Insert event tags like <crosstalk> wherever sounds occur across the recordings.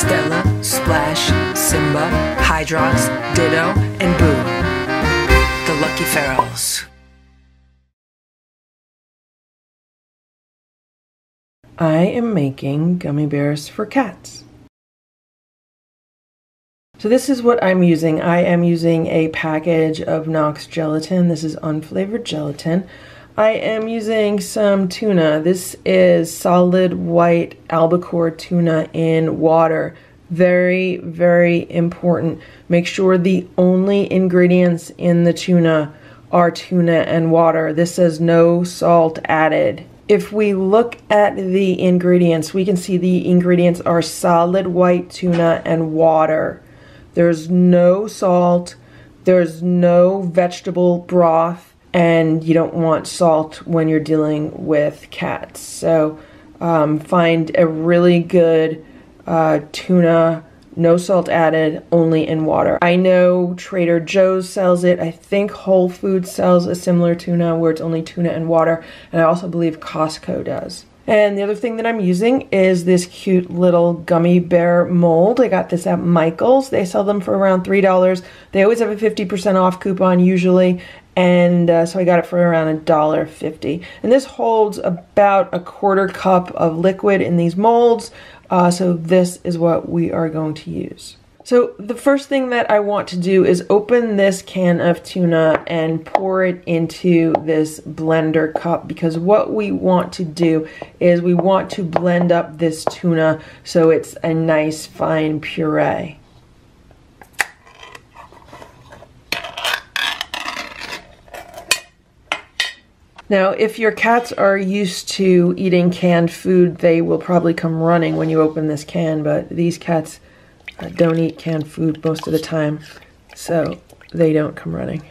Stella, Splash, Simba, Hydrox, Ditto, and Boo. The Lucky Ferals. I am making gummy bears for cats. So this is what I'm using. I am using a package of Knox gelatin. This is unflavored gelatin. I am using some tuna. This is solid white albacore tuna in water. Very, very important. Make sure the only ingredients in the tuna are tuna and water. This says no salt added. If we look at the ingredients, we can see the ingredients are solid white tuna and water. There's no salt, there's no vegetable broth, and you don't want salt when you're dealing with cats. So um, find a really good uh, tuna, no salt added, only in water. I know Trader Joe's sells it. I think Whole Foods sells a similar tuna where it's only tuna and water. And I also believe Costco does. And the other thing that I'm using is this cute little gummy bear mold. I got this at Michael's. They sell them for around $3. They always have a 50% off coupon usually and uh, so I got it for around a dollar fifty. And this holds about a quarter cup of liquid in these molds. Uh, so this is what we are going to use. So the first thing that I want to do is open this can of tuna and pour it into this blender cup because what we want to do is we want to blend up this tuna so it's a nice fine puree. Now, if your cats are used to eating canned food, they will probably come running when you open this can, but these cats uh, don't eat canned food most of the time, so they don't come running.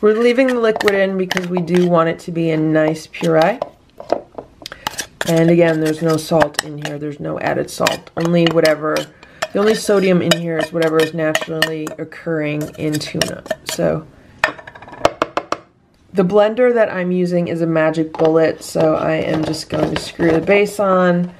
We're leaving the liquid in because we do want it to be a nice puree. And again, there's no salt in here. There's no added salt. Only whatever the only sodium in here is whatever is naturally occurring in tuna. So the blender that I'm using is a Magic Bullet, so I am just going to screw the base on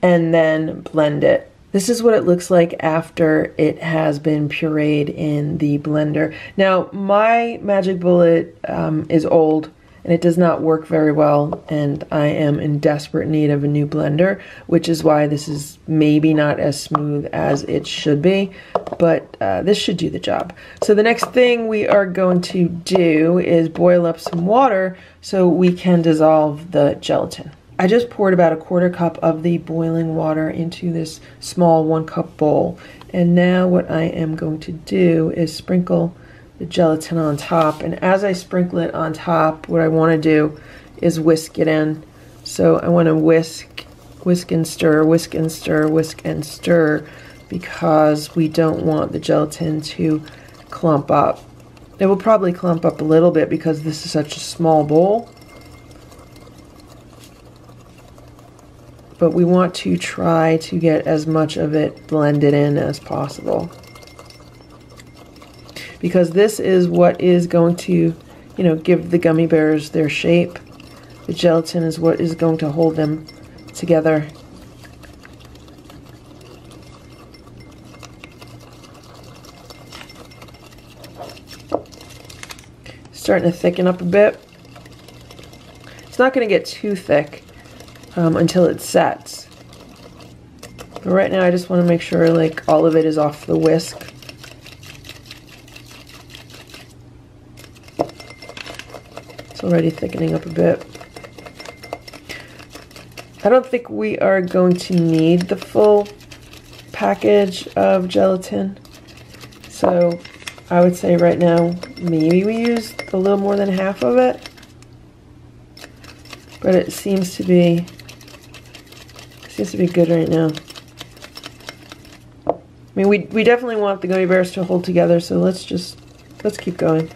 and then blend it. This is what it looks like after it has been pureed in the blender. Now, my Magic Bullet um, is old and it does not work very well and I am in desperate need of a new blender which is why this is maybe not as smooth as it should be but uh, this should do the job. So the next thing we are going to do is boil up some water so we can dissolve the gelatin. I just poured about a quarter cup of the boiling water into this small one cup bowl and now what I am going to do is sprinkle the gelatin on top. And as I sprinkle it on top, what I want to do is whisk it in. So I want to whisk, whisk and stir, whisk and stir, whisk and stir because we don't want the gelatin to clump up. It will probably clump up a little bit because this is such a small bowl. But we want to try to get as much of it blended in as possible because this is what is going to, you know, give the gummy bears their shape. The gelatin is what is going to hold them together. Starting to thicken up a bit. It's not going to get too thick um, until it sets. But right now I just want to make sure like all of it is off the whisk. Already thickening up a bit. I don't think we are going to need the full package of gelatin. So I would say right now, maybe we use a little more than half of it. But it seems to be, seems to be good right now. I mean, we, we definitely want the gummy bears to hold together, so let's just, let's keep going.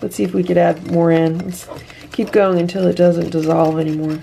Let's see if we could add more in. Let's keep going until it doesn't dissolve anymore.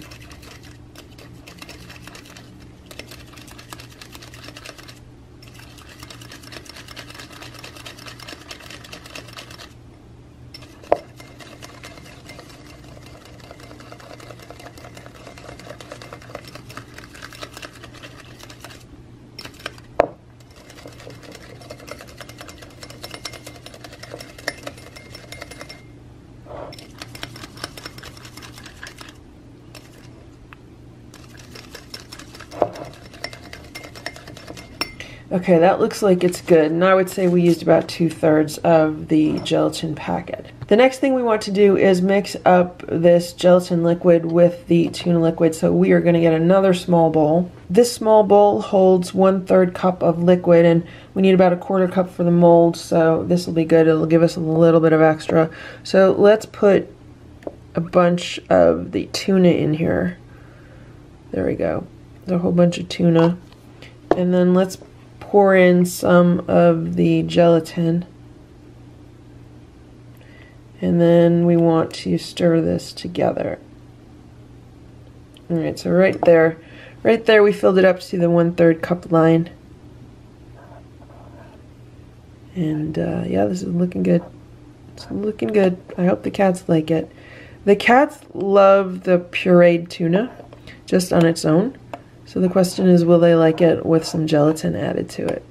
Okay, that looks like it's good. And I would say we used about two thirds of the gelatin packet. The next thing we want to do is mix up this gelatin liquid with the tuna liquid. So we are going to get another small bowl. This small bowl holds one third cup of liquid and we need about a quarter cup for the mold. So this will be good. It'll give us a little bit of extra. So let's put a bunch of the tuna in here. There we go. There's a whole bunch of tuna. And then let's pour in some of the gelatin. And then we want to stir this together. Alright, so right there, right there we filled it up to the one-third cup line. And uh, yeah, this is looking good. It's looking good. I hope the cats like it. The cats love the pureed tuna just on its own. So the question is, will they like it with some gelatin added to it?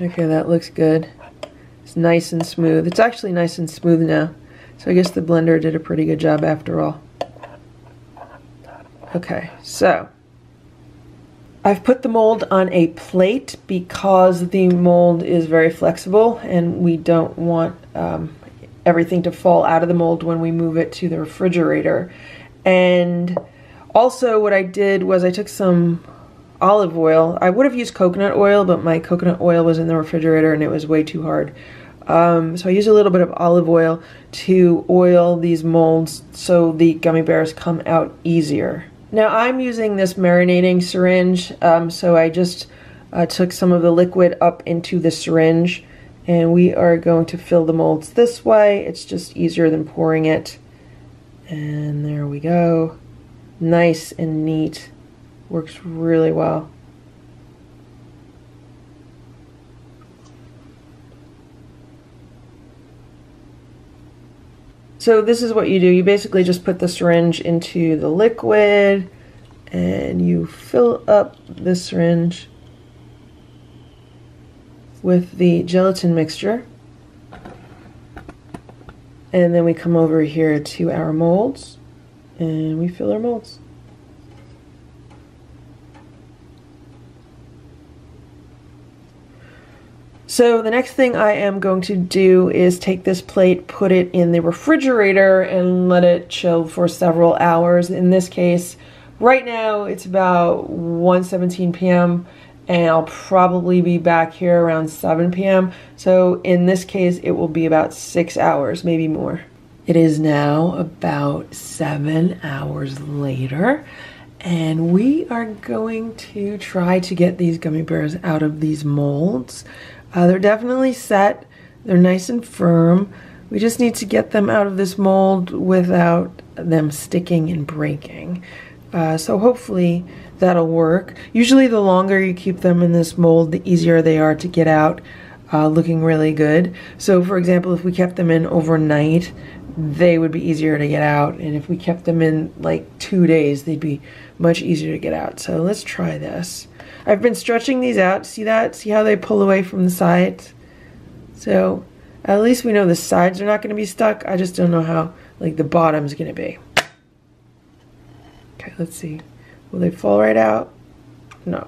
Okay, that looks good. It's nice and smooth. It's actually nice and smooth now. So I guess the blender did a pretty good job after all. Okay, so I've put the mold on a plate because the mold is very flexible and we don't want um, everything to fall out of the mold when we move it to the refrigerator. And also what I did was I took some olive oil. I would have used coconut oil, but my coconut oil was in the refrigerator and it was way too hard. Um, so I used a little bit of olive oil to oil these molds so the gummy bears come out easier. Now I'm using this marinating syringe, um, so I just uh, took some of the liquid up into the syringe and we are going to fill the molds this way. It's just easier than pouring it. And there we go. Nice and neat. Works really well. So this is what you do. You basically just put the syringe into the liquid and you fill up the syringe with the gelatin mixture. And then we come over here to our molds and we fill our molds. So the next thing I am going to do is take this plate, put it in the refrigerator and let it chill for several hours. In this case, right now it's about 1.17 p.m. and I'll probably be back here around 7 p.m. So in this case, it will be about six hours, maybe more. It is now about seven hours later and we are going to try to get these gummy bears out of these molds. Uh, they're definitely set. They're nice and firm. We just need to get them out of this mold without them sticking and breaking. Uh, so hopefully that'll work. Usually the longer you keep them in this mold, the easier they are to get out uh, looking really good. So for example, if we kept them in overnight, they would be easier to get out. And if we kept them in like two days, they'd be much easier to get out. So let's try this. I've been stretching these out. See that? See how they pull away from the sides? So at least we know the sides are not going to be stuck. I just don't know how like the bottom's going to be. Okay, let's see. Will they fall right out? No.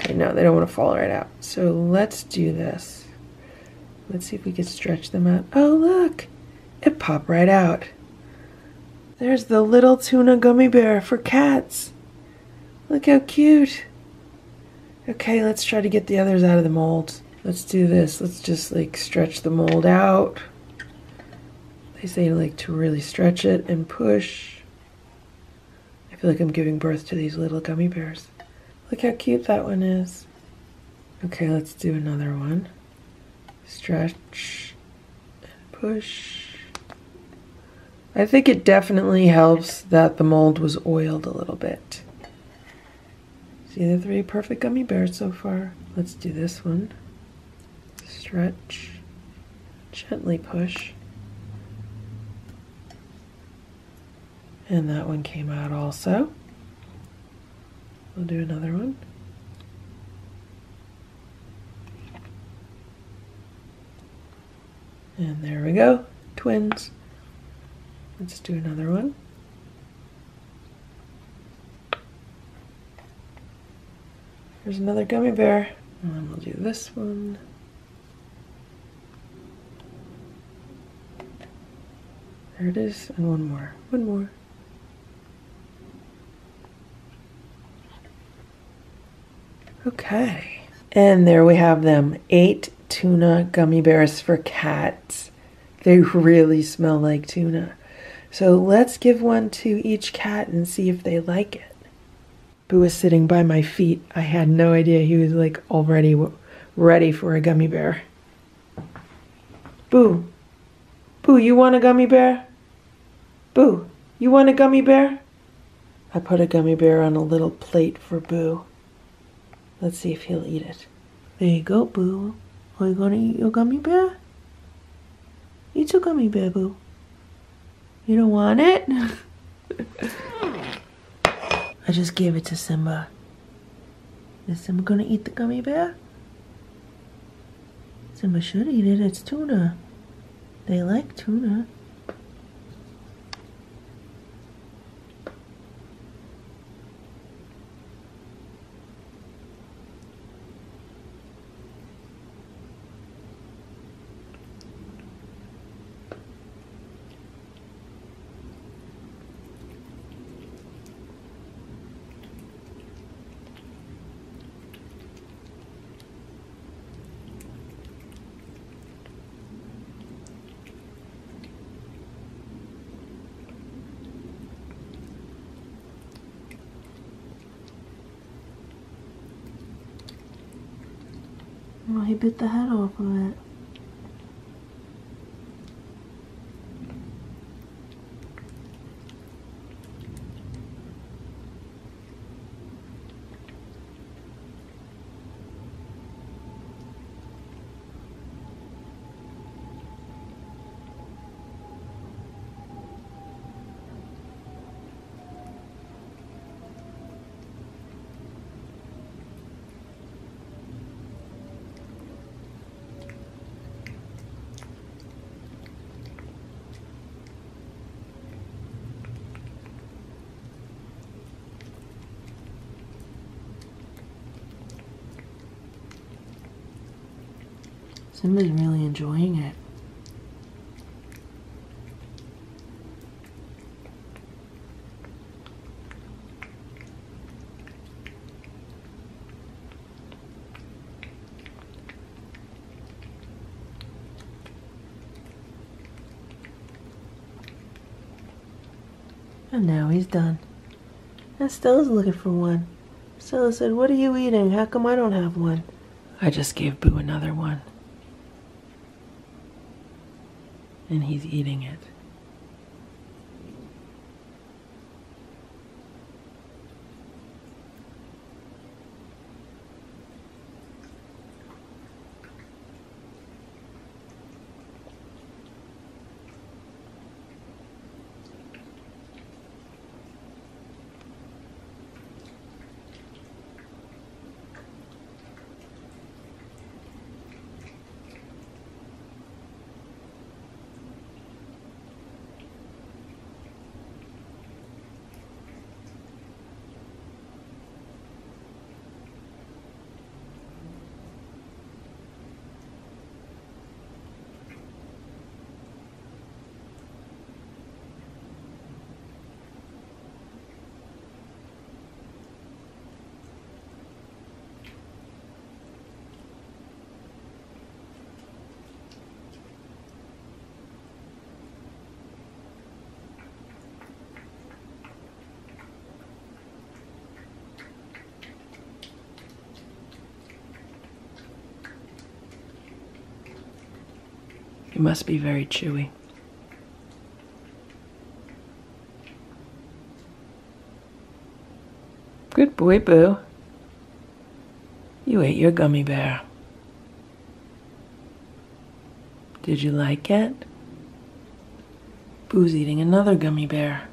Okay, no, they don't want to fall right out. So let's do this. Let's see if we can stretch them out. Oh, look. It popped right out. There's the little tuna gummy bear for cats. Look how cute. Okay, let's try to get the others out of the mold. Let's do this. Let's just like stretch the mold out. They say like to really stretch it and push. I feel like I'm giving birth to these little gummy bears. Look how cute that one is. Okay, let's do another one. Stretch and push. I think it definitely helps that the mold was oiled a little bit. See the three perfect gummy bears so far. Let's do this one. Stretch, gently push. And that one came out also. We'll do another one. And there we go, twins. Let's do another one. There's another gummy bear. And we'll do this one. There it is, and one more, one more. Okay, and there we have them, eight tuna gummy bears for cats. They really smell like tuna. So let's give one to each cat and see if they like it. Boo was sitting by my feet. I had no idea he was like already ready for a gummy bear. Boo. Boo, you want a gummy bear? Boo, you want a gummy bear? I put a gummy bear on a little plate for Boo. Let's see if he'll eat it. There you go, Boo. Are you gonna eat your gummy bear? Eat your gummy bear, Boo. You don't want it? <laughs> I just gave it to Simba. Is Simba gonna eat the gummy bear? Simba should eat it. It's tuna. They like tuna. Bit the head off of it. Simba's really enjoying it. And now he's done. And Stella's looking for one. Stella said, What are you eating? How come I don't have one? I just gave Boo another one. And he's eating it. It must be very chewy. Good boy, Boo. You ate your gummy bear. Did you like it? Boo's eating another gummy bear.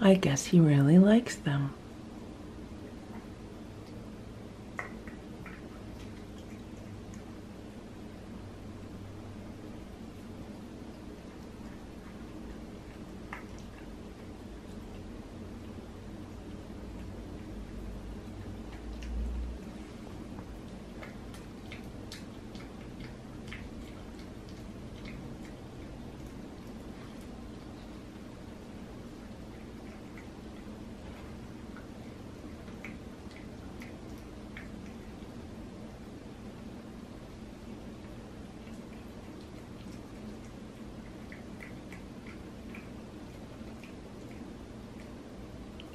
I guess he really likes them.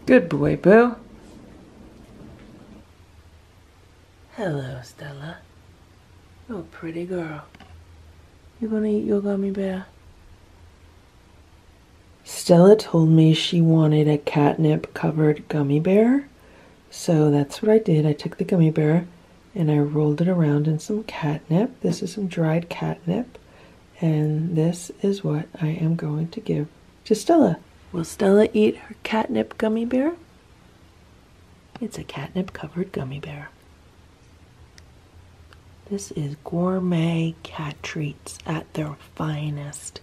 Good boy, Boo. Hello, Stella. Oh, pretty girl. You gonna eat your gummy bear? Stella told me she wanted a catnip covered gummy bear. So that's what I did. I took the gummy bear and I rolled it around in some catnip. This is some dried catnip. And this is what I am going to give to Stella. Will Stella eat her catnip gummy bear? It's a catnip covered gummy bear. This is gourmet cat treats at their finest.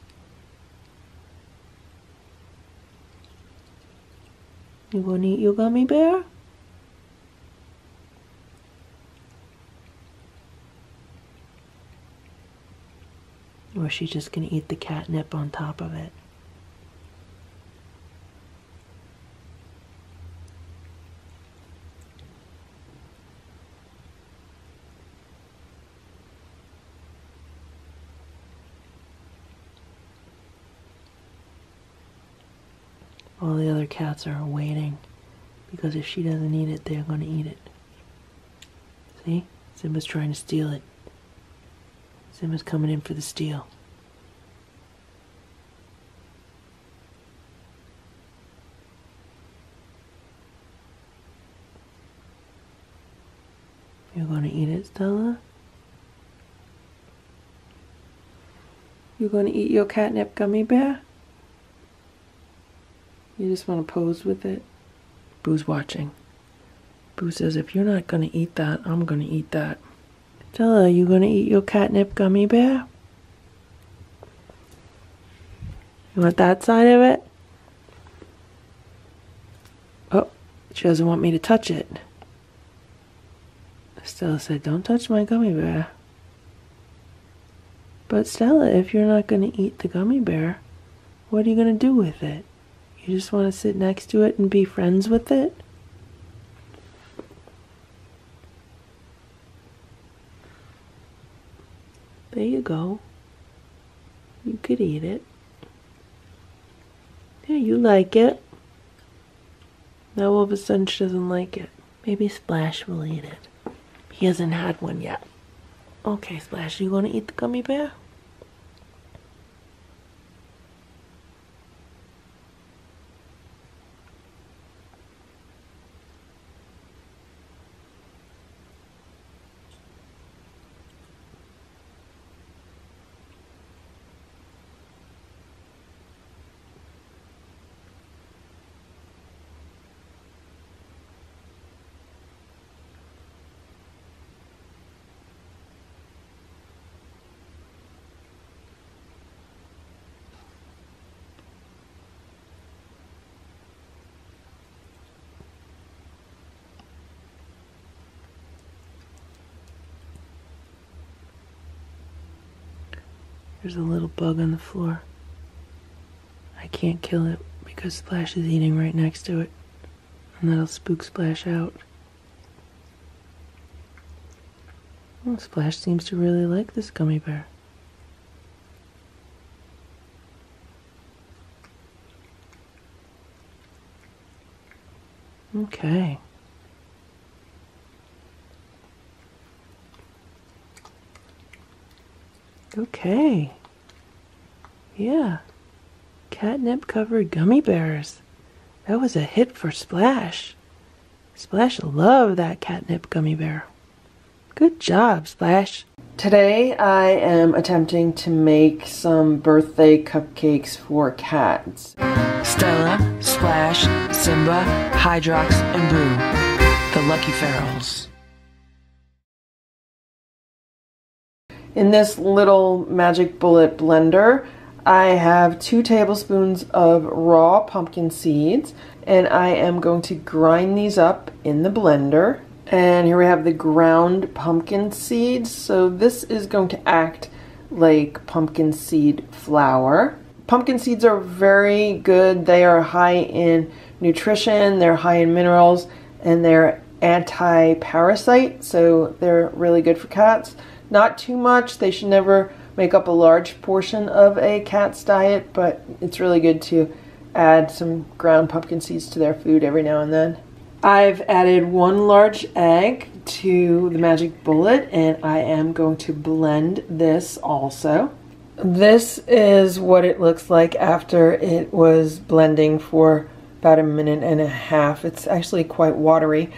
You gonna eat your gummy bear? Or is she just gonna eat the catnip on top of it? All the other cats are waiting because if she doesn't eat it, they're going to eat it. See? Simba's trying to steal it. Simba's coming in for the steal. You're going to eat it, Stella? You're going to eat your catnip gummy bear? You just want to pose with it. Boo's watching. Boo says, if you're not going to eat that, I'm going to eat that. Stella, you going to eat your catnip gummy bear? You want that side of it? Oh, she doesn't want me to touch it. Stella said, don't touch my gummy bear. But Stella, if you're not going to eat the gummy bear, what are you going to do with it? You just want to sit next to it and be friends with it? There you go. You could eat it. Yeah, you like it. Now all of a sudden she doesn't like it. Maybe Splash will eat it. He hasn't had one yet. Okay, Splash, you gonna eat the gummy bear? There's a little bug on the floor. I can't kill it because Splash is eating right next to it. And that'll spook Splash out. Well, Splash seems to really like this gummy bear. Okay. Okay. Yeah. Catnip covered gummy bears. That was a hit for Splash. Splash loved that catnip gummy bear. Good job, Splash. Today I am attempting to make some birthday cupcakes for cats. Stella, Splash, Simba, Hydrox, and Boo. The Lucky Ferals. In this little Magic Bullet blender, I have two tablespoons of raw pumpkin seeds and I am going to grind these up in the blender. And here we have the ground pumpkin seeds. So this is going to act like pumpkin seed flour. Pumpkin seeds are very good. They are high in nutrition, they're high in minerals, and they're anti-parasite, so they're really good for cats. Not too much. They should never make up a large portion of a cat's diet, but it's really good to add some ground pumpkin seeds to their food every now and then. I've added one large egg to the magic bullet and I am going to blend this also. This is what it looks like after it was blending for about a minute and a half. It's actually quite watery.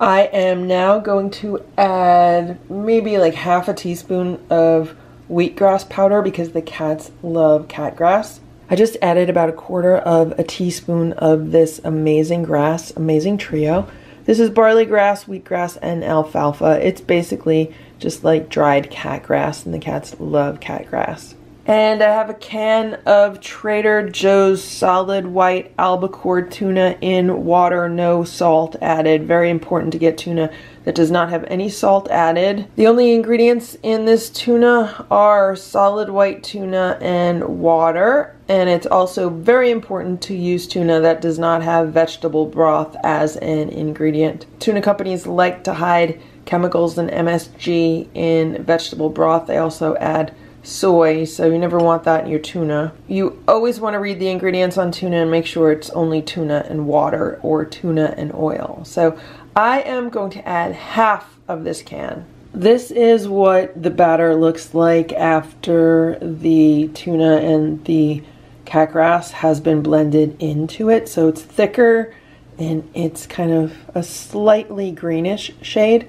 I am now going to add maybe like half a teaspoon of wheatgrass powder because the cats love cat grass. I just added about a quarter of a teaspoon of this amazing grass, amazing trio. This is barley grass, wheatgrass, and alfalfa. It's basically just like dried cat grass, and the cats love cat grass. And I have a can of Trader Joe's solid white albacore tuna in water, no salt added. Very important to get tuna that does not have any salt added. The only ingredients in this tuna are solid white tuna and water. And it's also very important to use tuna that does not have vegetable broth as an ingredient. Tuna companies like to hide chemicals and MSG in vegetable broth. They also add soy, so you never want that in your tuna. You always want to read the ingredients on tuna and make sure it's only tuna and water or tuna and oil. So I am going to add half of this can. This is what the batter looks like after the tuna and the cat has been blended into it. So it's thicker and it's kind of a slightly greenish shade.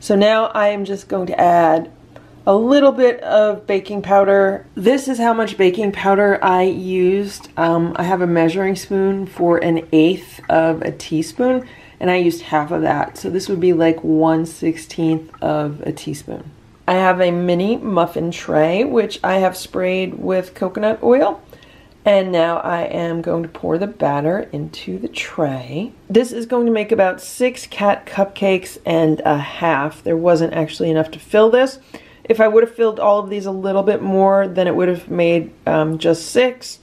So now I am just going to add a little bit of baking powder. This is how much baking powder I used. Um, I have a measuring spoon for an eighth of a teaspoon and I used half of that. So this would be like 1 16th of a teaspoon. I have a mini muffin tray which I have sprayed with coconut oil. And now I am going to pour the batter into the tray. This is going to make about six cat cupcakes and a half. There wasn't actually enough to fill this. If I would have filled all of these a little bit more, then it would have made um, just six.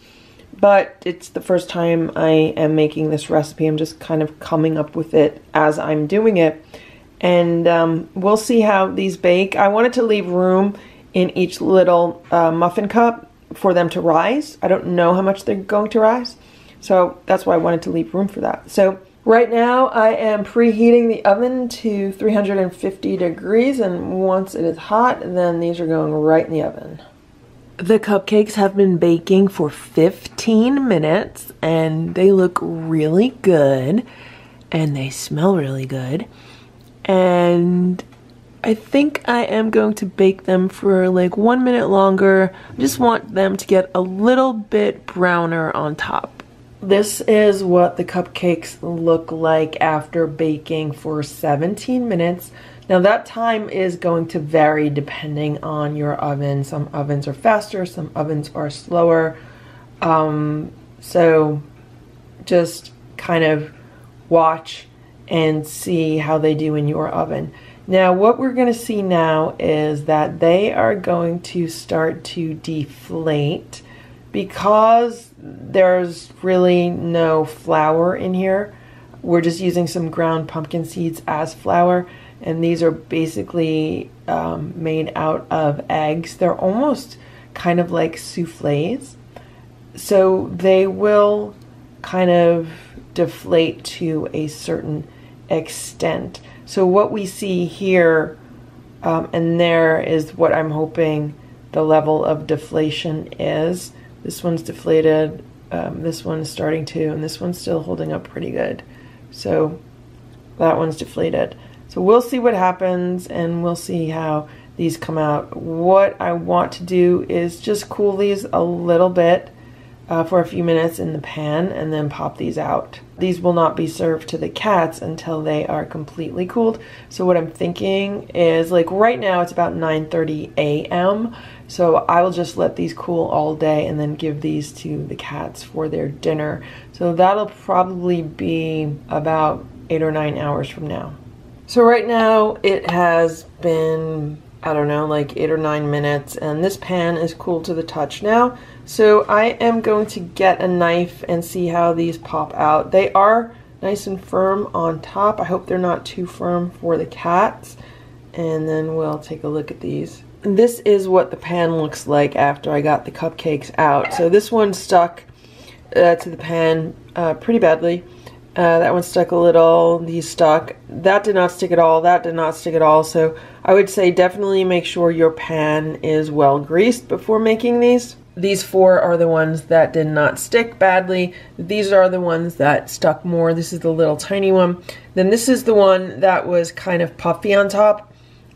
But it's the first time I am making this recipe. I'm just kind of coming up with it as I'm doing it. And um, we'll see how these bake. I wanted to leave room in each little uh, muffin cup for them to rise. I don't know how much they're going to rise. So that's why I wanted to leave room for that. So Right now I am preheating the oven to 350 degrees and once it is hot then these are going right in the oven. The cupcakes have been baking for 15 minutes and they look really good and they smell really good and I think I am going to bake them for like one minute longer. I just want them to get a little bit browner on top. This is what the cupcakes look like after baking for 17 minutes. Now that time is going to vary depending on your oven. Some ovens are faster, some ovens are slower. Um, so just kind of watch and see how they do in your oven. Now what we're going to see now is that they are going to start to deflate because there's really no flour in here. We're just using some ground pumpkin seeds as flour and these are basically um, made out of eggs. They're almost kind of like souffles. So they will kind of deflate to a certain extent. So what we see here um, and there is what I'm hoping the level of deflation is. This one's deflated. Um, this one's starting to, and this one's still holding up pretty good. So that one's deflated. So we'll see what happens and we'll see how these come out. What I want to do is just cool these a little bit uh, for a few minutes in the pan and then pop these out. These will not be served to the cats until they are completely cooled. So what I'm thinking is like right now it's about 9.30 a.m. So I will just let these cool all day and then give these to the cats for their dinner. So that'll probably be about eight or nine hours from now. So right now it has been, I don't know, like eight or nine minutes and this pan is cool to the touch now. So I am going to get a knife and see how these pop out. They are nice and firm on top. I hope they're not too firm for the cats. And then we'll take a look at these. This is what the pan looks like after I got the cupcakes out. So this one stuck uh, to the pan uh, pretty badly. Uh, that one stuck a little. These stuck. That did not stick at all. That did not stick at all. So I would say definitely make sure your pan is well greased before making these. These four are the ones that did not stick badly. These are the ones that stuck more. This is the little tiny one. Then this is the one that was kind of puffy on top.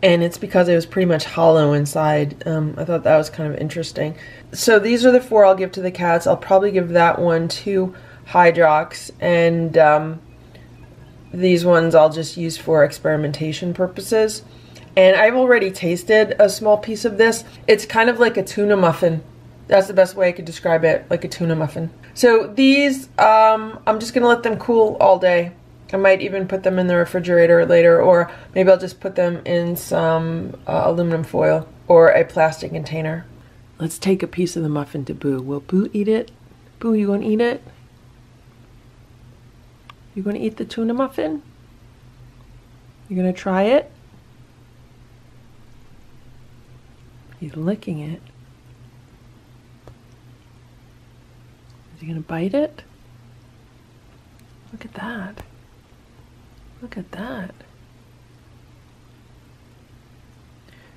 And it's because it was pretty much hollow inside. Um, I thought that was kind of interesting. So these are the four I'll give to the cats. I'll probably give that one to Hydrox, and um, these ones I'll just use for experimentation purposes. And I've already tasted a small piece of this. It's kind of like a tuna muffin. That's the best way I could describe it, like a tuna muffin. So these, um, I'm just to let them cool all day. I might even put them in the refrigerator later, or maybe I'll just put them in some uh, aluminum foil or a plastic container. Let's take a piece of the muffin to Boo. Will Boo eat it? Boo, you gonna eat it? You gonna eat the tuna muffin? You gonna try it? He's licking it. Is he gonna bite it? Look at that. Look at that.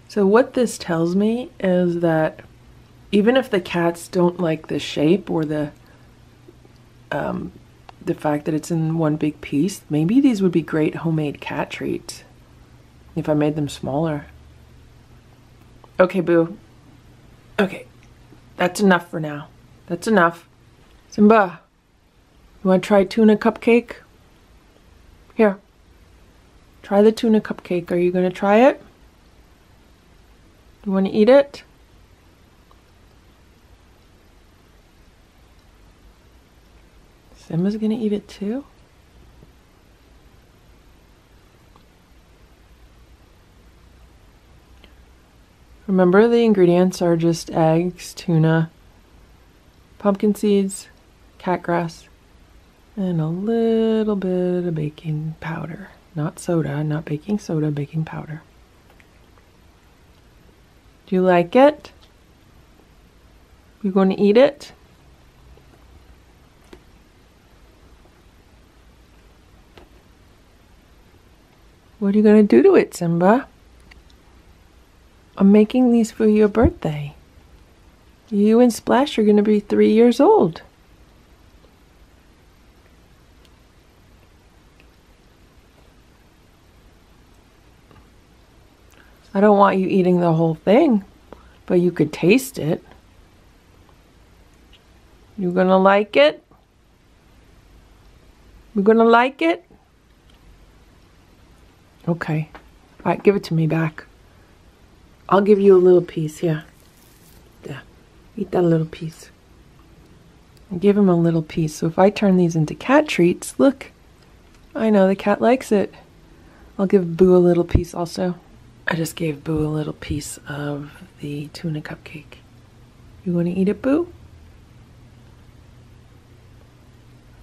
So what this tells me is that even if the cats don't like the shape or the um, the fact that it's in one big piece, maybe these would be great homemade cat treats if I made them smaller. Okay, Boo. Okay, that's enough for now. That's enough. Simba, you want to try tuna cupcake? Try the tuna cupcake. Are you going to try it? You want to eat it? Simba's gonna eat it too? Remember the ingredients are just eggs, tuna, pumpkin seeds, cat grass, and a little bit of baking powder. Not soda, not baking soda, baking powder. Do you like it? You going to eat it? What are you going to do to it, Simba? I'm making these for your birthday. You and Splash are going to be three years old. I don't want you eating the whole thing, but you could taste it. You gonna like it? You gonna like it? Okay. All right, give it to me back. I'll give you a little piece here. Yeah. Eat that little piece. And give him a little piece. So if I turn these into cat treats, look. I know the cat likes it. I'll give Boo a little piece also. I just gave Boo a little piece of the tuna cupcake. You want to eat it, Boo?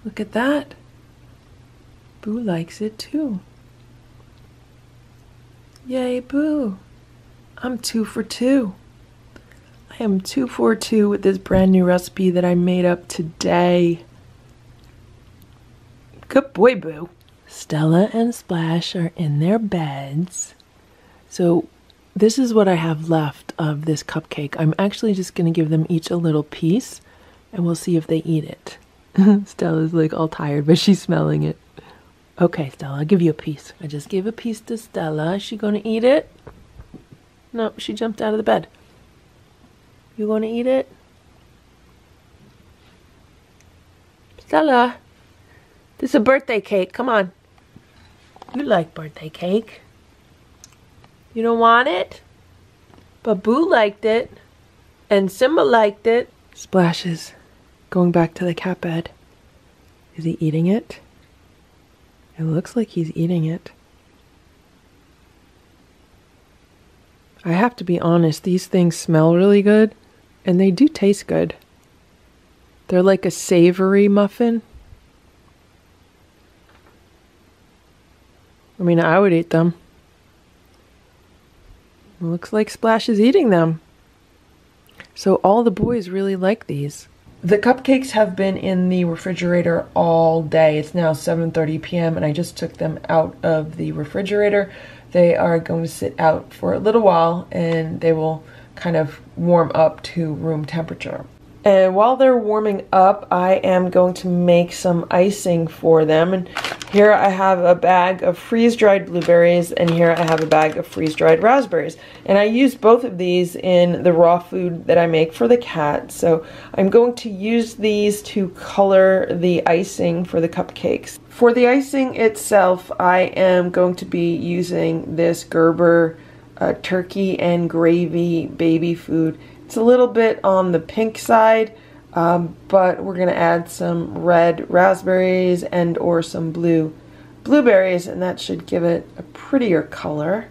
Look at that. Boo likes it too. Yay, boo. I'm two for two. I am two for two with this brand new recipe that I made up today. Good boy, boo. Stella and Splash are in their beds. So, this is what I have left of this cupcake. I'm actually just going to give them each a little piece and we'll see if they eat it. <laughs> Stella's like all tired, but she's smelling it. Okay, Stella, I'll give you a piece. I just gave a piece to Stella. Is she going to eat it? No, she jumped out of the bed. You want to eat it? Stella, this is a birthday cake. Come on. You like birthday cake. You don't want it? But Boo liked it. And Simba liked it. Splashes. Going back to the cat bed. Is he eating it? It looks like he's eating it. I have to be honest, these things smell really good, and they do taste good. They're like a savory muffin. I mean, I would eat them. Looks like Splash is eating them. So all the boys really like these. The cupcakes have been in the refrigerator all day. It's now 7:30 p.m. and I just took them out of the refrigerator. They are going to sit out for a little while and they will kind of warm up to room temperature. And while they're warming up, I am going to make some icing for them. And here I have a bag of freeze-dried blueberries, and here I have a bag of freeze-dried raspberries. And I use both of these in the raw food that I make for the cat. So I'm going to use these to color the icing for the cupcakes. For the icing itself, I am going to be using this Gerber uh, turkey and gravy baby food. It's a little bit on the pink side, um, but we're going to add some red raspberries and or some blue blueberries, and that should give it a prettier color.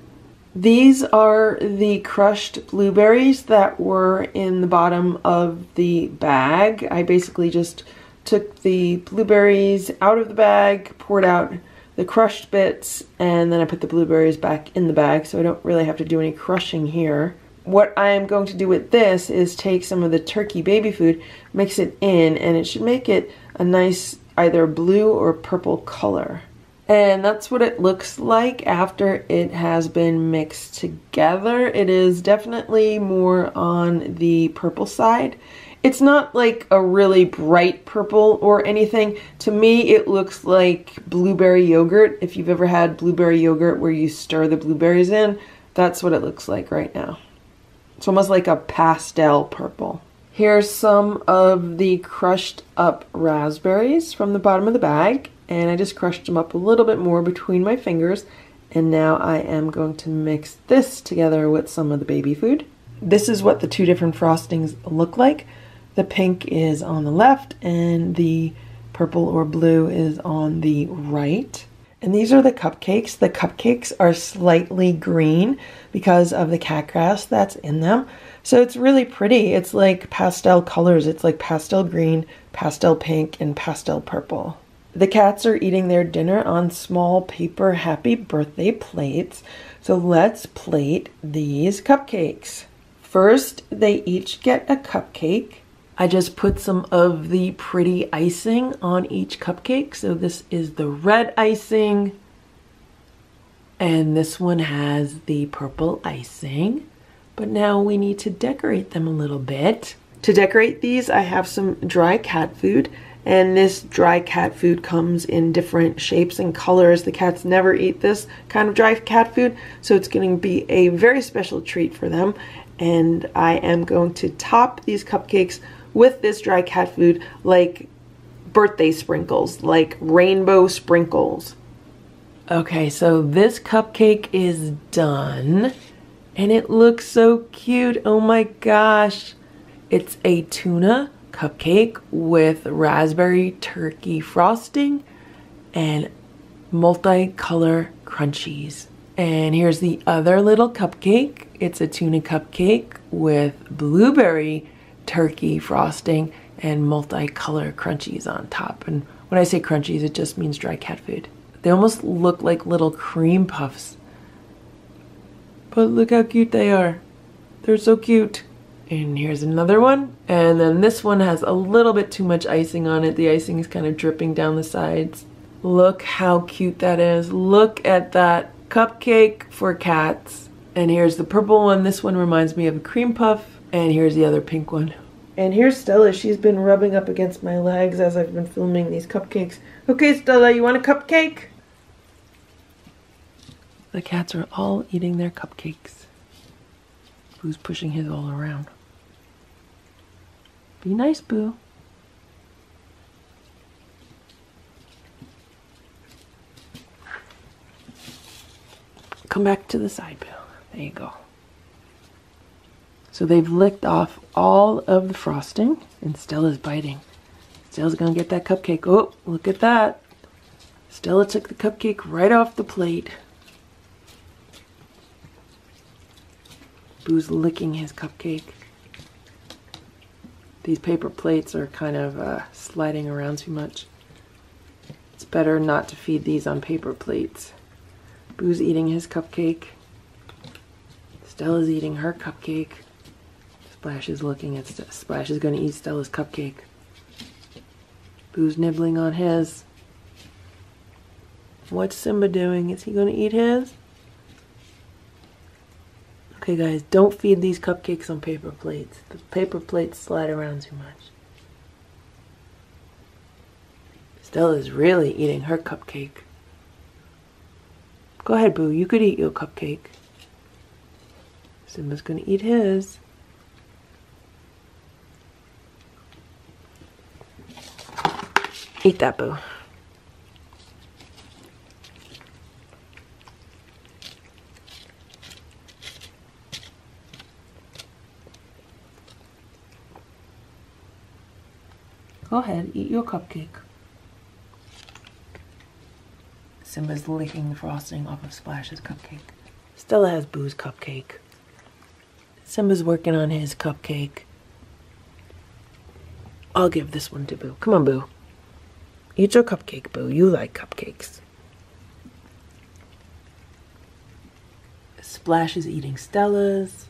These are the crushed blueberries that were in the bottom of the bag. I basically just took the blueberries out of the bag, poured out the crushed bits, and then I put the blueberries back in the bag, so I don't really have to do any crushing here what I am going to do with this is take some of the turkey baby food, mix it in, and it should make it a nice either blue or purple color. And that's what it looks like after it has been mixed together. It is definitely more on the purple side. It's not like a really bright purple or anything. To me, it looks like blueberry yogurt. If you've ever had blueberry yogurt where you stir the blueberries in, that's what it looks like right now. It's almost like a pastel purple. Here's some of the crushed up raspberries from the bottom of the bag. And I just crushed them up a little bit more between my fingers. And now I am going to mix this together with some of the baby food. This is what the two different frostings look like. The pink is on the left and the purple or blue is on the right. And these are the cupcakes. The cupcakes are slightly green because of the cat grass that's in them. So it's really pretty. It's like pastel colors. It's like pastel green, pastel pink, and pastel purple. The cats are eating their dinner on small paper happy birthday plates. So let's plate these cupcakes. First, they each get a cupcake. I just put some of the pretty icing on each cupcake. So this is the red icing. And this one has the purple icing. But now we need to decorate them a little bit. To decorate these, I have some dry cat food. And this dry cat food comes in different shapes and colors. The cats never eat this kind of dry cat food, so it's going to be a very special treat for them. And I am going to top these cupcakes with this dry cat food like birthday sprinkles, like rainbow sprinkles. Okay, so this cupcake is done and it looks so cute. Oh my gosh. It's a tuna cupcake with raspberry turkey frosting and multicolor crunchies. And here's the other little cupcake. It's a tuna cupcake with blueberry turkey frosting and multicolor crunchies on top. And when I say crunchies, it just means dry cat food. They almost look like little cream puffs. But look how cute they are. They're so cute. And here's another one. And then this one has a little bit too much icing on it. The icing is kind of dripping down the sides. Look how cute that is. Look at that cupcake for cats. And here's the purple one. This one reminds me of a cream puff. And here's the other pink one. And here's Stella. She's been rubbing up against my legs as I've been filming these cupcakes. Okay, Stella, you want a cupcake? The cats are all eating their cupcakes. Boo's pushing his all around. Be nice, Boo. Come back to the side, Boo. There you go. So they've licked off all of the frosting and Stella's biting. Stella's gonna get that cupcake. Oh, look at that. Stella took the cupcake right off the plate. Boo's licking his cupcake. These paper plates are kind of uh, sliding around too much. It's better not to feed these on paper plates. Boo's eating his cupcake. Stella's eating her cupcake. Splash is looking at St Splash is going to eat Stella's cupcake. Boo's nibbling on his. What's Simba doing? Is he going to eat his? Okay guys, don't feed these cupcakes on paper plates. The paper plates slide around too much. Stella's really eating her cupcake. Go ahead, Boo. You could eat your cupcake. Simba's gonna eat his. Eat that, Boo. Go ahead, eat your cupcake. Simba's licking the frosting off of Splash's cupcake. Stella has Boo's cupcake. Simba's working on his cupcake. I'll give this one to Boo. Come on, Boo. Eat your cupcake, Boo. You like cupcakes. Splash is eating Stella's.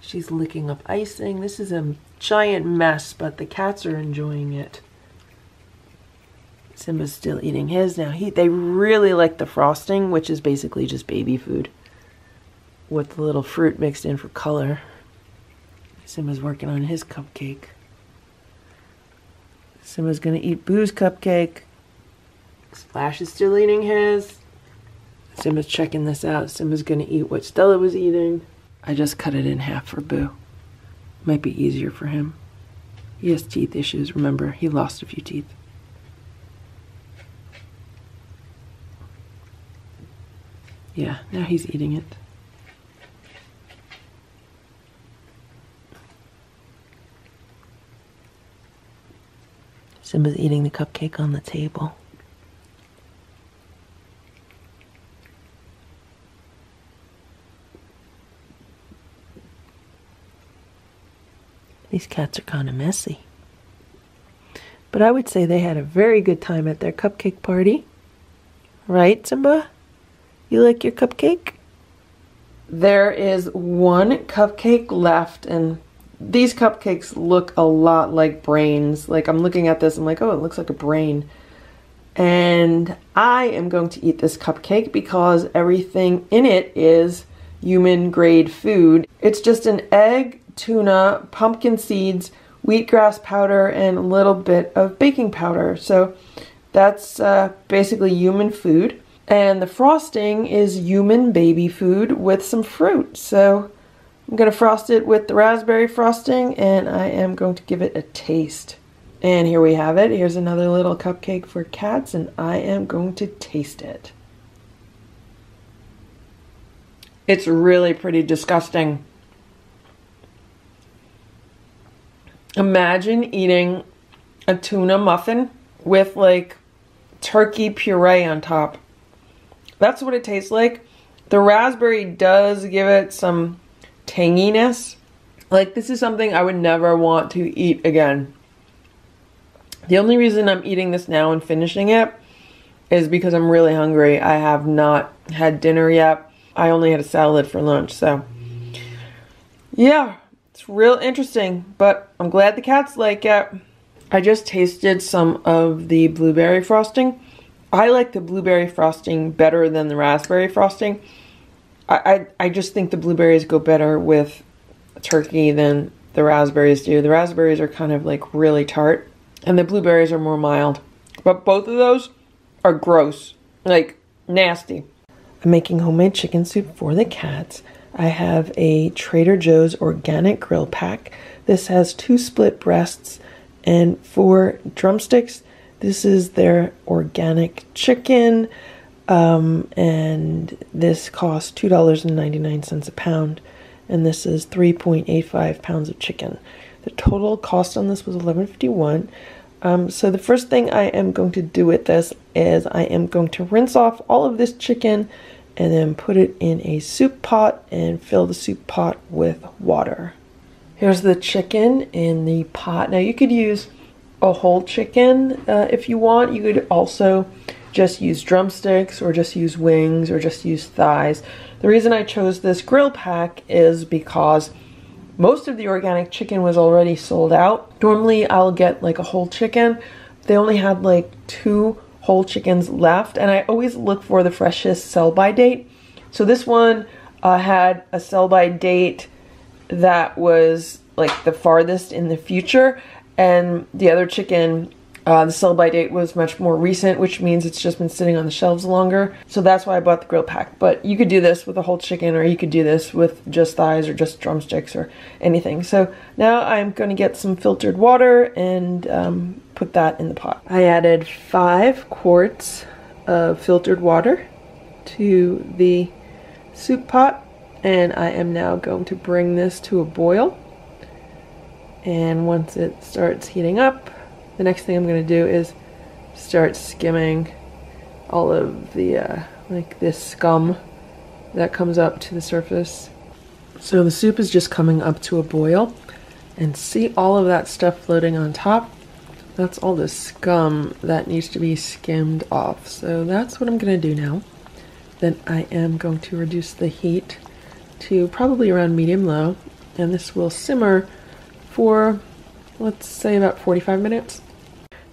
She's licking up icing. This is a giant mess, but the cats are enjoying it. Simba's still eating his now. He they really like the frosting, which is basically just baby food with the little fruit mixed in for color. Simba's working on his cupcake. Simba's gonna eat Boo's cupcake. Splash is still eating his. Simba's checking this out. Simba's gonna eat what Stella was eating. I just cut it in half for Boo. Might be easier for him. He has teeth issues, remember, he lost a few teeth. Yeah, now he's eating it. Simba's eating the cupcake on the table. These cats are kind of messy. But I would say they had a very good time at their cupcake party. Right, Simba? You like your cupcake? There is one cupcake left, and these cupcakes look a lot like brains. Like, I'm looking at this, I'm like, oh, it looks like a brain. And I am going to eat this cupcake because everything in it is human grade food. It's just an egg, tuna, pumpkin seeds, wheatgrass powder, and a little bit of baking powder. So that's uh, basically human food. And the frosting is human baby food with some fruit. So I'm going to frost it with the raspberry frosting and I am going to give it a taste. And here we have it. Here's another little cupcake for cats and I am going to taste it. It's really pretty disgusting. Imagine eating a tuna muffin with like turkey puree on top. That's what it tastes like. The raspberry does give it some tanginess. Like this is something I would never want to eat again. The only reason I'm eating this now and finishing it is because I'm really hungry. I have not had dinner yet. I only had a salad for lunch, so yeah, it's real interesting, but I'm glad the cats like it. I just tasted some of the blueberry frosting. I like the blueberry frosting better than the raspberry frosting. I, I, I just think the blueberries go better with turkey than the raspberries do. The raspberries are kind of like really tart, and the blueberries are more mild. But both of those are gross, like nasty. I'm making homemade chicken soup for the cats. I have a Trader Joe's organic grill pack. This has two split breasts and four drumsticks. This is their organic chicken, um, and this costs $2.99 a pound, and this is 3.85 pounds of chicken. The total cost on this was $11.51. Um, so the first thing I am going to do with this is I am going to rinse off all of this chicken and then put it in a soup pot and fill the soup pot with water. Here's the chicken in the pot. Now you could use a whole chicken uh, if you want. You could also just use drumsticks or just use wings or just use thighs. The reason I chose this grill pack is because most of the organic chicken was already sold out. Normally I'll get like a whole chicken. They only had like two whole chickens left and I always look for the freshest sell by date. So this one uh, had a sell by date that was like the farthest in the future and the other chicken uh, the sell by date was much more recent, which means it's just been sitting on the shelves longer. So that's why I bought the grill pack. But you could do this with a whole chicken, or you could do this with just thighs, or just drumsticks, or anything. So now I'm going to get some filtered water and um, put that in the pot. I added five quarts of filtered water to the soup pot, and I am now going to bring this to a boil. And once it starts heating up, the next thing I'm going to do is start skimming all of the, uh, like this scum that comes up to the surface. So the soup is just coming up to a boil and see all of that stuff floating on top? That's all the scum that needs to be skimmed off. So that's what I'm going to do now. Then I am going to reduce the heat to probably around medium low and this will simmer for let's say about 45 minutes.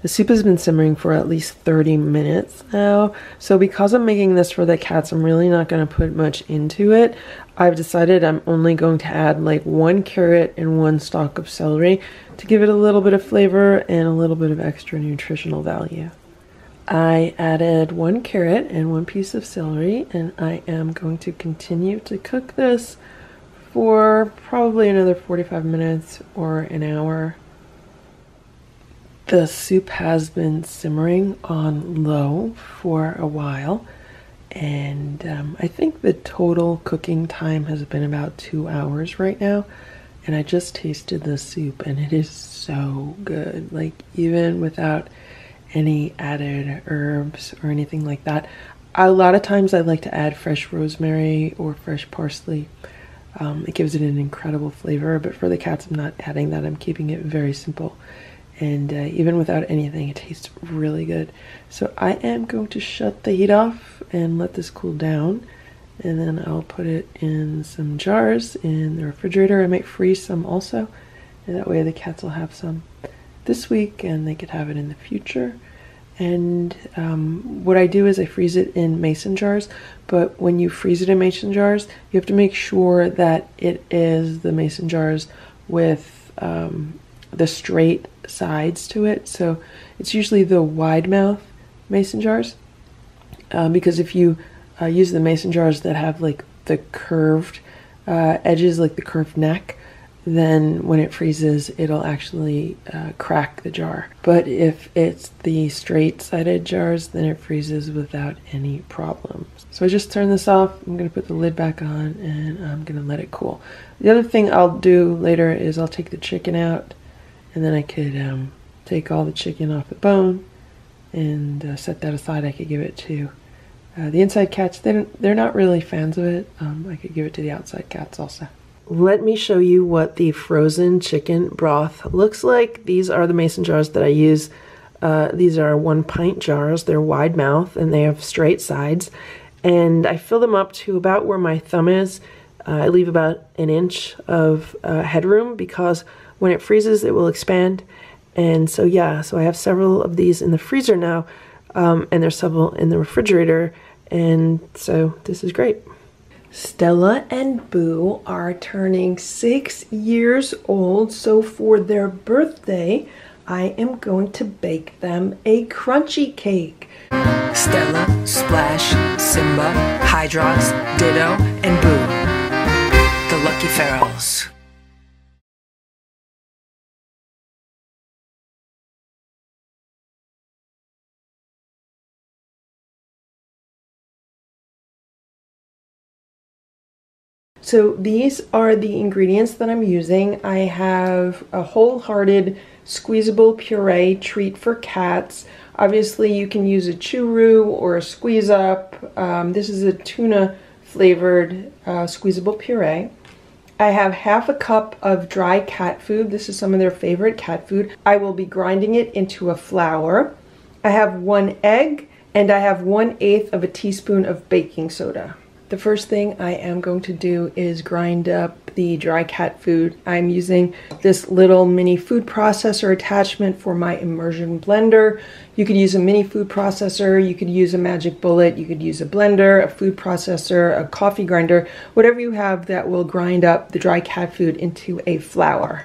The soup has been simmering for at least 30 minutes now. So because I'm making this for the cats, I'm really not going to put much into it. I've decided I'm only going to add like one carrot and one stalk of celery to give it a little bit of flavor and a little bit of extra nutritional value. I added one carrot and one piece of celery and I am going to continue to cook this for probably another 45 minutes or an hour the soup has been simmering on low for a while, and um, I think the total cooking time has been about two hours right now. And I just tasted the soup, and it is so good. Like, even without any added herbs or anything like that. A lot of times I like to add fresh rosemary or fresh parsley. Um, it gives it an incredible flavor, but for the cats, I'm not adding that. I'm keeping it very simple and uh, even without anything it tastes really good. So I am going to shut the heat off and let this cool down. And then I'll put it in some jars in the refrigerator. I might freeze some also. And that way the cats will have some this week and they could have it in the future. And um, what I do is I freeze it in mason jars. But when you freeze it in mason jars you have to make sure that it is the mason jars with um, the straight sides to it. So it's usually the wide mouth mason jars. Um, because if you uh, use the mason jars that have like the curved uh, edges, like the curved neck, then when it freezes, it'll actually uh, crack the jar. But if it's the straight sided jars, then it freezes without any problems. So I just turned this off. I'm going to put the lid back on and I'm going to let it cool. The other thing I'll do later is I'll take the chicken out and then I could um, take all the chicken off the bone and uh, set that aside. I could give it to uh, the inside cats. They they're not really fans of it. Um, I could give it to the outside cats also. Let me show you what the frozen chicken broth looks like. These are the mason jars that I use. Uh, these are one pint jars. They're wide mouth and they have straight sides. And I fill them up to about where my thumb is. Uh, I leave about an inch of uh, headroom because when it freezes, it will expand. And so, yeah, so I have several of these in the freezer now, um, and there's several in the refrigerator. And so this is great. Stella and Boo are turning six years old. So for their birthday, I am going to bake them a crunchy cake. Stella, Splash, Simba, Hydrox, Ditto, and Boo. The Lucky Ferals. So these are the ingredients that I'm using. I have a wholehearted squeezable puree treat for cats. Obviously you can use a churu or a squeeze up. Um, this is a tuna flavored uh, squeezable puree. I have half a cup of dry cat food. This is some of their favorite cat food. I will be grinding it into a flour. I have one egg and I have one eighth of a teaspoon of baking soda. The first thing I am going to do is grind up the dry cat food. I'm using this little mini food processor attachment for my immersion blender. You could use a mini food processor, you could use a magic bullet, you could use a blender, a food processor, a coffee grinder, whatever you have that will grind up the dry cat food into a flour.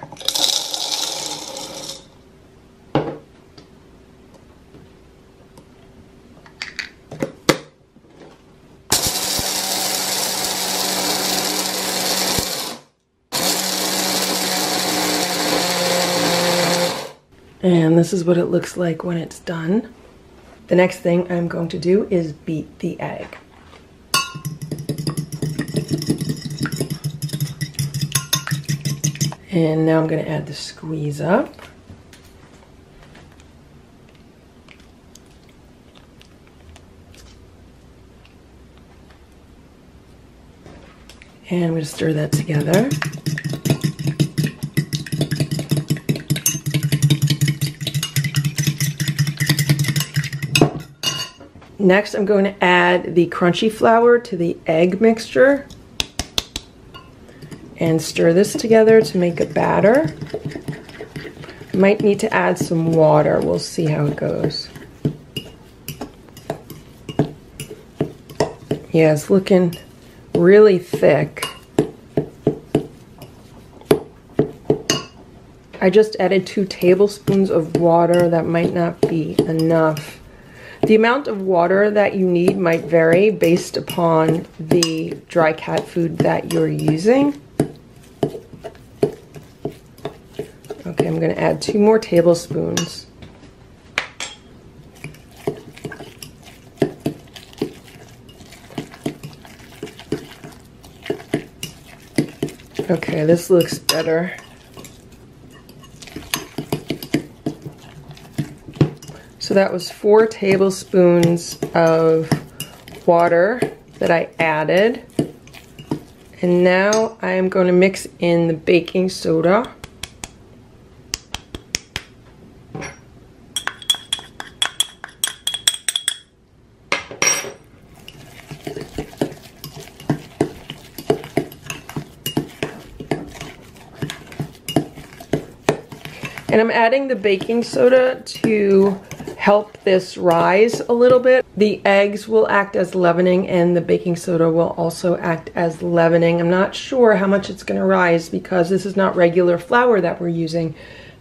And this is what it looks like when it's done. The next thing I'm going to do is beat the egg. And now I'm going to add the squeeze up. And I'm to stir that together. Next, I'm going to add the crunchy flour to the egg mixture and stir this together to make a batter. Might need to add some water. We'll see how it goes. Yeah, it's looking really thick. I just added two tablespoons of water. That might not be enough. The amount of water that you need might vary based upon the dry cat food that you're using. Okay, I'm going to add two more tablespoons. Okay, this looks better. So that was four tablespoons of water that I added. And now I'm going to mix in the baking soda. And I'm adding the baking soda to help this rise a little bit. The eggs will act as leavening and the baking soda will also act as leavening. I'm not sure how much it's going to rise because this is not regular flour that we're using.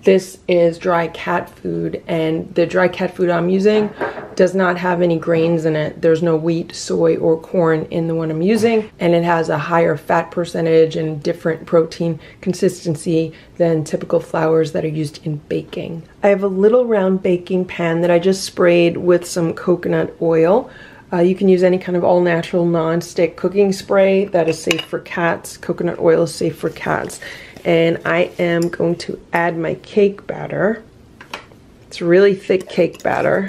This is dry cat food and the dry cat food I'm using does not have any grains in it. There's no wheat, soy, or corn in the one I'm using and it has a higher fat percentage and different protein consistency than typical flours that are used in baking. I have a little round baking pan that I just sprayed with some coconut oil. Uh, you can use any kind of all natural non-stick cooking spray that is safe for cats. Coconut oil is safe for cats and I am going to add my cake batter. It's really thick cake batter.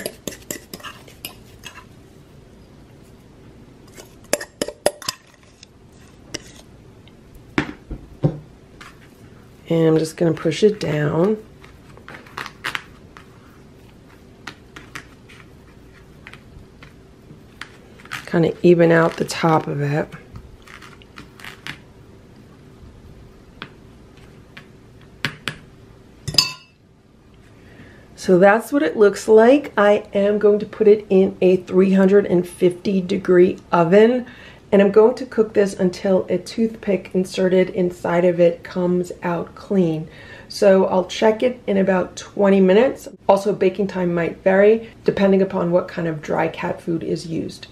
And I'm just going to push it down. Kind of even out the top of it. So that's what it looks like. I am going to put it in a 350 degree oven and I'm going to cook this until a toothpick inserted inside of it comes out clean. So I'll check it in about 20 minutes. Also baking time might vary depending upon what kind of dry cat food is used.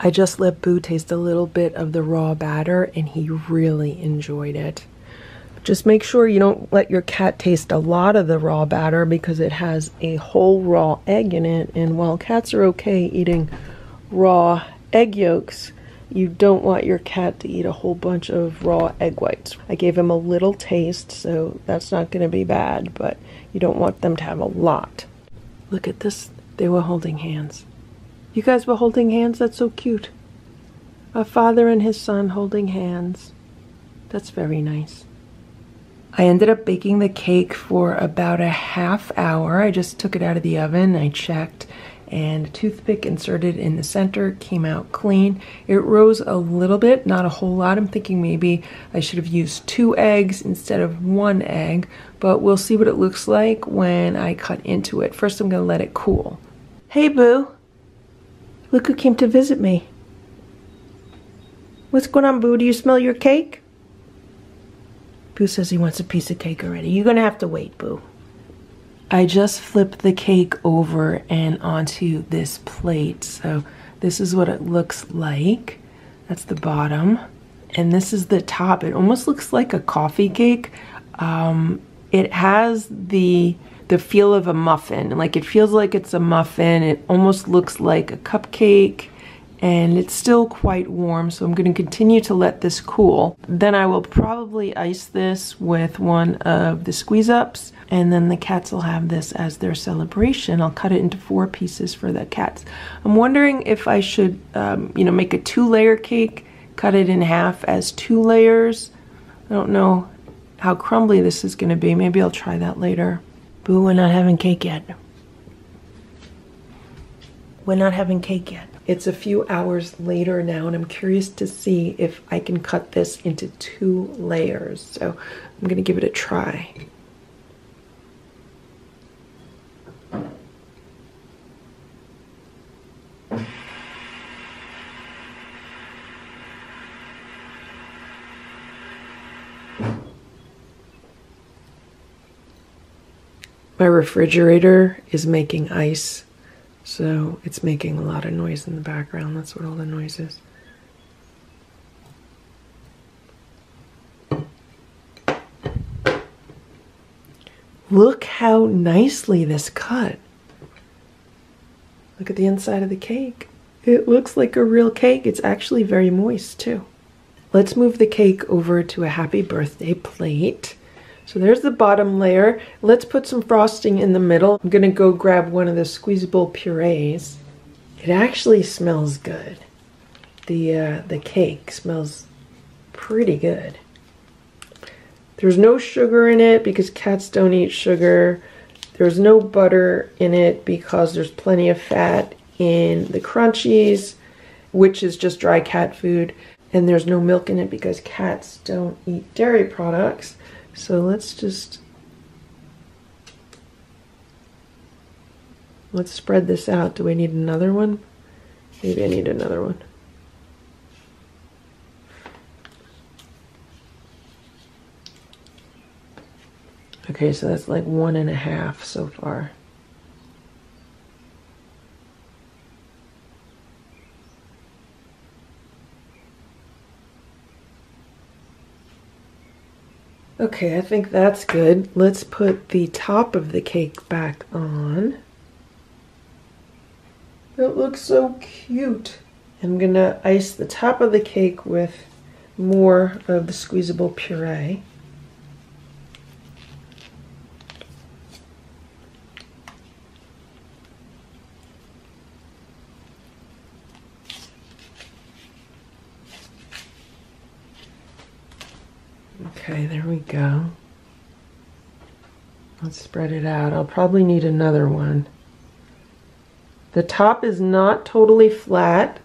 I just let Boo taste a little bit of the raw batter and he really enjoyed it. Just make sure you don't let your cat taste a lot of the raw batter because it has a whole raw egg in it. And while cats are okay eating raw egg yolks, you don't want your cat to eat a whole bunch of raw egg whites. I gave him a little taste, so that's not going to be bad, but you don't want them to have a lot. Look at this. They were holding hands. You guys were holding hands? That's so cute. A father and his son holding hands. That's very nice. I ended up baking the cake for about a half hour. I just took it out of the oven, I checked, and a toothpick inserted in the center came out clean. It rose a little bit, not a whole lot. I'm thinking maybe I should have used two eggs instead of one egg, but we'll see what it looks like when I cut into it. First, I'm gonna let it cool. Hey, Boo. Look who came to visit me. What's going on, Boo? Do you smell your cake? Boo says he wants a piece of cake already. You're gonna have to wait, Boo. I just flipped the cake over and onto this plate. So this is what it looks like. That's the bottom. And this is the top. It almost looks like a coffee cake. Um, it has the the feel of a muffin. Like it feels like it's a muffin. It almost looks like a cupcake and it's still quite warm so I'm going to continue to let this cool. Then I will probably ice this with one of the squeeze ups and then the cats will have this as their celebration. I'll cut it into four pieces for the cats. I'm wondering if I should um, you know make a two layer cake, cut it in half as two layers. I don't know how crumbly this is going to be. Maybe I'll try that later. Boo, we're not having cake yet. We're not having cake yet. It's a few hours later now, and I'm curious to see if I can cut this into two layers. So I'm gonna give it a try. My refrigerator is making ice so it's making a lot of noise in the background. That's what all the noise is. Look how nicely this cut. Look at the inside of the cake. It looks like a real cake. It's actually very moist too. Let's move the cake over to a happy birthday plate. So there's the bottom layer. Let's put some frosting in the middle. I'm gonna go grab one of the squeezable purees. It actually smells good. The, uh, the cake smells pretty good. There's no sugar in it because cats don't eat sugar. There's no butter in it because there's plenty of fat in the crunchies, which is just dry cat food. And there's no milk in it because cats don't eat dairy products. So let's just, let's spread this out. Do we need another one? Maybe I need another one. Okay, so that's like one and a half so far. Okay, I think that's good. Let's put the top of the cake back on. It looks so cute. I'm gonna ice the top of the cake with more of the squeezable puree. Okay, there we go. Let's spread it out. I'll probably need another one. The top is not totally flat.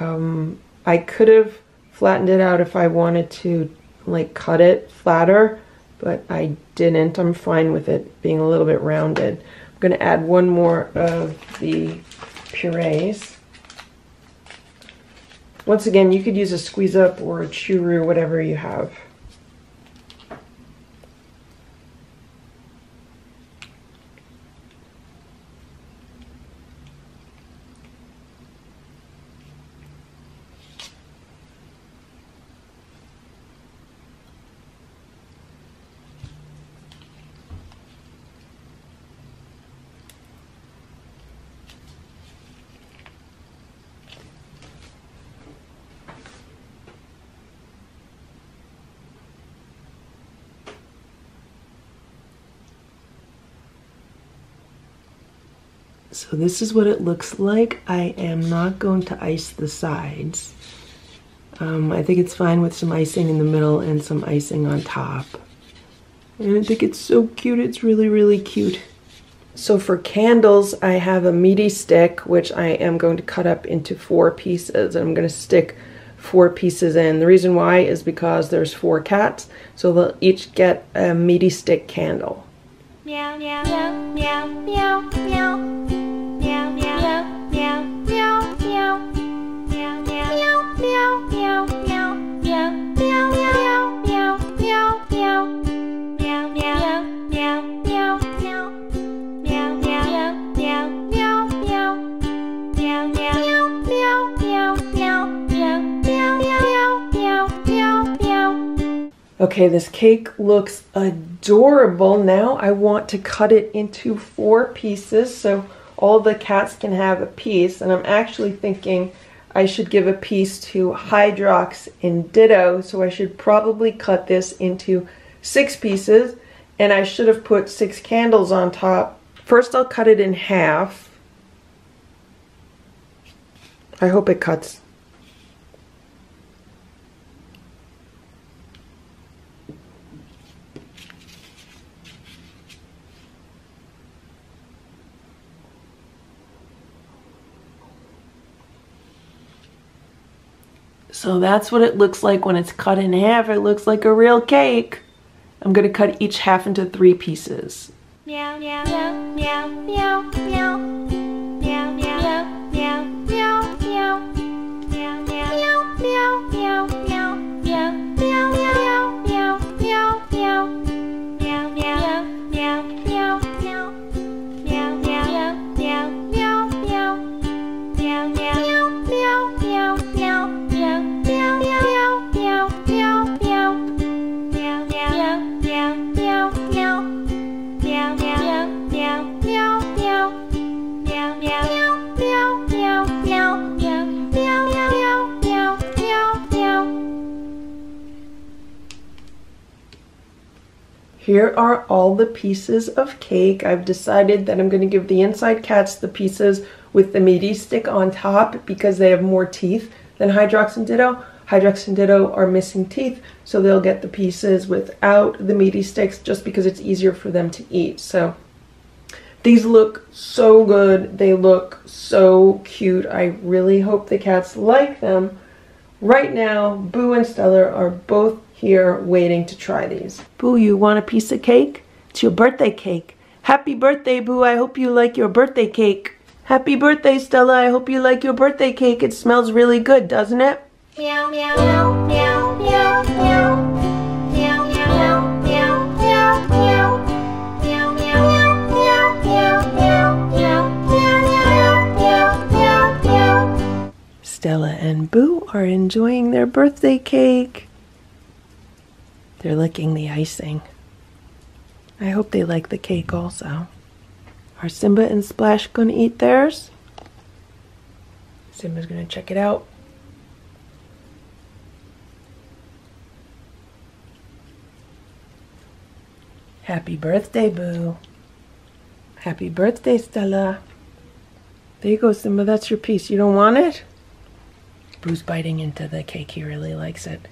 Um, I could have flattened it out if I wanted to like cut it flatter, but I didn't. I'm fine with it being a little bit rounded. I'm going to add one more of the purees. Once again, you could use a squeeze up or a churu, whatever you have. So this is what it looks like. I am not going to ice the sides. Um, I think it's fine with some icing in the middle and some icing on top. And I think it's so cute. It's really, really cute. So for candles, I have a meaty stick, which I am going to cut up into four pieces. And I'm going to stick four pieces in. The reason why is because there's four cats, so they'll each get a meaty stick candle. Meow, meow, meow, meow, meow, meow. Okay, this cake looks adorable. Now I want to cut it into four pieces. So all the cats can have a piece. And I'm actually thinking I should give a piece to Hydrox and Ditto. So I should probably cut this into six pieces. And I should have put six candles on top. First I'll cut it in half. I hope it cuts So that's what it looks like when it's cut in half. It looks like a real cake. I'm gonna cut each half into three pieces. Meow, meow, meow, meow, meow, meow. Meow, meow, meow, meow, meow, meow. Meow, meow, meow, meow, meow, meow, meow, meow, Here are all the pieces of cake. I've decided that I'm going to give the inside cats the pieces with the meaty stick on top because they have more teeth than Hydrox and Ditto. Hydrox and Ditto are missing teeth, so they'll get the pieces without the meaty sticks just because it's easier for them to eat. So these look so good. They look so cute. I really hope the cats like them. Right now, Boo and Stella are both here waiting to try these. Boo, you want a piece of cake? It's your birthday cake. Happy birthday, Boo. I hope you like your birthday cake. Happy birthday, Stella. I hope you like your birthday cake. It smells really good, doesn't it? Meow, meow, meow, meow, meow, meow. Stella and Boo are enjoying their birthday cake. They're licking the icing. I hope they like the cake also. Are Simba and Splash gonna eat theirs? Simba's gonna check it out. Happy birthday, Boo. Happy birthday, Stella. There you go, Simba. That's your piece. You don't want it? Boo's biting into the cake. He really likes it.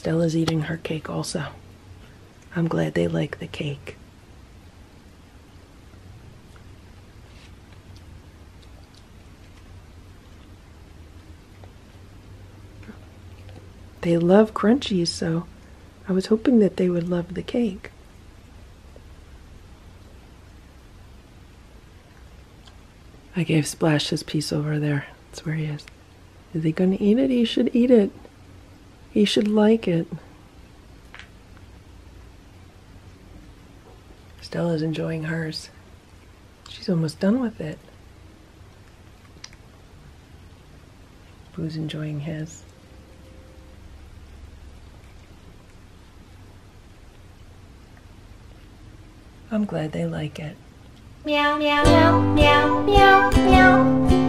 Stella's eating her cake also. I'm glad they like the cake. They love crunchies, so I was hoping that they would love the cake. I gave Splash his piece over there. That's where he is. Is he going to eat it? He should eat it. He should like it. Stella's enjoying hers. She's almost done with it. Boo's enjoying his. I'm glad they like it. Meow meow meow meow meow meow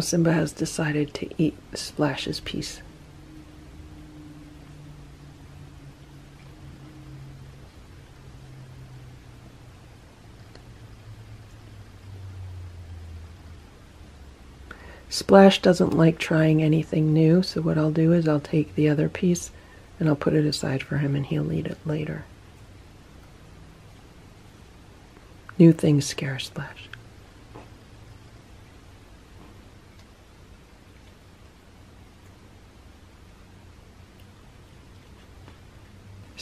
Simba has decided to eat Splash's piece. Splash doesn't like trying anything new, so what I'll do is I'll take the other piece and I'll put it aside for him and he'll eat it later. New things scare Splash.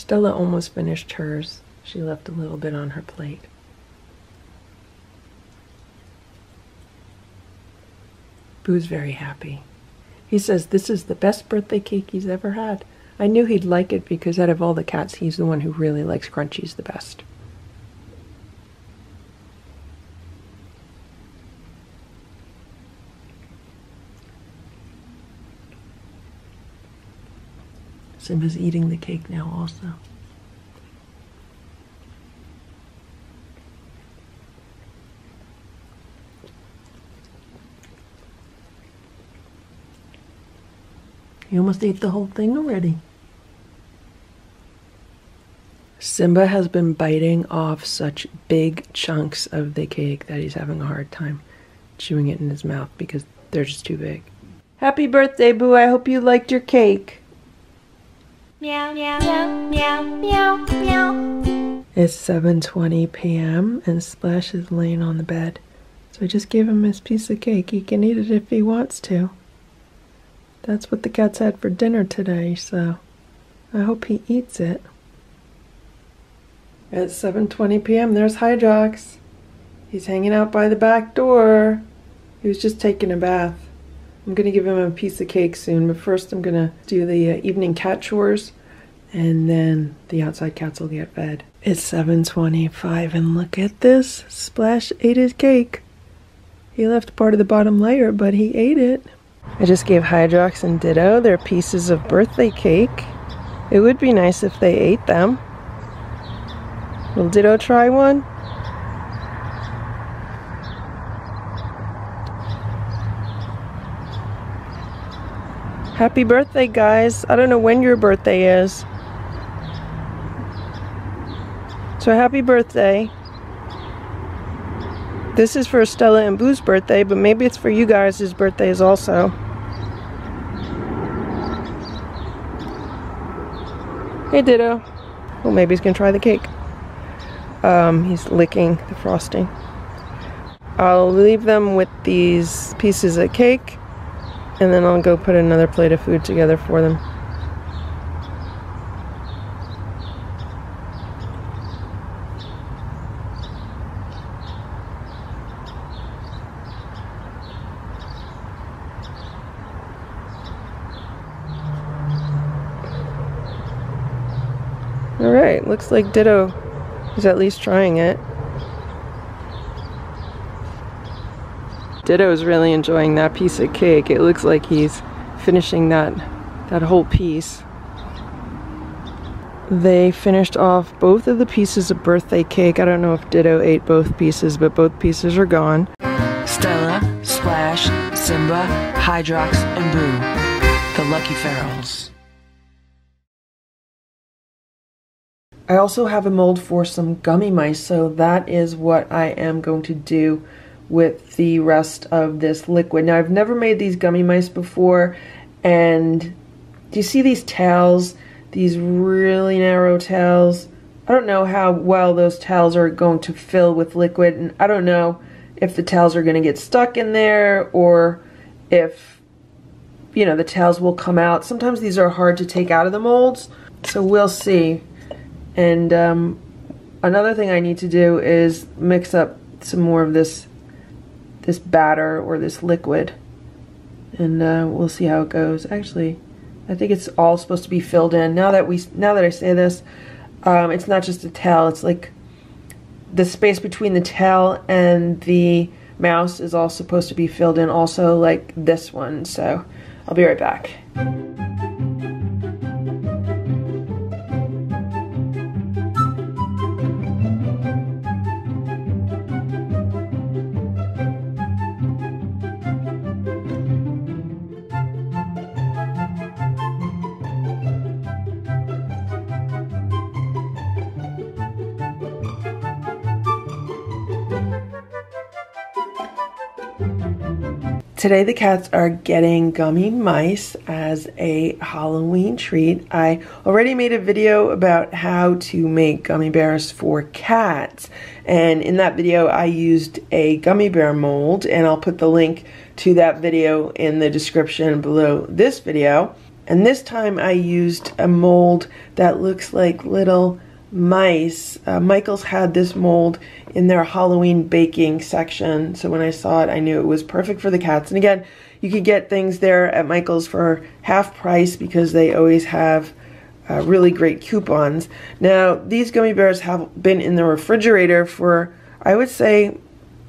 Stella almost finished hers. She left a little bit on her plate. Boo's very happy. He says this is the best birthday cake he's ever had. I knew he'd like it because out of all the cats, he's the one who really likes crunchies the best. Simba's eating the cake now also. You almost ate the whole thing already. Simba has been biting off such big chunks of the cake that he's having a hard time chewing it in his mouth because they're just too big. Happy birthday, Boo. I hope you liked your cake. Meow, meow, meow, meow, meow, meow. It's 7.20 p.m. and Splash is laying on the bed. So I just gave him his piece of cake. He can eat it if he wants to. That's what the cats had for dinner today, so I hope he eats it. At 7:20 p.m. there's Hydrox. He's hanging out by the back door. He was just taking a bath. I'm going to give him a piece of cake soon, but first I'm going to do the uh, evening cat chores and then the outside cats will get fed. It's 7:25 and look at this. Splash ate his cake. He left part of the bottom layer, but he ate it. I just gave Hydrox and Ditto their pieces of birthday cake. It would be nice if they ate them. Will Ditto try one? Happy birthday, guys. I don't know when your birthday is. So happy birthday. This is for Stella and Boo's birthday, but maybe it's for you guys' birthdays also. Hey Ditto. Well, maybe he's gonna try the cake. Um, he's licking the frosting. I'll leave them with these pieces of cake, and then I'll go put another plate of food together for them. Alright, looks like Ditto is at least trying it. Ditto is really enjoying that piece of cake. It looks like he's finishing that, that whole piece. They finished off both of the pieces of birthday cake. I don't know if Ditto ate both pieces, but both pieces are gone. Stella, Splash, Simba, Hydrox, and Boo. The Lucky Ferals. I also have a mold for some gummy mice, so that is what I am going to do with the rest of this liquid. Now, I've never made these gummy mice before, and do you see these tails? These really narrow tails? I don't know how well those tails are going to fill with liquid, and I don't know if the tails are going to get stuck in there or if, you know, the tails will come out. Sometimes these are hard to take out of the molds, so we'll see. And um, another thing I need to do is mix up some more of this this batter or this liquid. And uh, we'll see how it goes. Actually, I think it's all supposed to be filled in. Now that we now that I say this, um, it's not just a tail. It's like the space between the tail and the mouse is all supposed to be filled in also like this one. So I'll be right back. Today the cats are getting gummy mice as a Halloween treat. I already made a video about how to make gummy bears for cats. And in that video I used a gummy bear mold and I'll put the link to that video in the description below this video. And this time I used a mold that looks like little mice. Uh, Michaels had this mold in their Halloween baking section. So when I saw it, I knew it was perfect for the cats. And again, you could get things there at Michaels for half price because they always have uh, really great coupons. Now, these gummy bears have been in the refrigerator for, I would say,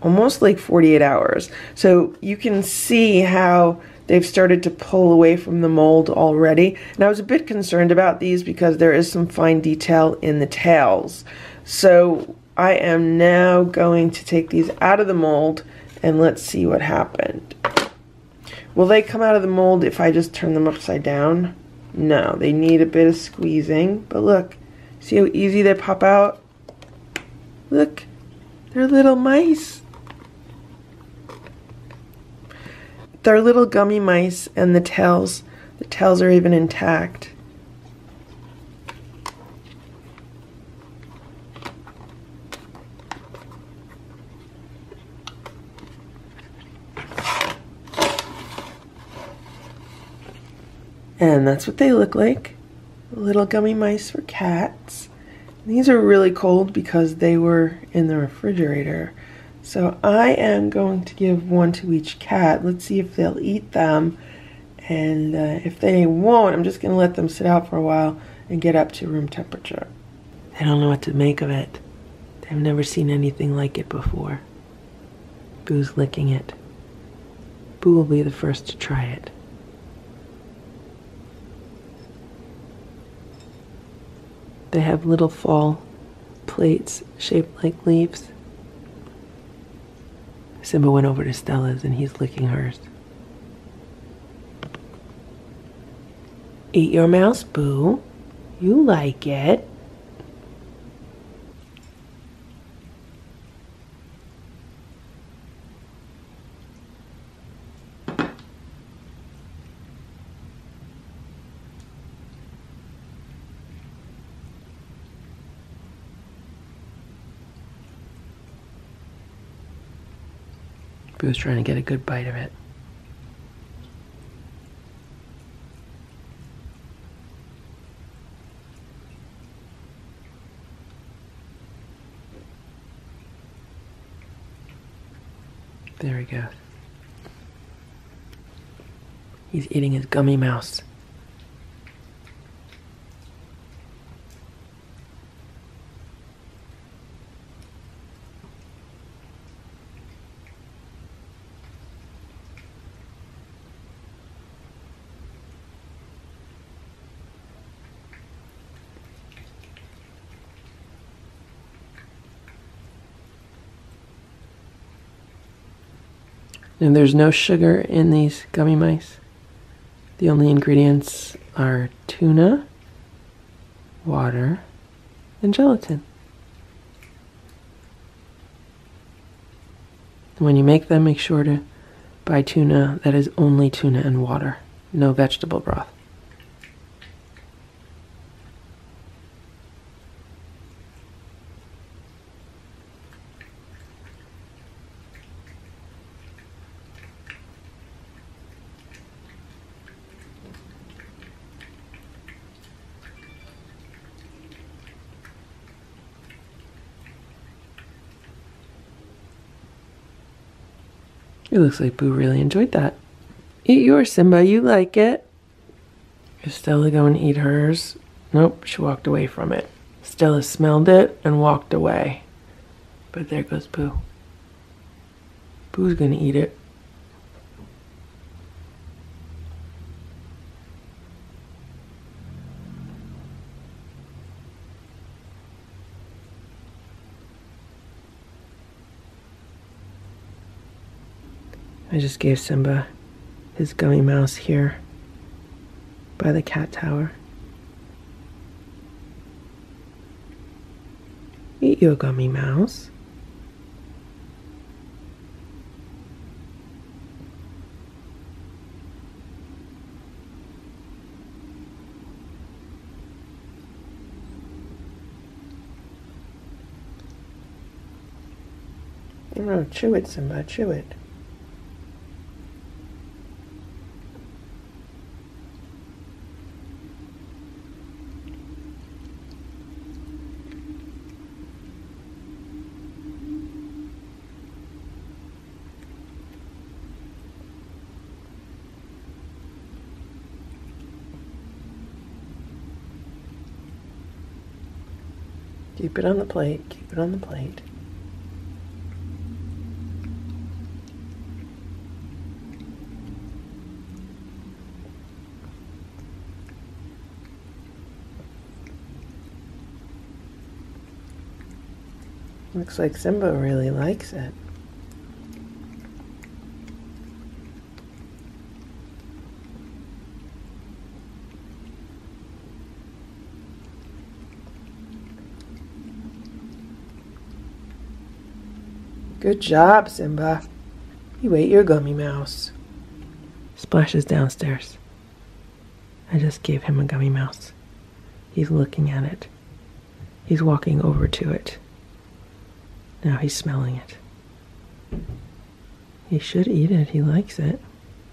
almost like 48 hours. So you can see how they've started to pull away from the mold already. And I was a bit concerned about these because there is some fine detail in the tails. So I am now going to take these out of the mold and let's see what happened. Will they come out of the mold if I just turn them upside down? No, they need a bit of squeezing. But look, see how easy they pop out? Look, they're little mice. They're little gummy mice and the tails, the tails are even intact. And that's what they look like. Little gummy mice for cats. These are really cold because they were in the refrigerator. So I am going to give one to each cat. Let's see if they'll eat them. And uh, if they won't, I'm just going to let them sit out for a while and get up to room temperature. They don't know what to make of it. They've never seen anything like it before. Boo's licking it. Boo will be the first to try it. They have little fall plates shaped like leaves. Simba went over to Stella's and he's licking hers. Eat your mouse, Boo. You like it. He was trying to get a good bite of it. There he goes. He's eating his gummy mouse. And there's no sugar in these gummy mice. The only ingredients are tuna, water, and gelatin. When you make them, make sure to buy tuna that is only tuna and water, no vegetable broth. It looks like Boo really enjoyed that. Eat yours, Simba. You like it. Is Stella going to eat hers? Nope, she walked away from it. Stella smelled it and walked away. But there goes Boo. Boo's going to eat it. I just gave Simba his gummy mouse here by the cat tower. Eat your gummy mouse. No, chew it, Simba, chew it. Keep it on the plate, keep it on the plate. Looks like Simba really likes it. Good job, Simba. You ate your gummy mouse. Splash is downstairs. I just gave him a gummy mouse. He's looking at it. He's walking over to it. Now he's smelling it. He should eat it. He likes it.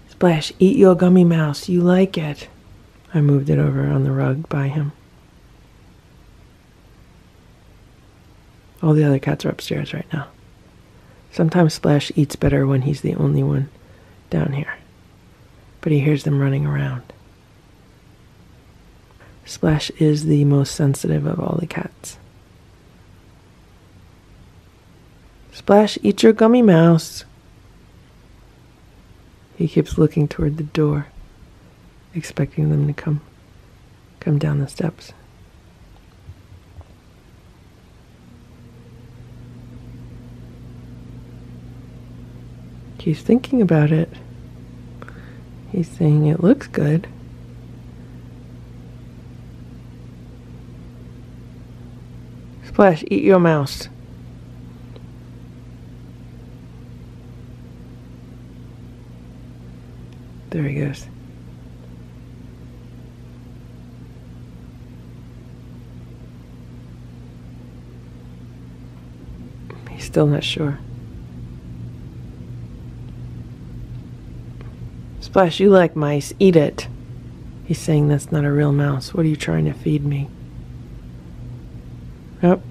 Splash, eat your gummy mouse. You like it. I moved it over on the rug by him. All the other cats are upstairs right now. Sometimes Splash eats better when he's the only one down here, but he hears them running around. Splash is the most sensitive of all the cats. Splash, eat your gummy mouse. He keeps looking toward the door, expecting them to come come down the steps. He's thinking about it. He's saying it looks good. Splash, eat your mouse. There he goes. He's still not sure. Splash, you like mice. Eat it. He's saying that's not a real mouse. What are you trying to feed me? Yep.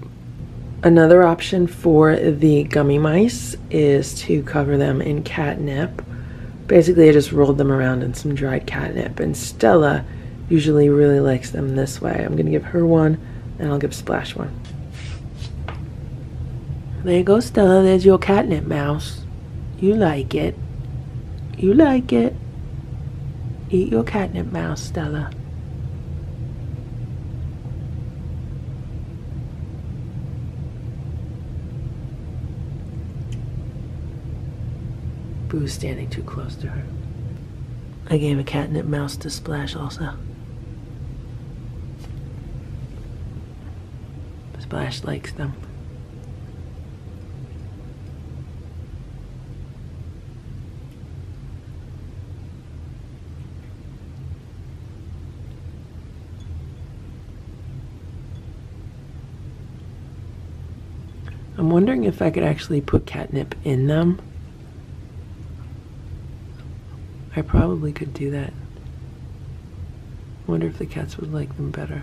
Another option for the gummy mice is to cover them in catnip. Basically, I just rolled them around in some dried catnip, and Stella usually really likes them this way. I'm going to give her one, and I'll give Splash one. There you go, Stella. There's your catnip mouse. You like it. You like it. Eat your catnip mouse, Stella. Boo's standing too close to her. I gave a catnip mouse to Splash also. Splash likes them. I'm wondering if I could actually put catnip in them. I probably could do that. Wonder if the cats would like them better.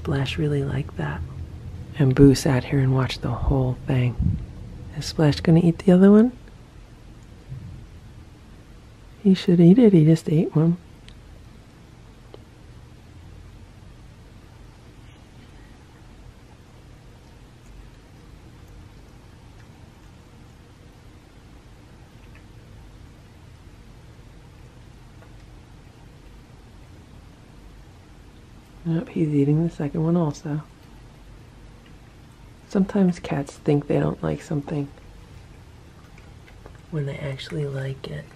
Splash really liked that. And Boo sat here and watched the whole thing. Is Splash gonna eat the other one? He should eat it, he just ate one. Yep, he's eating the second one also. Sometimes cats think they don't like something when they actually like it.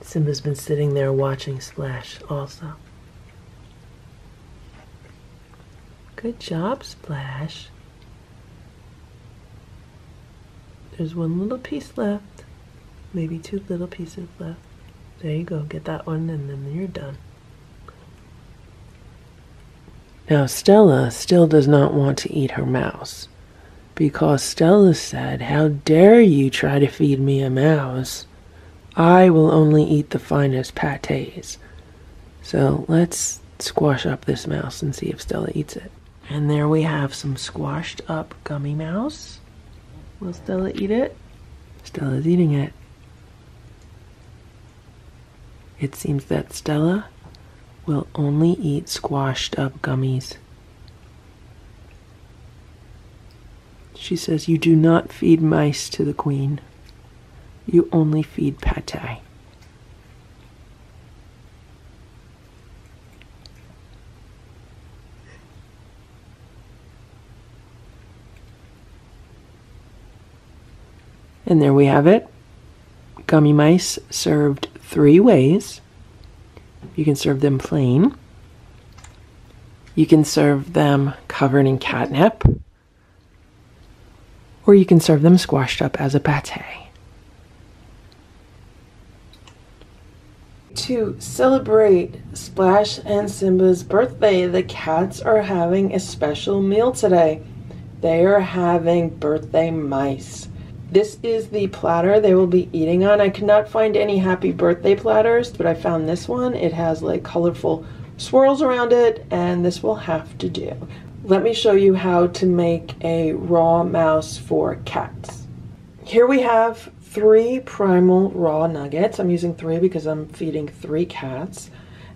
Simba's been sitting there watching Splash also. Good job, Splash. There's one little piece left. Maybe two little pieces left. There you go. Get that one and then you're done. Now, Stella still does not want to eat her mouse because Stella said, How dare you try to feed me a mouse? I will only eat the finest pates. So let's squash up this mouse and see if Stella eats it. And there we have some squashed up gummy mouse. Will Stella eat it? Stella's eating it. It seems that Stella will only eat squashed up gummies. She says, You do not feed mice to the queen. You only feed pate. And there we have it. Gummy mice served three ways. You can serve them plain. You can serve them covered in catnip. Or you can serve them squashed up as a pate. To celebrate Splash and Simba's birthday, the cats are having a special meal today. They are having birthday mice. This is the platter they will be eating on. I could not find any happy birthday platters, but I found this one. It has like colorful swirls around it, and this will have to do. Let me show you how to make a raw mouse for cats. Here we have three primal raw nuggets. I'm using three because I'm feeding three cats.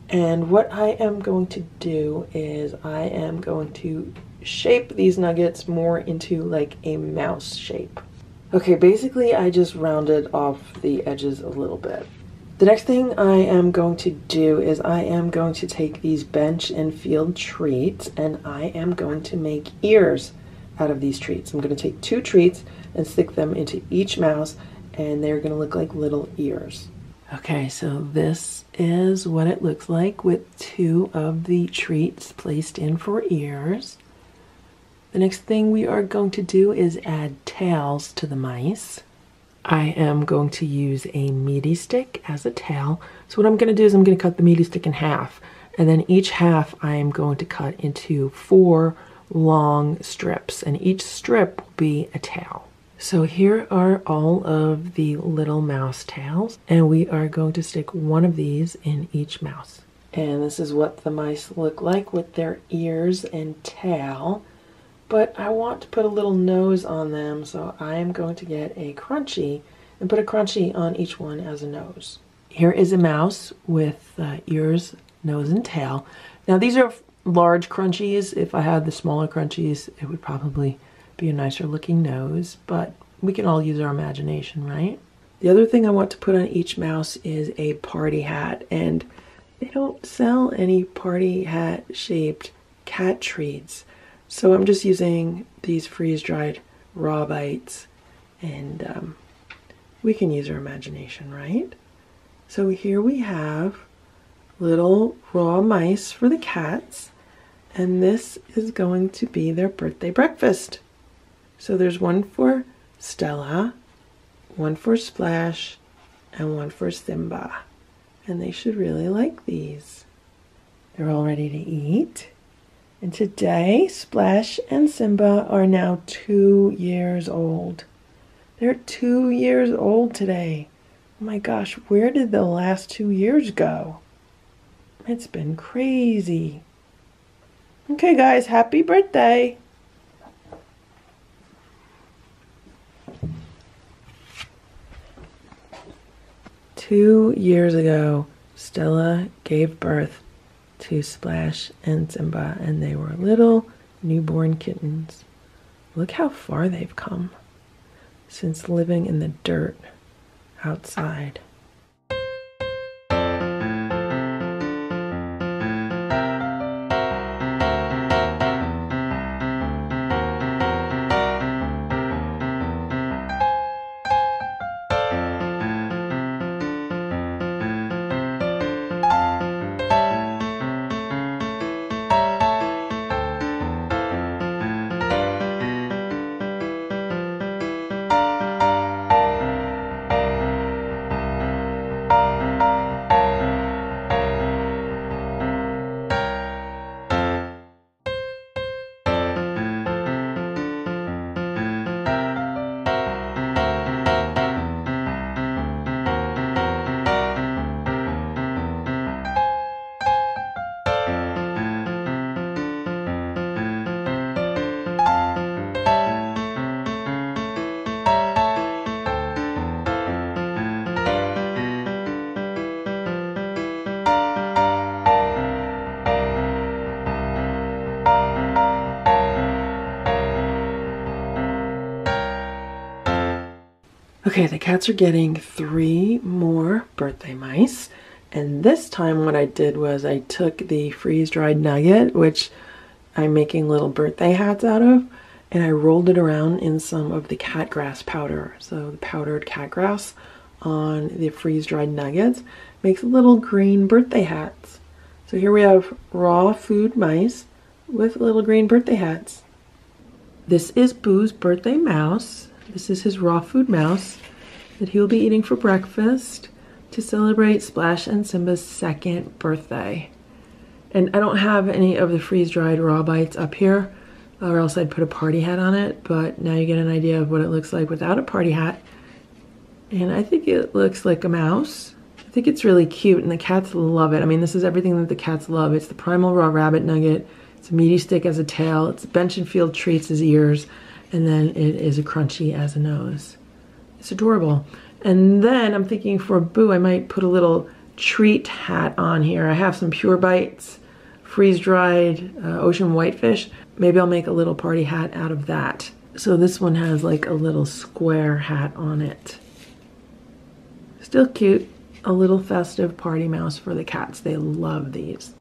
And what I am going to do is I am going to shape these nuggets more into like a mouse shape. Okay, basically I just rounded off the edges a little bit. The next thing I am going to do is I am going to take these bench and field treats and I am going to make ears out of these treats. I'm going to take two treats and stick them into each mouse and they're going to look like little ears. Okay, so this is what it looks like with two of the treats placed in for ears. The next thing we are going to do is add tails to the mice. I am going to use a meaty stick as a tail. So what I'm going to do is I'm going to cut the meaty stick in half. And then each half I am going to cut into four long strips. And each strip will be a tail. So here are all of the little mouse tails. And we are going to stick one of these in each mouse. And this is what the mice look like with their ears and tail but I want to put a little nose on them, so I am going to get a crunchy and put a crunchy on each one as a nose. Here is a mouse with uh, ears, nose, and tail. Now these are large Crunchies. If I had the smaller Crunchies, it would probably be a nicer looking nose, but we can all use our imagination, right? The other thing I want to put on each mouse is a party hat, and they don't sell any party hat shaped cat treats. So I'm just using these freeze-dried raw bites and um, we can use our imagination, right? So here we have little raw mice for the cats and this is going to be their birthday breakfast. So there's one for Stella, one for Splash, and one for Simba. And they should really like these. They're all ready to eat. And today, Splash and Simba are now two years old. They're two years old today. Oh my gosh, where did the last two years go? It's been crazy. Okay, guys, happy birthday. Two years ago, Stella gave birth to Splash and Simba, and they were little newborn kittens. Look how far they've come since living in the dirt outside. Okay, the cats are getting three more birthday mice. And this time what I did was I took the freeze-dried nugget, which I'm making little birthday hats out of, and I rolled it around in some of the cat grass powder. So the powdered cat grass on the freeze-dried nuggets makes little green birthday hats. So here we have raw food mice with little green birthday hats. This is Boo's birthday mouse. This is his raw food mouse that he will be eating for breakfast to celebrate Splash and Simba's second birthday. And I don't have any of the freeze-dried raw bites up here, uh, or else I'd put a party hat on it, but now you get an idea of what it looks like without a party hat. And I think it looks like a mouse. I think it's really cute, and the cats love it. I mean, this is everything that the cats love. It's the Primal Raw Rabbit Nugget. It's a meaty stick as a tail. It's Bench and Field treats as ears and then it is a crunchy as a nose. It's adorable. And then I'm thinking for Boo, I might put a little treat hat on here. I have some Pure Bites, freeze-dried uh, ocean whitefish. Maybe I'll make a little party hat out of that. So this one has like a little square hat on it. Still cute. A little festive party mouse for the cats. They love these.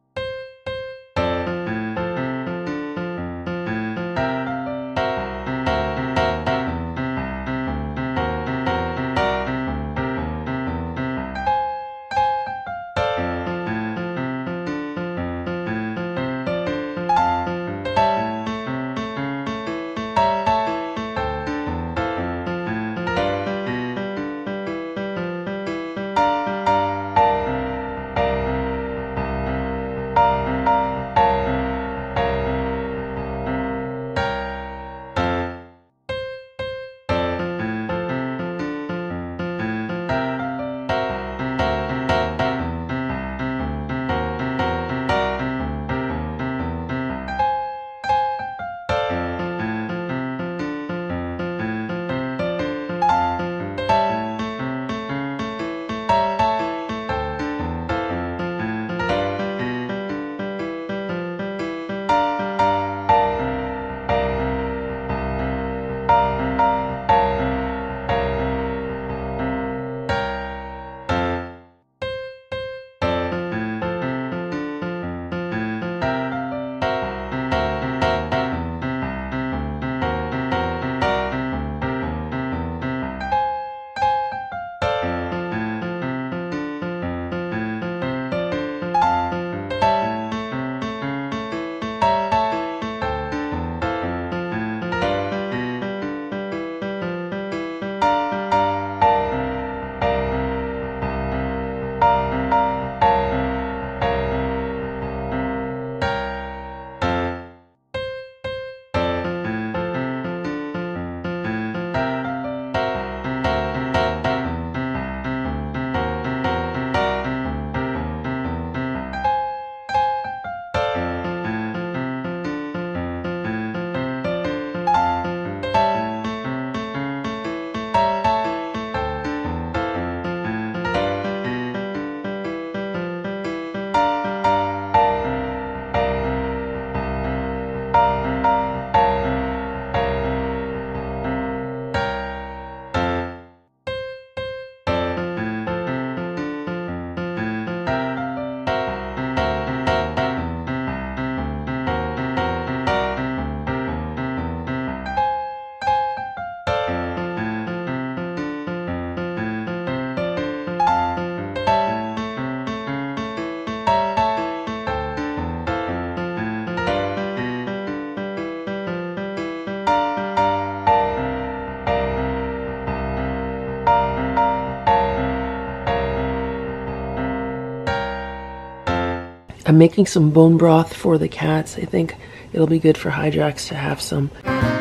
I'm making some bone broth for the cats. I think it'll be good for Hydrox to have some.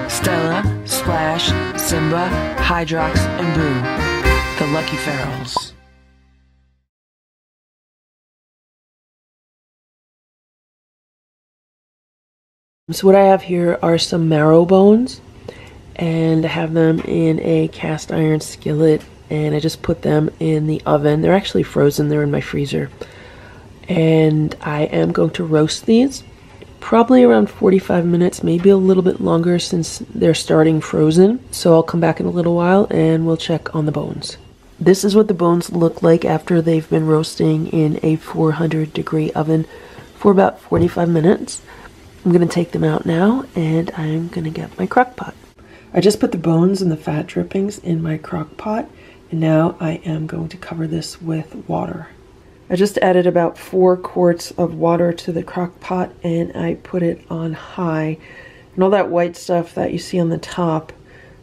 Stella, Splash, Simba, Hydrox, and Boo. The Lucky Ferals. So what I have here are some marrow bones and I have them in a cast iron skillet and I just put them in the oven. They're actually frozen, they're in my freezer. And I am going to roast these probably around 45 minutes, maybe a little bit longer since they're starting frozen. So I'll come back in a little while and we'll check on the bones. This is what the bones look like after they've been roasting in a 400 degree oven for about 45 minutes. I'm going to take them out now and I'm going to get my crock pot. I just put the bones and the fat drippings in my crock pot and now I am going to cover this with water. I just added about four quarts of water to the crock pot and I put it on high. And all that white stuff that you see on the top,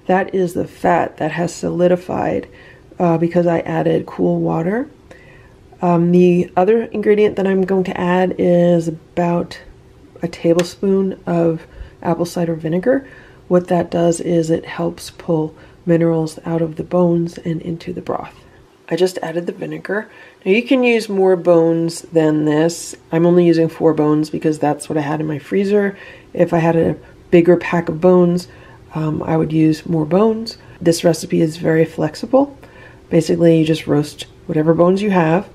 that is the fat that has solidified uh, because I added cool water. Um, the other ingredient that I'm going to add is about a tablespoon of apple cider vinegar. What that does is it helps pull minerals out of the bones and into the broth. I just added the vinegar. Now you can use more bones than this. I'm only using four bones because that's what I had in my freezer. If I had a bigger pack of bones, um, I would use more bones. This recipe is very flexible. Basically, you just roast whatever bones you have,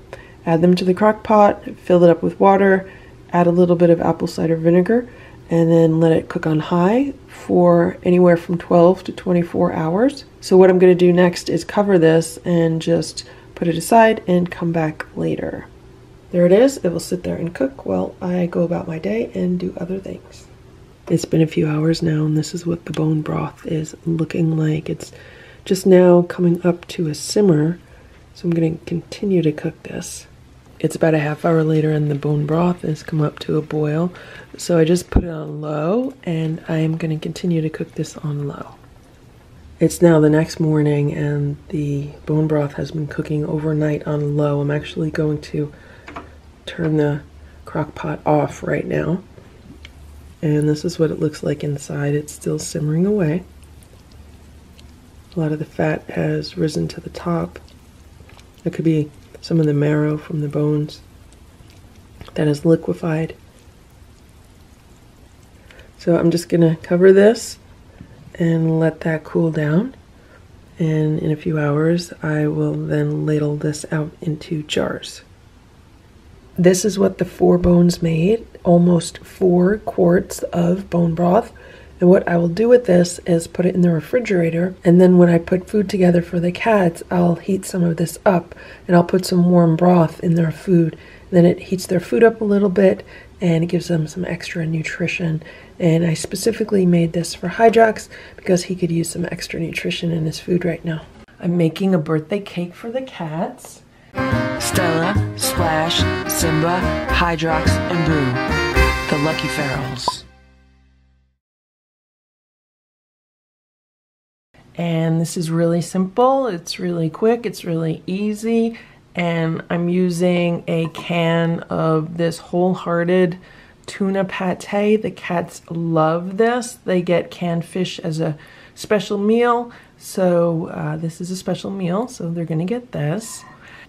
add them to the crock pot, fill it up with water, add a little bit of apple cider vinegar, and then let it cook on high for anywhere from 12 to 24 hours. So what I'm going to do next is cover this and just put it aside and come back later. There it is. It will sit there and cook while I go about my day and do other things. It's been a few hours now and this is what the bone broth is looking like. It's just now coming up to a simmer. So I'm going to continue to cook this. It's about a half hour later and the bone broth has come up to a boil. So I just put it on low and I'm going to continue to cook this on low. It's now the next morning and the bone broth has been cooking overnight on low. I'm actually going to turn the crock pot off right now. And this is what it looks like inside. It's still simmering away. A lot of the fat has risen to the top. It could be some of the marrow from the bones that is liquefied. So I'm just going to cover this and let that cool down. And in a few hours, I will then ladle this out into jars. This is what the four bones made, almost four quarts of bone broth. And what I will do with this is put it in the refrigerator. And then when I put food together for the cats, I'll heat some of this up and I'll put some warm broth in their food. then it heats their food up a little bit and it gives them some extra nutrition. And I specifically made this for Hydrox because he could use some extra nutrition in his food right now. I'm making a birthday cake for the cats. Stella, Splash, Simba, Hydrox, and Boo. The Lucky Ferals. And this is really simple, it's really quick, it's really easy. And I'm using a can of this wholehearted tuna pate. The cats love this. They get canned fish as a special meal. So uh, this is a special meal, so they're gonna get this.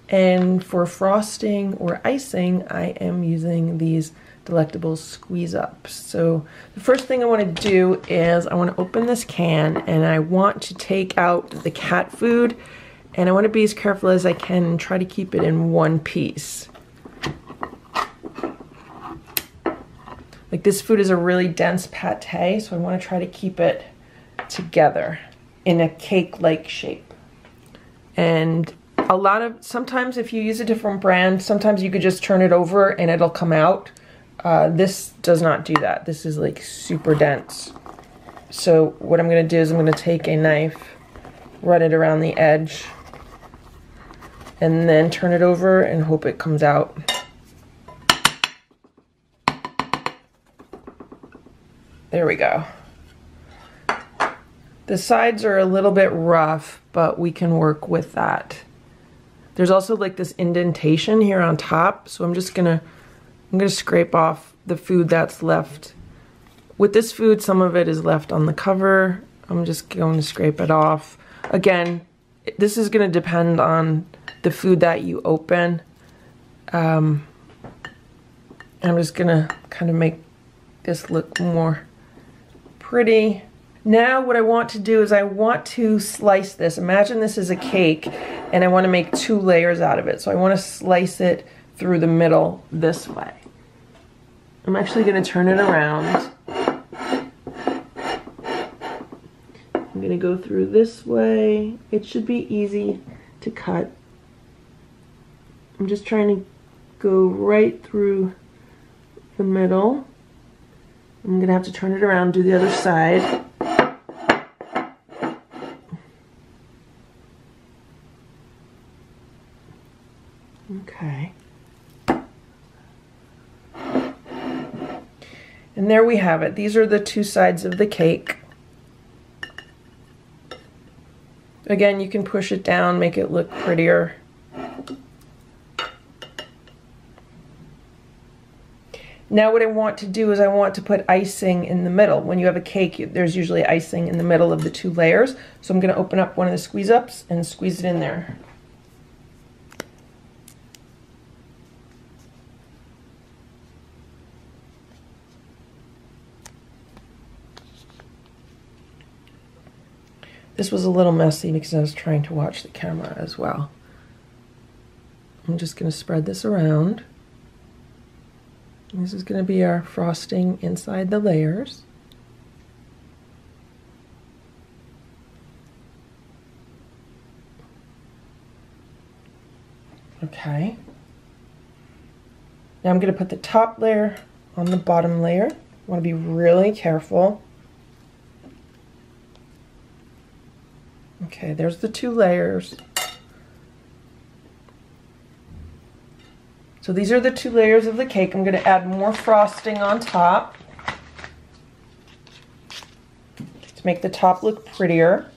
And for frosting or icing, I am using these delectable squeeze ups. So the first thing I want to do is I want to open this can and I want to take out the cat food and I want to be as careful as I can and try to keep it in one piece. Like this food is a really dense pate, so I want to try to keep it together in a cake-like shape. And a lot of, sometimes if you use a different brand, sometimes you could just turn it over and it'll come out. Uh, this does not do that. This is like super dense. So what I'm to do is I'm to take a knife, run it around the edge, and then turn it over and hope it comes out. There we go. The sides are a little bit rough, but we can work with that. There's also like this indentation here on top, so I'm just gonna I'm to scrape off the food that's left. With this food, some of it is left on the cover. I'm just going to scrape it off. Again, this is to depend on the food that you open. Um, I'm just to kind of make this look more pretty. Now what I want to do is I want to slice this. Imagine this is a cake and I want to make two layers out of it. So I want to slice it through the middle this way. I'm actually going to turn it around. I'm going to go through this way. It should be easy to cut. I'm just trying to go right through the middle. I'm going to have to turn it around, do the other side. Okay. And there we have it. These are the two sides of the cake. Again, you can push it down, make it look prettier. Now what I want to do is I want to put icing in the middle. When you have a cake, there's usually icing in the middle of the two layers. So I'm going to open up one of the squeeze ups and squeeze it in there. This was a little messy because I was trying to watch the camera as well. I'm just going to spread this around. This is going to be our frosting inside the layers. Okay. Now I'm going to put the top layer on the bottom layer. I want to be really careful. Okay, there's the two layers. So these are the two layers of the cake. I'm going to add more frosting on top to make the top look prettier.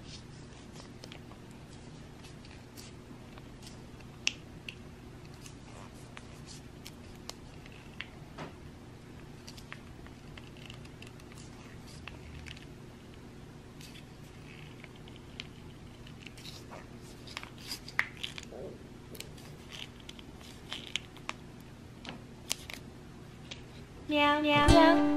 meow meow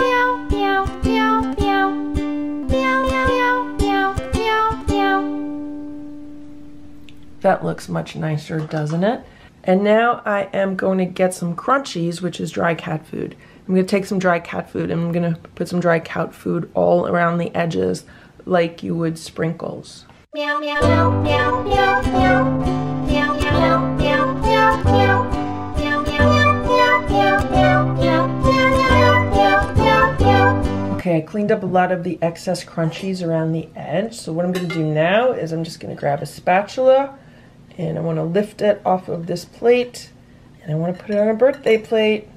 That looks much nicer, doesn't it? And now I am going to get some crunchies, which is dry cat food. I'm going to take some dry cat food and I'm going to put some dry cat food all around the edges like you would sprinkles. Meow meow meow meow meow meow meow meow meow meow meow Okay, I cleaned up a lot of the excess crunchies around the edge. So what I'm going to do now is I'm just going to grab a spatula and I want to lift it off of this plate and I want to put it on a birthday plate.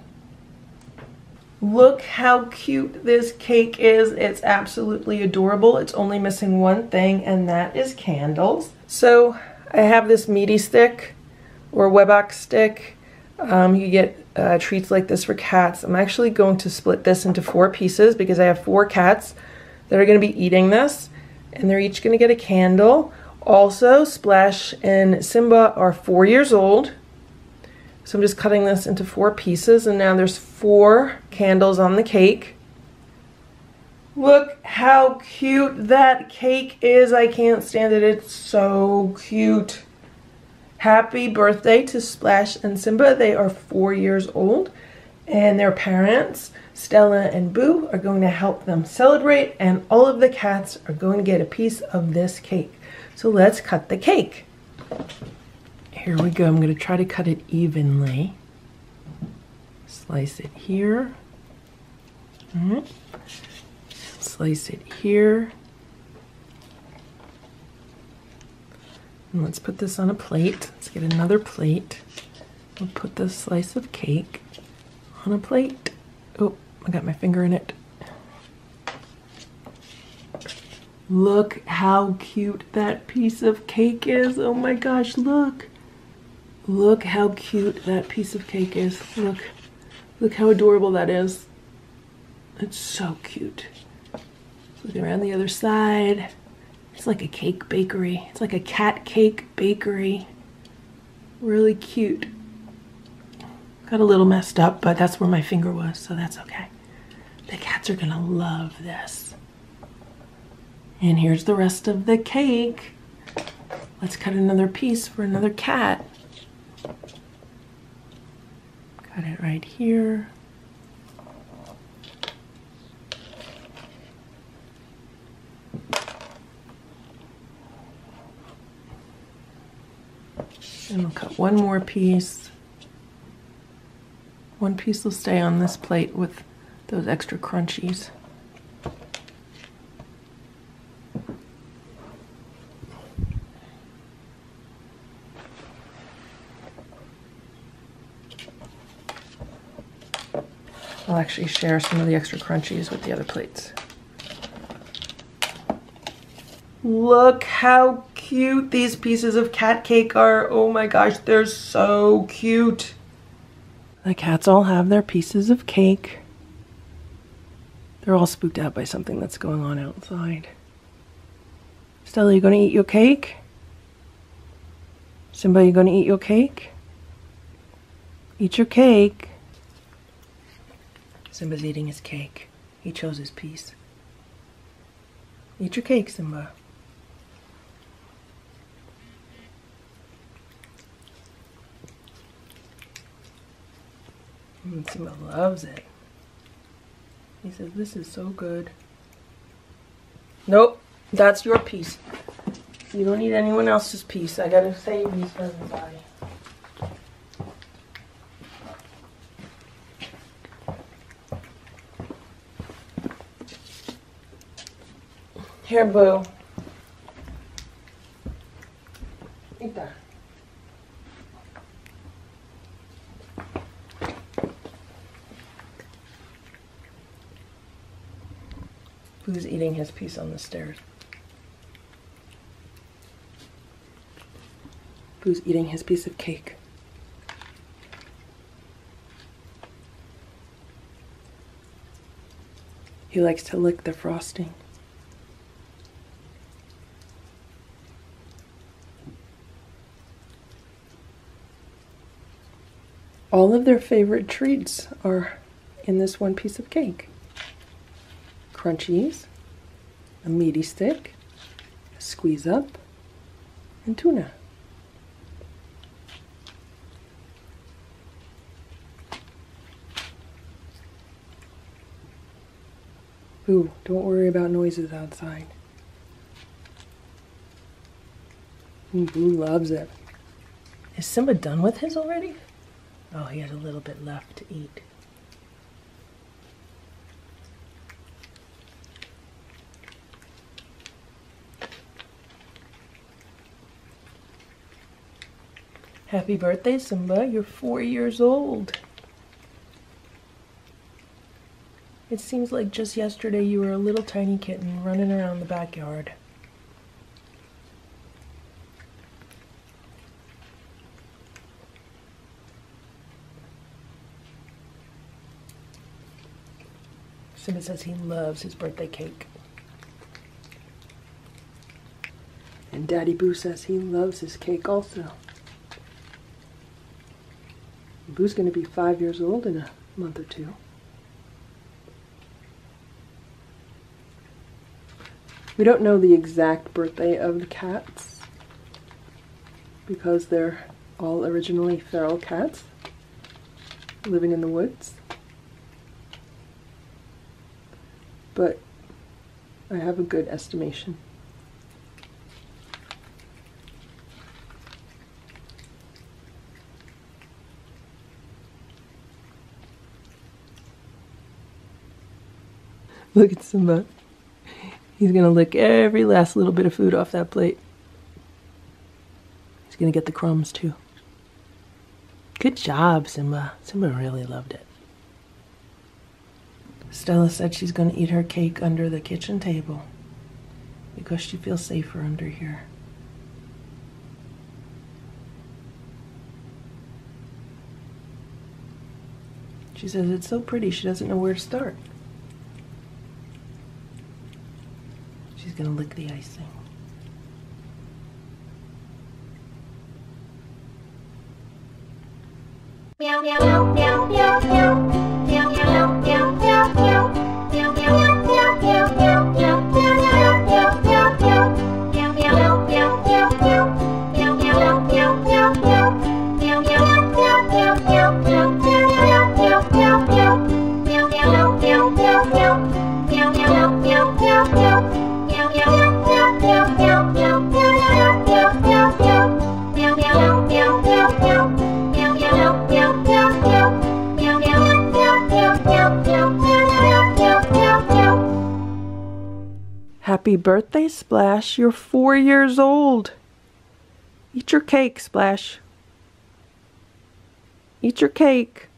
Look how cute this cake is. It's absolutely adorable. It's only missing one thing and that is candles. So I have this meaty stick or Webox stick. Um, you get uh, treats like this for cats. I'm actually going to split this into four pieces because I have four cats that are going to be eating this and they're each going to get a candle. Also, Splash and Simba are four years old. So I'm just cutting this into four pieces and now there's four candles on the cake. Look how cute that cake is. I can't stand it. It's so cute. Happy birthday to Splash and Simba. They are four years old and their parents, Stella and Boo, are going to help them celebrate and all of the cats are going to get a piece of this cake. So let's cut the cake. Here we go. I'm going to try to cut it evenly. Slice it here. Mm -hmm. Slice it here. And let's put this on a plate. Let's get another plate. We'll put this slice of cake on a plate. Oh, I got my finger in it. Look how cute that piece of cake is. Oh my gosh, look. Look how cute that piece of cake is. Look. Look how adorable that is. It's so cute. Look around the other side. It's like a cake bakery. It's like a cat cake bakery. Really cute. Got a little messed up, but that's where my finger was, so that's okay. The cats are gonna love this. And here's the rest of the cake. Let's cut another piece for another cat. Cut it right here. And we'll cut one more piece. One piece will stay on this plate with those extra crunchies. I'll actually share some of the extra crunchies with the other plates. Look how cute these pieces of cat cake are. Oh my gosh, they're so cute. The cats all have their pieces of cake. They're all spooked out by something that's going on outside. Stella, you gonna eat your cake? Simba, you gonna eat your cake? Eat your cake. Simba's eating his cake. He chose his piece. Eat your cake, Simba. Mm, Simba loves it. He says, This is so good. Nope, that's your piece. You don't need anyone else's piece. I gotta save these for everybody. Here, Boo. Eat. Boo's eating his piece on the stairs. Boo's eating his piece of cake. He likes to lick the frosting. All of their favorite treats are in this one piece of cake crunchies, a meaty stick, a squeeze up, and tuna. Ooh, don't worry about noises outside. Mm, Ooh, Boo loves it. Is Simba done with his already? Oh, he has a little bit left to eat. Happy birthday, Simba. You're four years old. It seems like just yesterday you were a little tiny kitten running around the backyard. Simba says he loves his birthday cake. And Daddy Boo says he loves his cake also. Boo's going to be five years old in a month or two. We don't know the exact birthday of the cats because they're all originally feral cats living in the woods. But I have a good estimation. <laughs> Look at Simba. He's gonna lick every last little bit of food off that plate. He's gonna get the crumbs too. Good job, Simba. Simba really loved it. Stella said she's gonna eat her cake under the kitchen table because she feels safer under here. She says it's so pretty she doesn't know where to start. She's gonna lick the icing. Meow meow meow meow meow meow Happy birthday, Splash. You're four years old. Eat your cake, Splash. Eat your cake.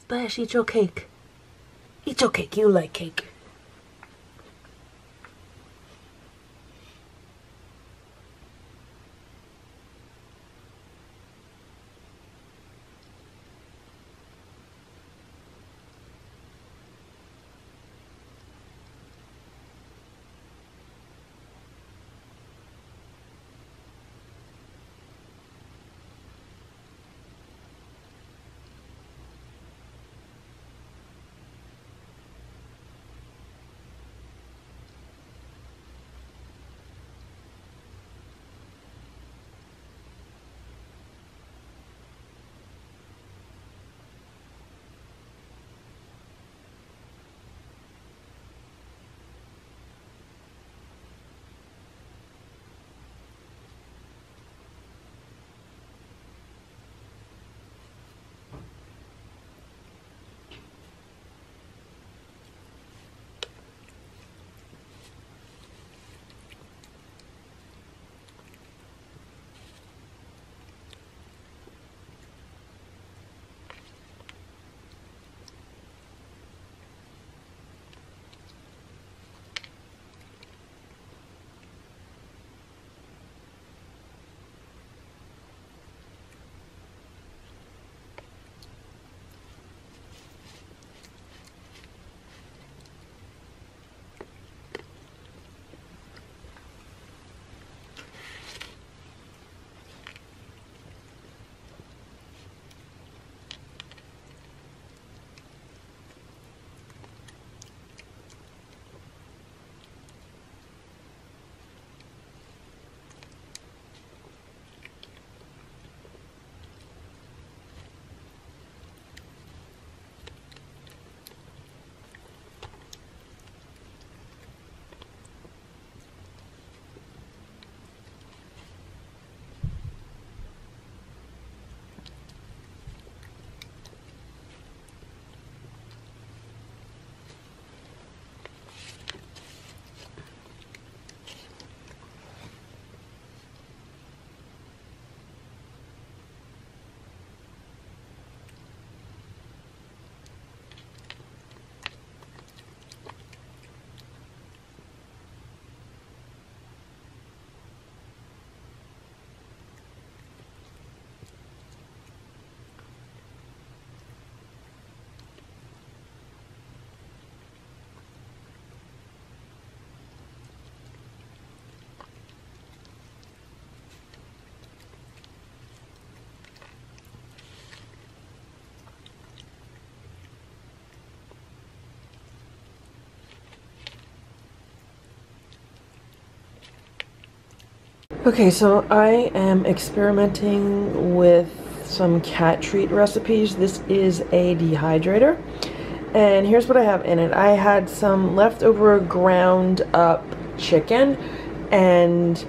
Splash, eat your cake. Eat your cake. You like cake. Okay, so I am experimenting with some cat treat recipes. This is a dehydrator. And here's what I have in it. I had some leftover ground up chicken and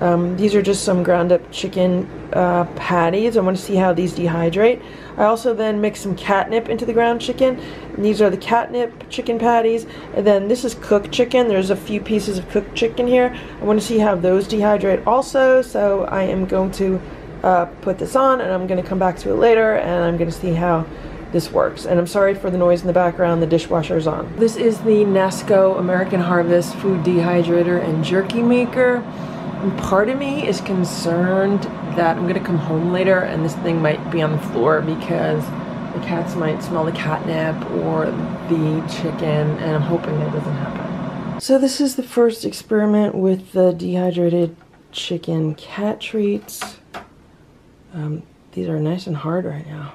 um, these are just some ground up chicken uh, patties. I want to see how these dehydrate. I also then mix some catnip into the ground chicken. These are the catnip chicken patties. And then this is cooked chicken. There's a few pieces of cooked chicken here. I want to see how those dehydrate also. So I am going to uh, put this on and I'm going to come back to it later and I'm going to see how this works. And I'm sorry for the noise in the background, the dishwasher is on. This is the Nesco American Harvest Food Dehydrator and Jerky Maker. And part of me is concerned that I'm gonna come home later and this thing might be on the floor because the cats might smell the catnip or the chicken and I'm hoping that doesn't happen. So this is the first experiment with the dehydrated chicken cat treats. Um, these are nice and hard right now.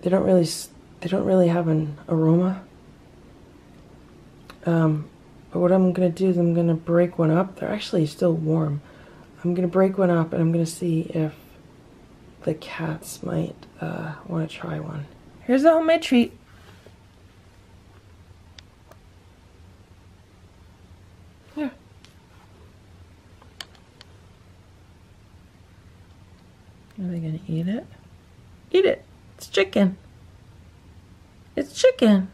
They don't really, they don't really have an aroma. Um, but what I'm to do is I'm to break one up. They're actually still warm. I'm to break one up and I'm to see if the cats might uh, want to try one. Here's a homemade treat. Here. Are they going to eat it? Eat it. It's chicken. It's chicken.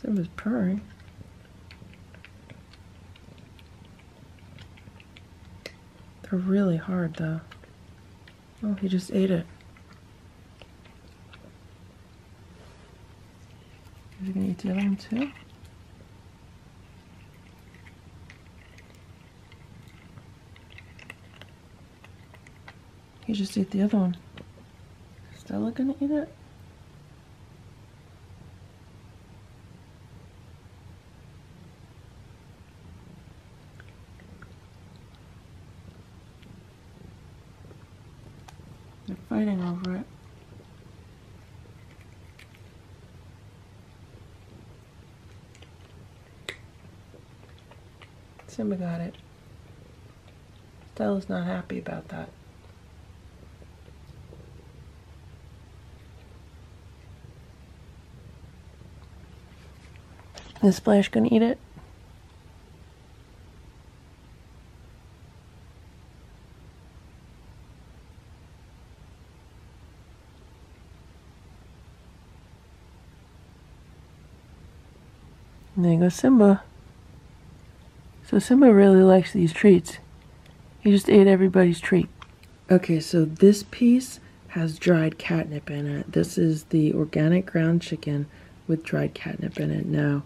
Simba's purring. Really hard though. Oh, he just ate it. Is he gonna eat the other one too? He just ate the other one. Stella gonna eat it? Fighting over it. Simba got it. Stella's not happy about that. Is Splash gonna eat it? And there goes Simba. So Simba really likes these treats. He just ate everybody's treat. Okay, so this piece has dried catnip in it. This is the organic ground chicken with dried catnip in it. Now,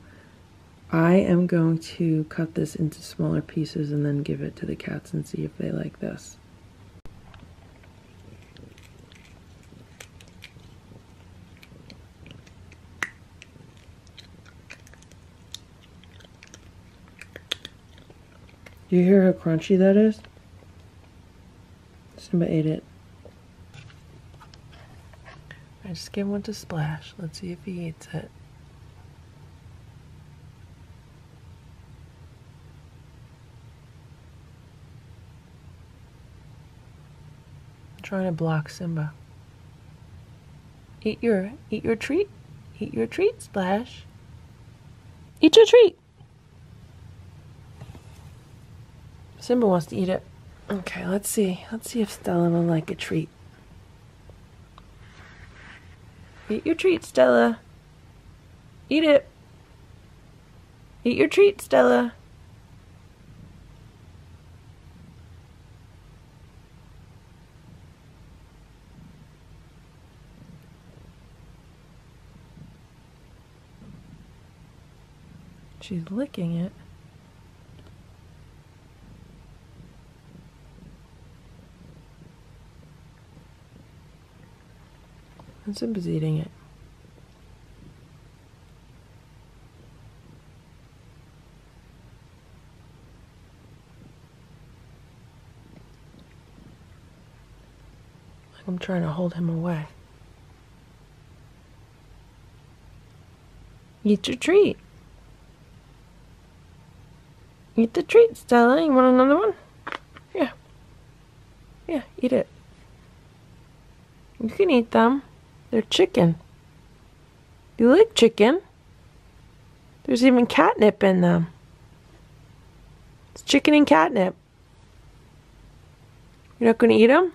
I am going to cut this into smaller pieces and then give it to the cats and see if they like this. Do you hear how crunchy that is? Simba ate it. I just gave one to Splash. Let's see if he eats it. I'm trying to block Simba. Eat your eat your treat. Eat your treat, Splash. Eat your treat. Simba wants to eat it. Okay, let's see. Let's see if Stella will like a treat. Eat your treat, Stella. Eat it. Eat your treat, Stella. She's licking it. And Simba's eating it. Like I'm trying to hold him away. Eat your treat. Eat the treat, Stella. You want another one? Yeah. Yeah, eat it. You can eat them. They're chicken. You like chicken? There's even catnip in them. It's chicken and catnip. You're not going to eat them?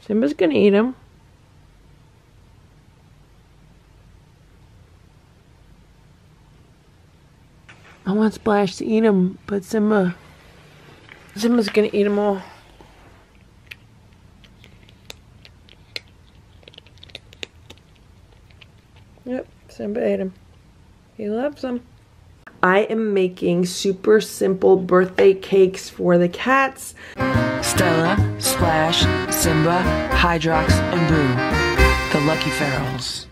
Simba's going to eat them. I want Splash to eat them, but Simba, Simba's going to eat them all. Yep, Simba ate them. He loves them. I am making super simple birthday cakes for the cats. Stella, Splash, Simba, Hydrox, and Boo. The Lucky Ferals.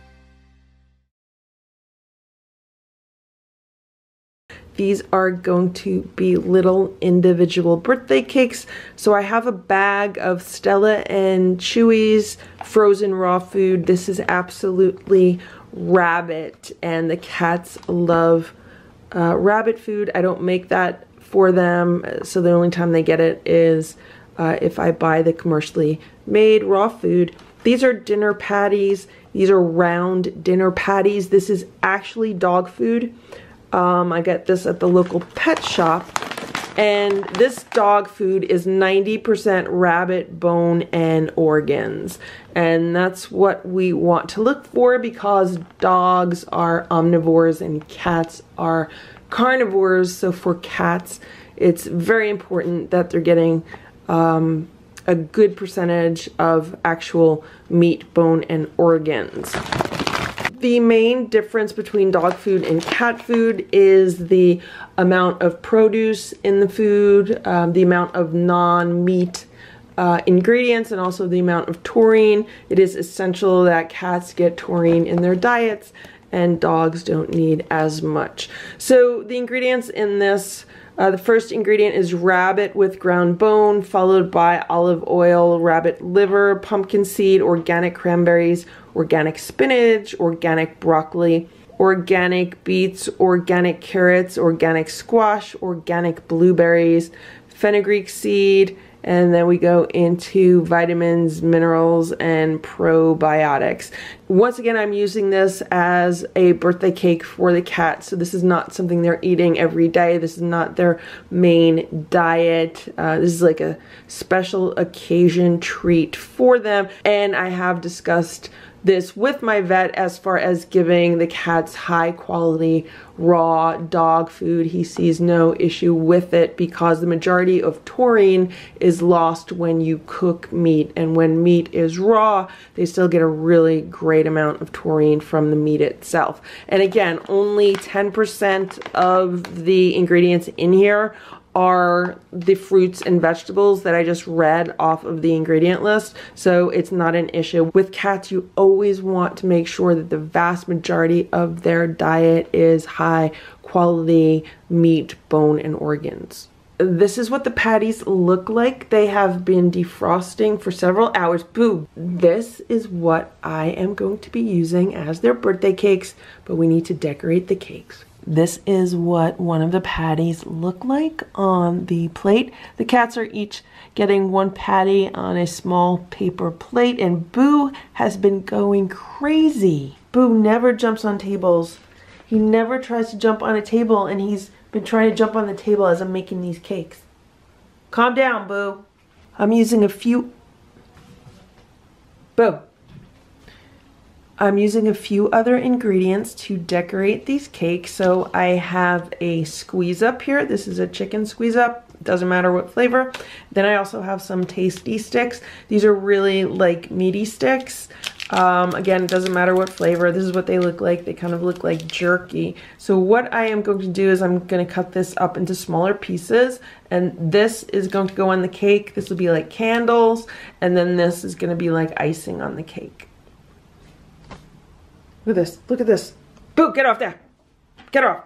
These are going to be little individual birthday cakes. So I have a bag of Stella and Chewy's frozen raw food. This is absolutely rabbit and the cats love uh, rabbit food. I don't make that for them. So the only time they get it is uh, if I buy the commercially made raw food. These are dinner patties. These are round dinner patties. This is actually dog food. Um, I get this at the local pet shop. And this dog food is 90% rabbit bone and organs. And that's what we want to look for because dogs are omnivores and cats are carnivores. So for cats, it's very important that they're getting um, a good percentage of actual meat, bone, and organs. The main difference between dog food and cat food is the amount of produce in the food, um, the amount of non-meat uh, ingredients, and also the amount of taurine. It is essential that cats get taurine in their diets and dogs don't need as much. So the ingredients in this uh, the first ingredient is rabbit with ground bone, followed by olive oil, rabbit liver, pumpkin seed, organic cranberries, organic spinach, organic broccoli, organic beets, organic carrots, organic squash, organic blueberries, fenugreek seed, and then we go into vitamins, minerals, and probiotics. Once again, I'm using this as a birthday cake for the cat, so this is not something they're eating every day. This is not their main diet. Uh, this is like a special occasion treat for them, and I have discussed this with my vet as far as giving the cats high quality raw dog food. He sees no issue with it because the majority of taurine is lost when you cook meat and when meat is raw they still get a really great amount of taurine from the meat itself. And again only 10% of the ingredients in here are the fruits and vegetables that I just read off of the ingredient list. So it's not an issue. With cats, you always want to make sure that the vast majority of their diet is high quality meat, bone, and organs. This is what the patties look like. They have been defrosting for several hours. Boo! This is what I am going to be using as their birthday cakes, but we need to decorate the cakes. This is what one of the patties look like on the plate. The cats are each getting one patty on a small paper plate and Boo has been going crazy. Boo never jumps on tables. He never tries to jump on a table and he's been trying to jump on the table as I'm making these cakes. Calm down, Boo. I'm using a few... Boo. I'm using a few other ingredients to decorate these cakes. So I have a squeeze up here. This is a chicken squeeze up. Doesn't matter what flavor. Then I also have some tasty sticks. These are really like meaty sticks. Um, again, it doesn't matter what flavor. This is what they look like. They kind of look like jerky. So what I am going to do is I'm going to cut this up into smaller pieces. And this is going to go on the cake. This will be like candles. And then this is going to be like icing on the cake. Look at this. Look at this. Boo, get off there. Get off.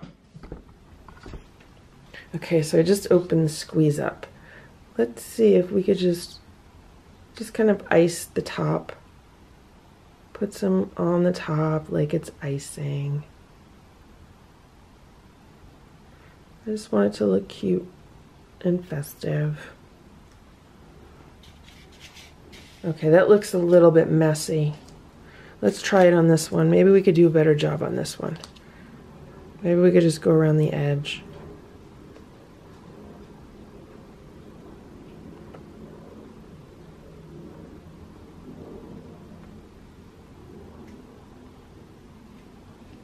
Okay, so I just opened the squeeze up. Let's see if we could just, just kind of ice the top. Put some on the top like it's icing. I just want it to look cute and festive. Okay, that looks a little bit messy. Let's try it on this one. Maybe we could do a better job on this one. Maybe we could just go around the edge.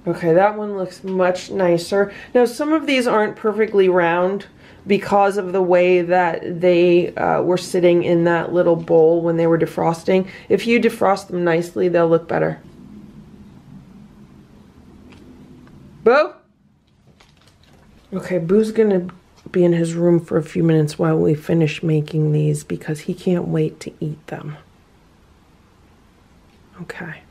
Okay, that one looks much nicer. Now, some of these aren't perfectly round, because of the way that they uh, were sitting in that little bowl when they were defrosting. If you defrost them nicely, they'll look better. Boo? Okay, Boo's gonna be in his room for a few minutes while we finish making these because he can't wait to eat them. Okay.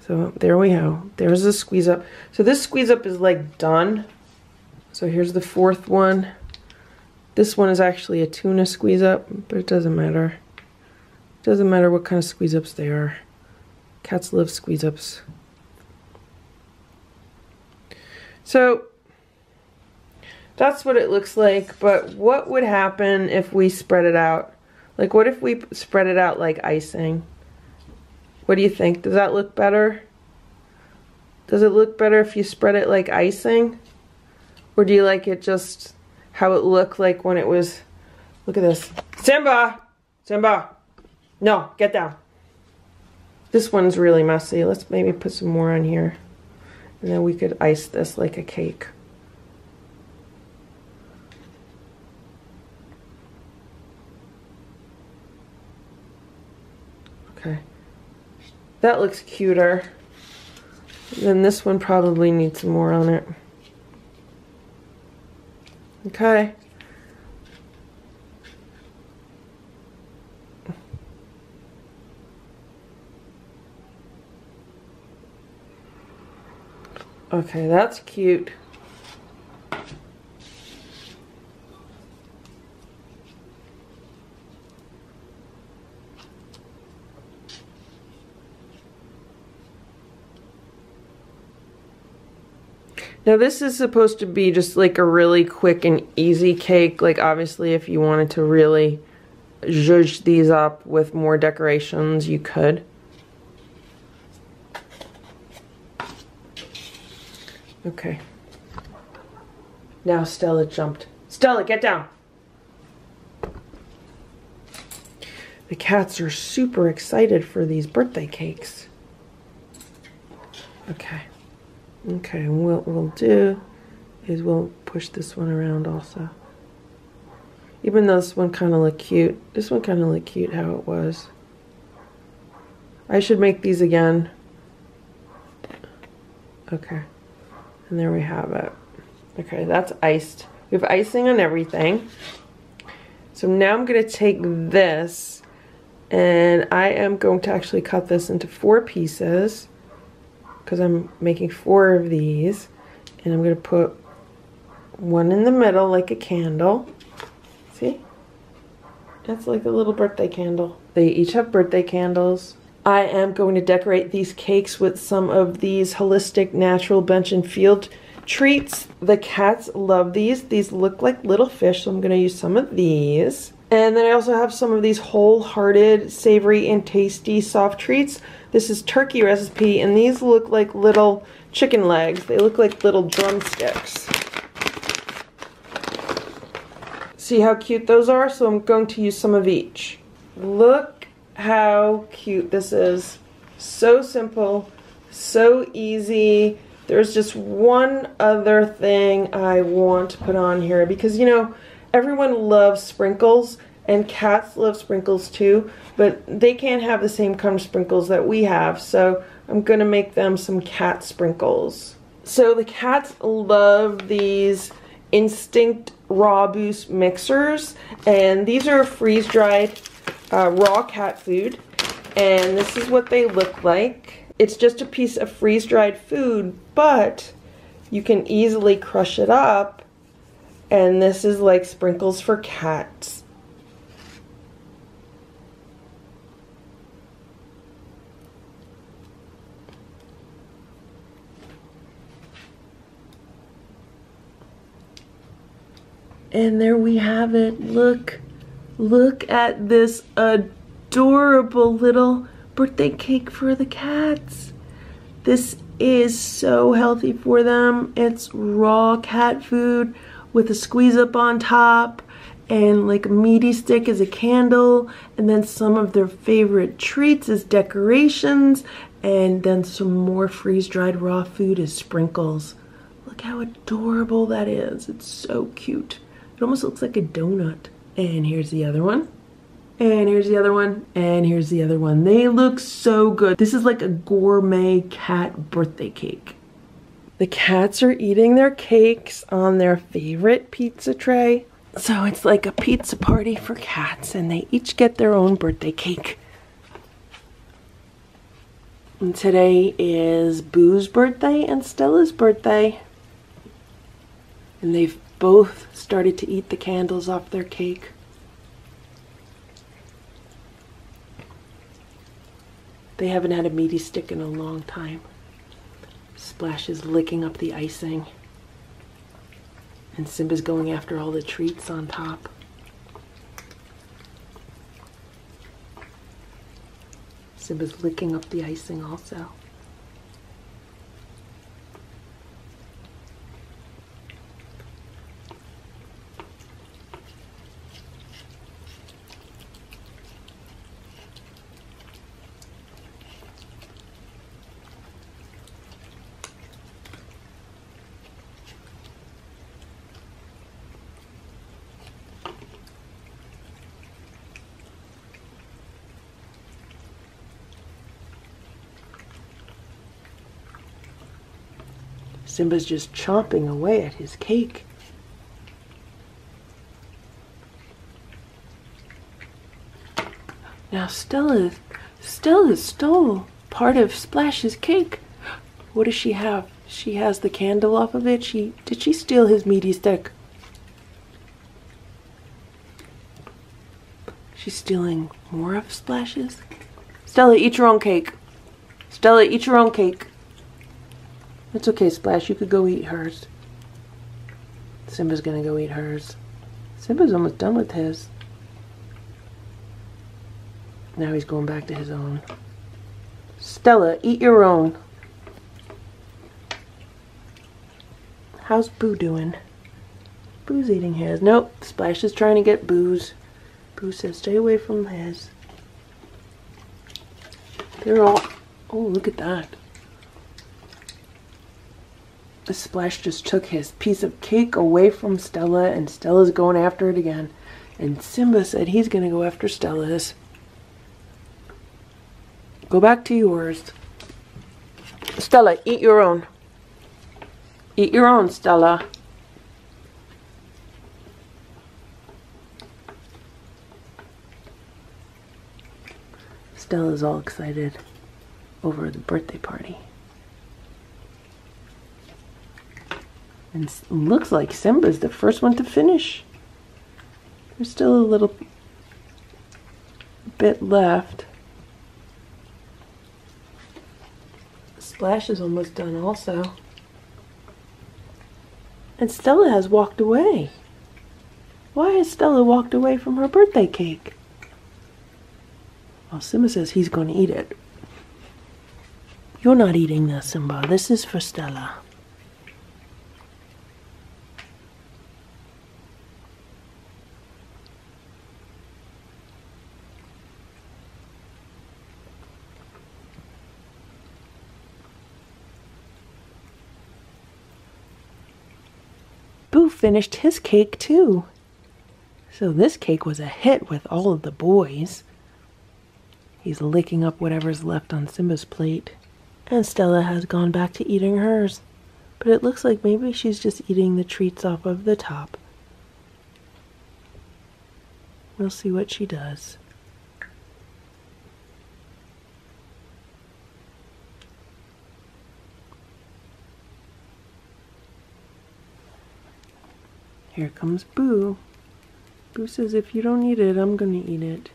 So there we go. There's the squeeze up. So this squeeze up is like done. So here's the fourth one. This one is actually a tuna squeeze up, but it doesn't matter. It doesn't matter what kind of squeeze ups they are. Cats love squeeze ups. So that's what it looks like, but what would happen if we spread it out? Like what if we spread it out like icing? What do you think? Does that look better? Does it look better if you spread it like icing? Or do you like it just how it looked like when it was... Look at this. Simba! Simba! No, get down. This one's really messy. Let's maybe put some more on here. And then we could ice this like a cake. Okay. That looks cuter. Then this one probably needs some more on it. Okay. Okay, that's cute. Now this is supposed to be just like a really quick and easy cake. Like obviously if you wanted to really zhuzh these up with more decorations, you could. Okay. Now Stella jumped. Stella, get down! The cats are super excited for these birthday cakes. Okay. Okay, and what we'll do is we'll push this one around also. Even though this one kind of looked cute, this one kind of looked cute how it was. I should make these again. Okay, and there we have it. Okay, that's iced. We have icing on everything. So now I'm going to take this and I am going to actually cut this into four pieces because I'm making four of these and I'm going to put one in the middle like a candle. See? That's like a little birthday candle. They each have birthday candles. I am going to decorate these cakes with some of these holistic natural bench and field treats. The cats love these. These look like little fish, so I'm going to use some of these. And then I also have some of these wholehearted, savory, and tasty soft treats. This is turkey recipe, and these look like little chicken legs. They look like little drumsticks. See how cute those are? So I'm going to use some of each. Look how cute this is. So simple, so easy. There's just one other thing I want to put on here because, you know, everyone loves sprinkles and cats love sprinkles too, but they can't have the same kind of sprinkles that we have, so I'm to make them some cat sprinkles. So the cats love these Instinct Raw Boost mixers, and these are freeze-dried uh, raw cat food, and this is what they look like. It's just a piece of freeze-dried food, but you can easily crush it up, and this is like sprinkles for cats. And there we have it. Look, look at this adorable little birthday cake for the cats. This is so healthy for them. It's raw cat food with a squeeze up on top and like a meaty stick as a candle and then some of their favorite treats as decorations And then some more freeze-dried raw food as sprinkles. Look how adorable that is. It's so cute. It almost looks like a donut. And here's the other one. And here's the other one. And here's the other one. They look so good. This is like a gourmet cat birthday cake. The cats are eating their cakes on their favorite pizza tray. So it's like a pizza party for cats, and they each get their own birthday cake. And today is Boo's birthday and Stella's birthday. And they've both started to eat the candles off their cake. They haven't had a meaty stick in a long time. Splash is licking up the icing. And Simba's going after all the treats on top. Simba's licking up the icing also. Simba's just chomping away at his cake. Now Stella, Stella stole part of Splash's cake. What does she have? She has the candle off of it. She did she steal his meaty stick? She's stealing more of Splash's. Stella, eat your own cake. Stella, eat your own cake. It's okay, Splash. You could go eat hers. Simba's gonna go eat hers. Simba's almost done with his. Now he's going back to his own. Stella, eat your own. How's Boo doing? Boo's eating his. Nope, Splash is trying to get Boo's. Boo says stay away from his. They're all... Oh, look at that. The Splash just took his piece of cake away from Stella, and Stella's going after it again. And Simba said he's going to go after Stella's. Go back to yours. Stella, eat your own. Eat your own, Stella. Stella's all excited over the birthday party. And looks like Simba's the first one to finish. There's still a little bit left. Splash is almost done also. And Stella has walked away. Why has Stella walked away from her birthday cake? Well, Simba says he's going to eat it. You're not eating this, Simba. This is for Stella. Boo finished his cake too. So this cake was a hit with all of the boys. He's licking up whatever's left on Simba's plate. And Stella has gone back to eating hers. But it looks like maybe she's just eating the treats off of the top. We'll see what she does. Here comes Boo. Boo says, if you don't eat it, I'm gonna eat it.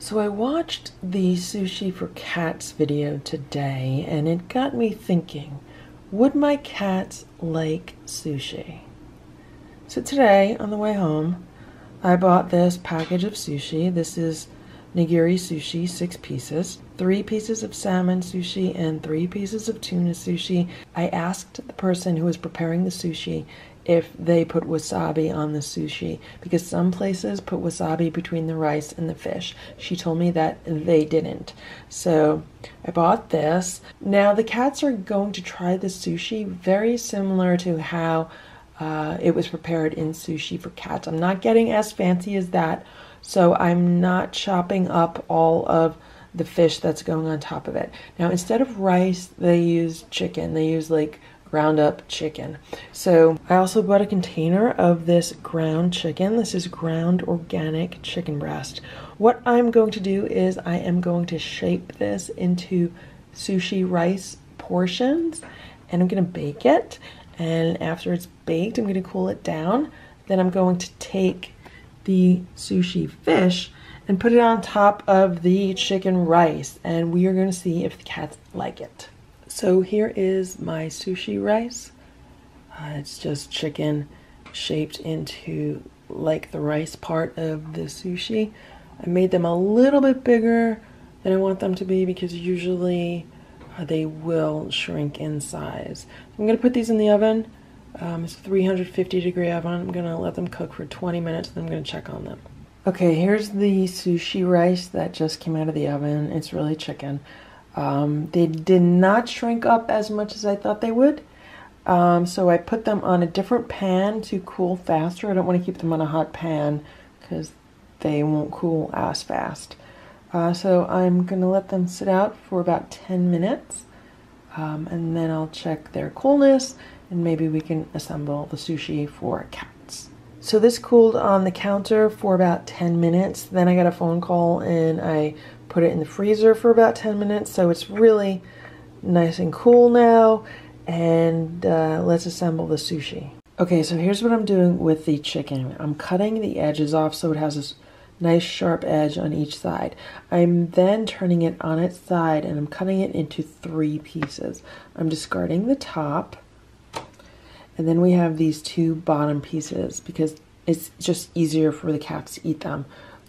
So I watched the Sushi for Cats video today and it got me thinking, would my cats like sushi? So today, on the way home, I bought this package of sushi. This is nigiri sushi, six pieces, three pieces of salmon sushi, and three pieces of tuna sushi. I asked the person who was preparing the sushi if they put wasabi on the sushi because some places put wasabi between the rice and the fish. She told me that they didn't. So I bought this. Now the cats are going to try the sushi very similar to how uh, it was prepared in sushi for cats. I'm not getting as fancy as that, so I'm not chopping up all of the fish that's going on top of it. Now instead of rice, they use chicken. They use like ground up chicken. So I also bought a container of this ground chicken. This is ground organic chicken breast. What I'm going to do is I am going to shape this into sushi rice portions and I'm going to bake it. And after it's baked, I'm going to cool it down. Then I'm going to take the sushi fish and put it on top of the chicken rice. And we are going to see if the cats like it. So here is my sushi rice. Uh, it's just chicken shaped into like the rice part of the sushi. I made them a little bit bigger than I want them to be because usually uh, they will shrink in size. I'm going to put these in the oven. Um, it's 350 degree oven. I'm going to let them cook for 20 minutes and I'm going to check on them. Okay, here's the sushi rice that just came out of the oven. It's really chicken. Um, they did not shrink up as much as I thought they would. Um, so I put them on a different pan to cool faster. I don't want to keep them on a hot pan because they won't cool as fast. Uh, so I'm going to let them sit out for about 10 minutes um, and then I'll check their coolness and maybe we can assemble the sushi for cats. So this cooled on the counter for about 10 minutes. Then I got a phone call and I put it in the freezer for about 10 minutes so it's really nice and cool now and uh, let's assemble the sushi. Okay, so here's what I'm doing with the chicken. I'm cutting the edges off so it has this nice sharp edge on each side. I'm then turning it on its side and I'm cutting it into three pieces. I'm discarding the top and then we have these two bottom pieces because it's just easier for the cats to eat them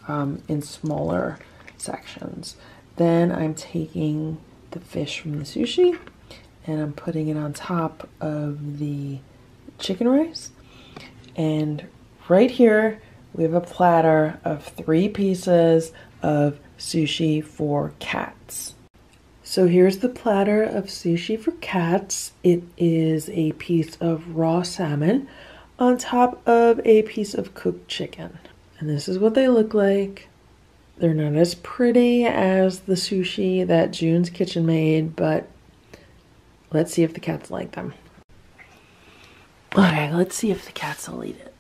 um, in smaller sections. Then I'm taking the fish from the sushi and I'm putting it on top of the chicken rice. And right here, we have a platter of three pieces of sushi for cats. So here's the platter of sushi for cats. It is a piece of raw salmon on top of a piece of cooked chicken. And this is what they look like. They're not as pretty as the sushi that Jun's Kitchen made, but let's see if the cats like them. Okay, let's see if the cats will eat it.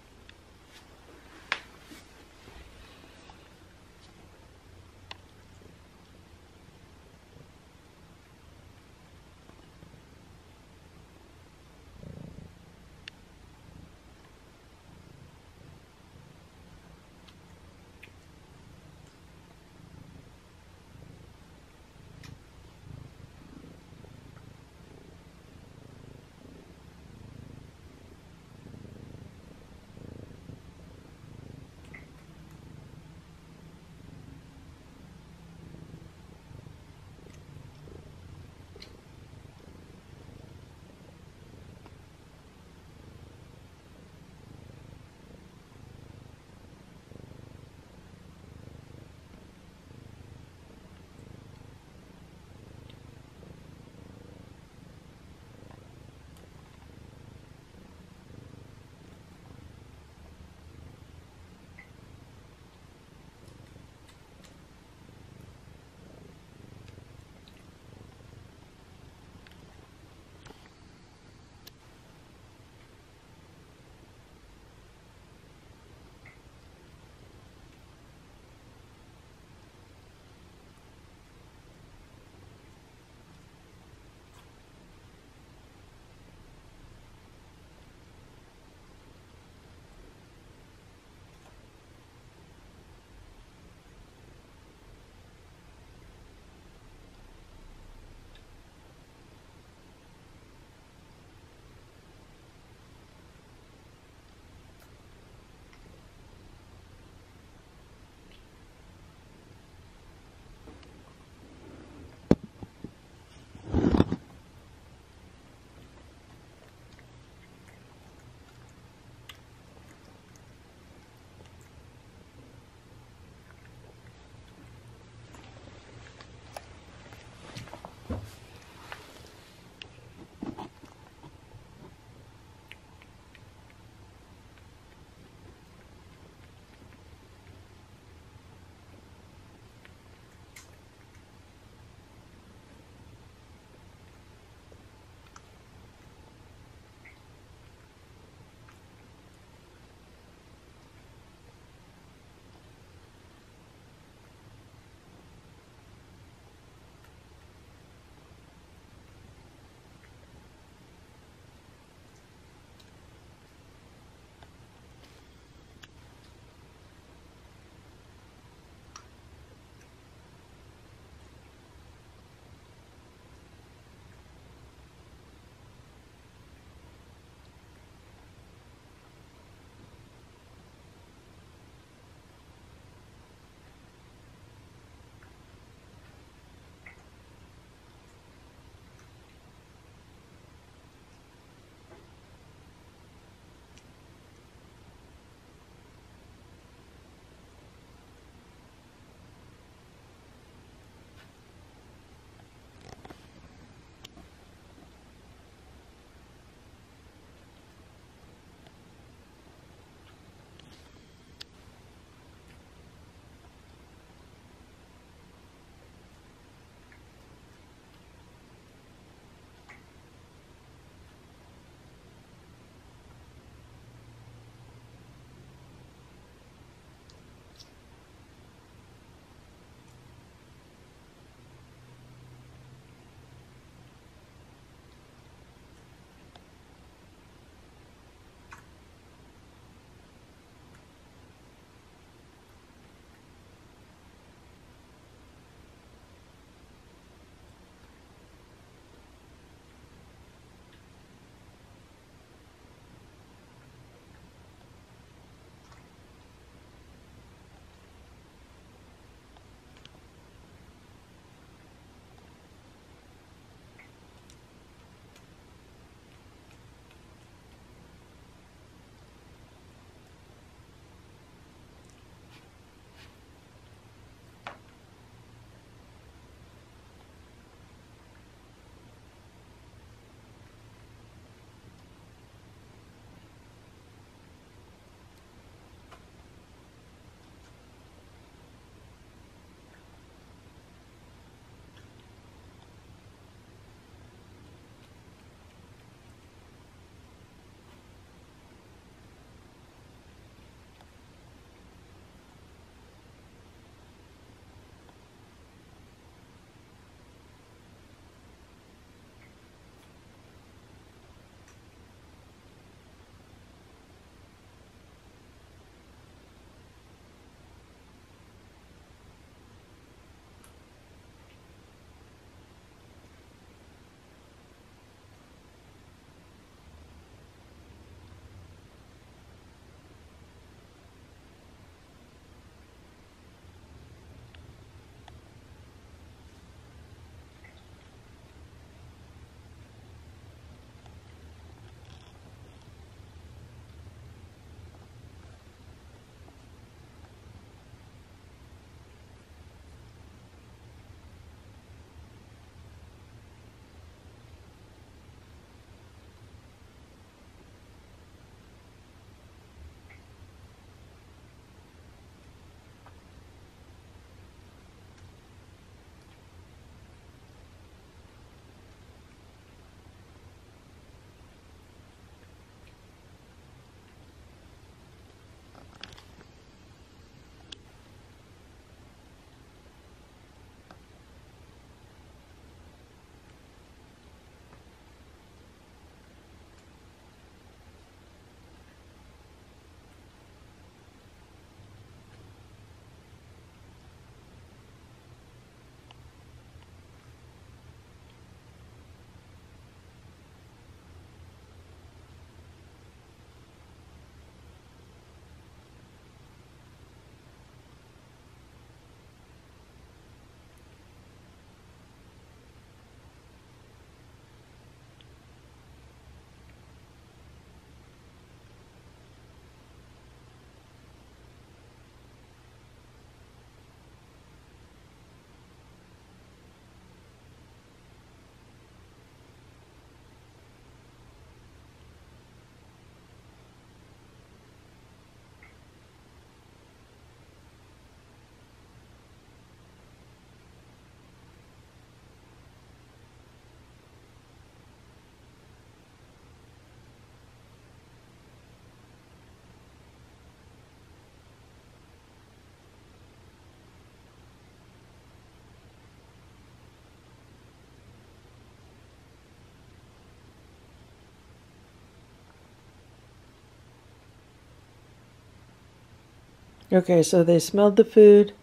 Okay, so they smelled the food.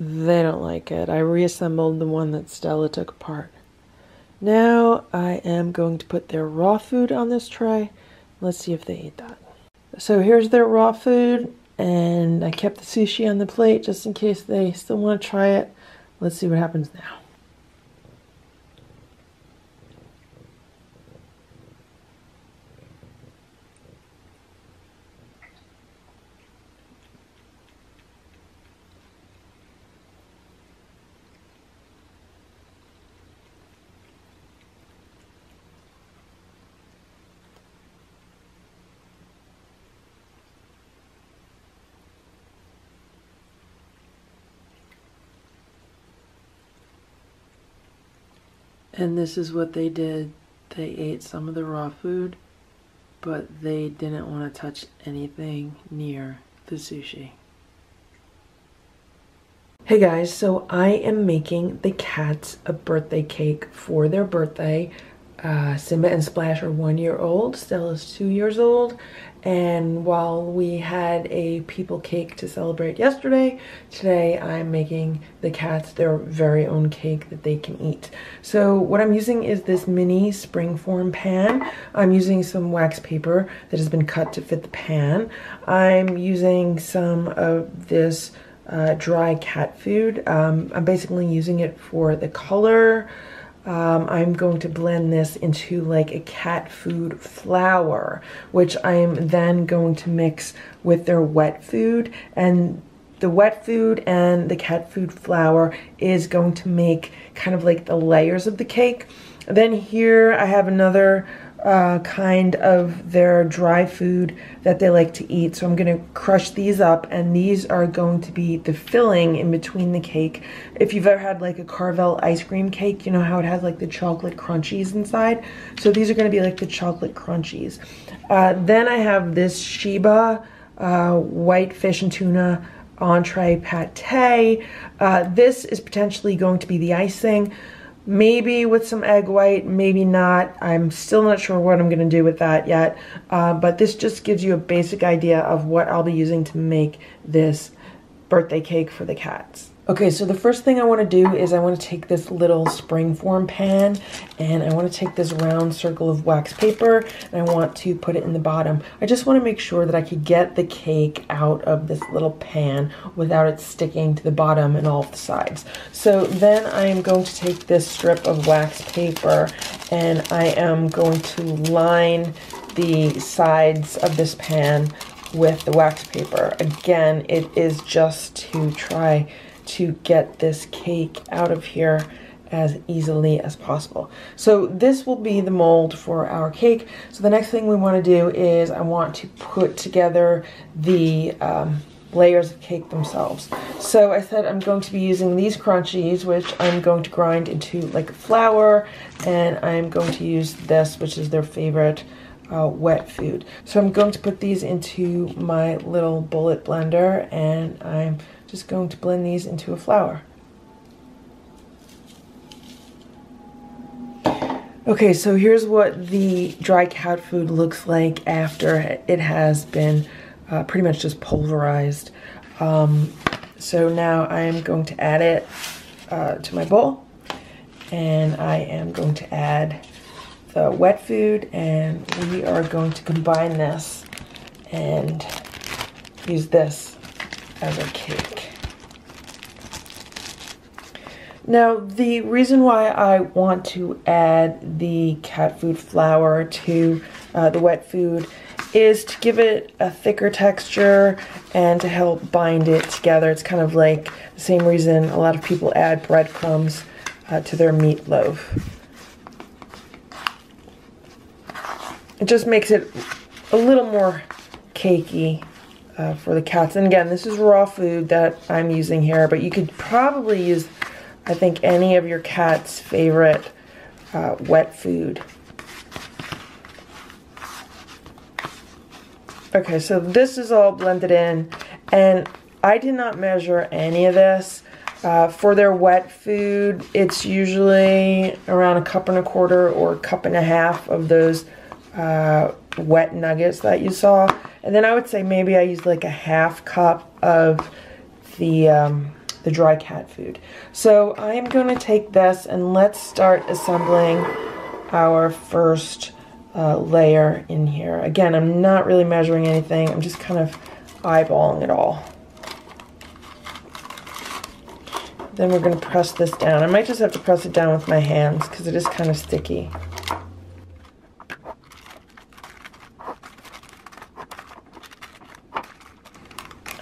They don't like it. I reassembled the one that Stella took apart. Now I am going to put their raw food on this tray. Let's see if they eat that. So here's their raw food, and I kept the sushi on the plate just in case they still want to try it. Let's see what happens now. And this is what they did. They ate some of the raw food, but they didn't want to touch anything near the sushi. Hey guys, so I am making the cats a birthday cake for their birthday. Uh, Simba and Splash are one year old, Stella's two years old, and while we had a people cake to celebrate yesterday, today I'm making the cats their very own cake that they can eat. So what I'm using is this mini springform pan. I'm using some wax paper that has been cut to fit the pan. I'm using some of this uh, dry cat food. Um, I'm basically using it for the color, um, I'm going to blend this into like a cat food flour, which I'm then going to mix with their wet food. And the wet food and the cat food flour is going to make kind of like the layers of the cake. Then here I have another uh, kind of their dry food that they like to eat. So I'm going to crush these up and these are going to be the filling in between the cake. If you've ever had like a Carvel ice cream cake, you know how it has like the chocolate crunchies inside. So these are going to be like the chocolate crunchies. Uh, then I have this Sheba uh, white fish and tuna entree pate. Uh, this is potentially going to be the icing maybe with some egg white, maybe not. I'm still not sure what I'm going to do with that yet, uh, but this just gives you a basic idea of what I'll be using to make this birthday cake for the cats. Okay, so the first thing I want to do is I want to take this little springform pan and I want to take this round circle of wax paper and I want to put it in the bottom. I just want to make sure that I could get the cake out of this little pan without it sticking to the bottom and all the sides. So then I am going to take this strip of wax paper and I am going to line the sides of this pan with the wax paper. Again, it is just to try to get this cake out of here as easily as possible. So this will be the mold for our cake. So the next thing we want to do is I want to put together the um, layers of cake themselves. So I said I'm going to be using these crunchies, which I'm going to grind into like flour, and I'm going to use this, which is their favorite uh, wet food. So I'm going to put these into my little bullet blender, and I'm just going to blend these into a flour. Okay, so here's what the dry cat food looks like after it has been uh, pretty much just pulverized. Um, so now I am going to add it uh, to my bowl and I am going to add the wet food and we are going to combine this and use this as a cake. Now, the reason why I want to add the cat food flour to uh, the wet food is to give it a thicker texture and to help bind it together. It's kind of like the same reason a lot of people add breadcrumbs uh, to their meatloaf. It just makes it a little more cakey uh, for the cats. And again, this is raw food that I'm using here, but you could probably use I think any of your cat's favorite uh, wet food. Okay, so this is all blended in, and I did not measure any of this. Uh, for their wet food, it's usually around a cup and a quarter or a cup and a half of those uh, wet nuggets that you saw. And then I would say maybe I used like a half cup of the, um, the dry cat food. So I am going to take this and let's start assembling our first uh, layer in here. Again, I'm not really measuring anything. I'm just kind of eyeballing it all. Then we're going to press this down. I might just have to press it down with my hands because it is kind of sticky.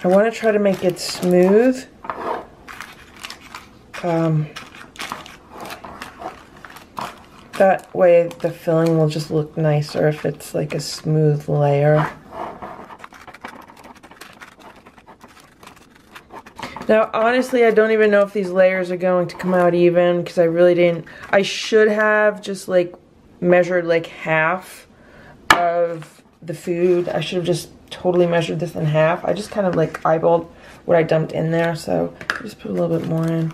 I want to try to make it smooth. Um, that way the filling will just look nicer if it's like a smooth layer. Now, honestly, I don't even know if these layers are going to come out even because I really didn't. I should have just like measured like half of the food. I should have just totally measured this in half. I just kind of like eyeballed what I dumped in there, so just put a little bit more in.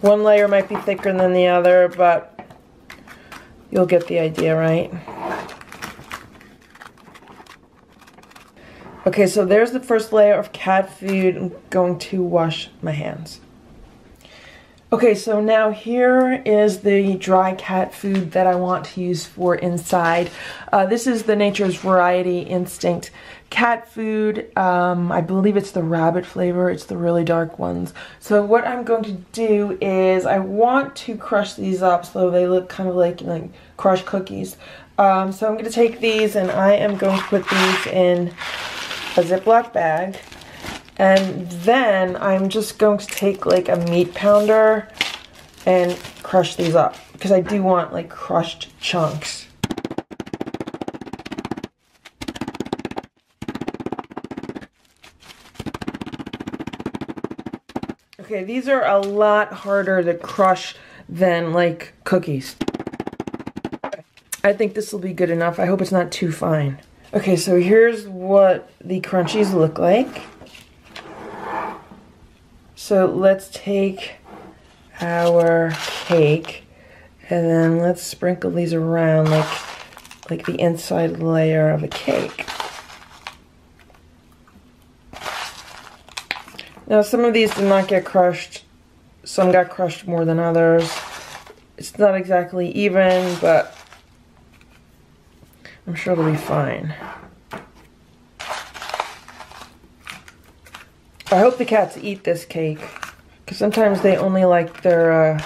One layer might be thicker than the other, but you'll get the idea, right? Okay, so there's the first layer of cat food. I'm going to wash my hands. Okay, so now here is the dry cat food that I want to use for inside. Uh, this is the Nature's Variety Instinct cat food. Um, I believe it's the rabbit flavor. It's the really dark ones. So what I'm going to do is I want to crush these up so they look kind of like, like crushed cookies. Um, so I'm going to take these and I am going to put these in a Ziploc bag. And then I'm just going to take like a meat pounder and crush these up because I do want like crushed chunks. Okay, these are a lot harder to crush than like cookies. I think this will be good enough. I hope it's not too fine. Okay, so here's what the crunchies look like. So let's take our cake and then let's sprinkle these around like like the inside layer of a cake. Now some of these did not get crushed. Some got crushed more than others. It's not exactly even, but I'm sure it'll be fine. I hope the cats eat this cake. Because sometimes they only like their, uh,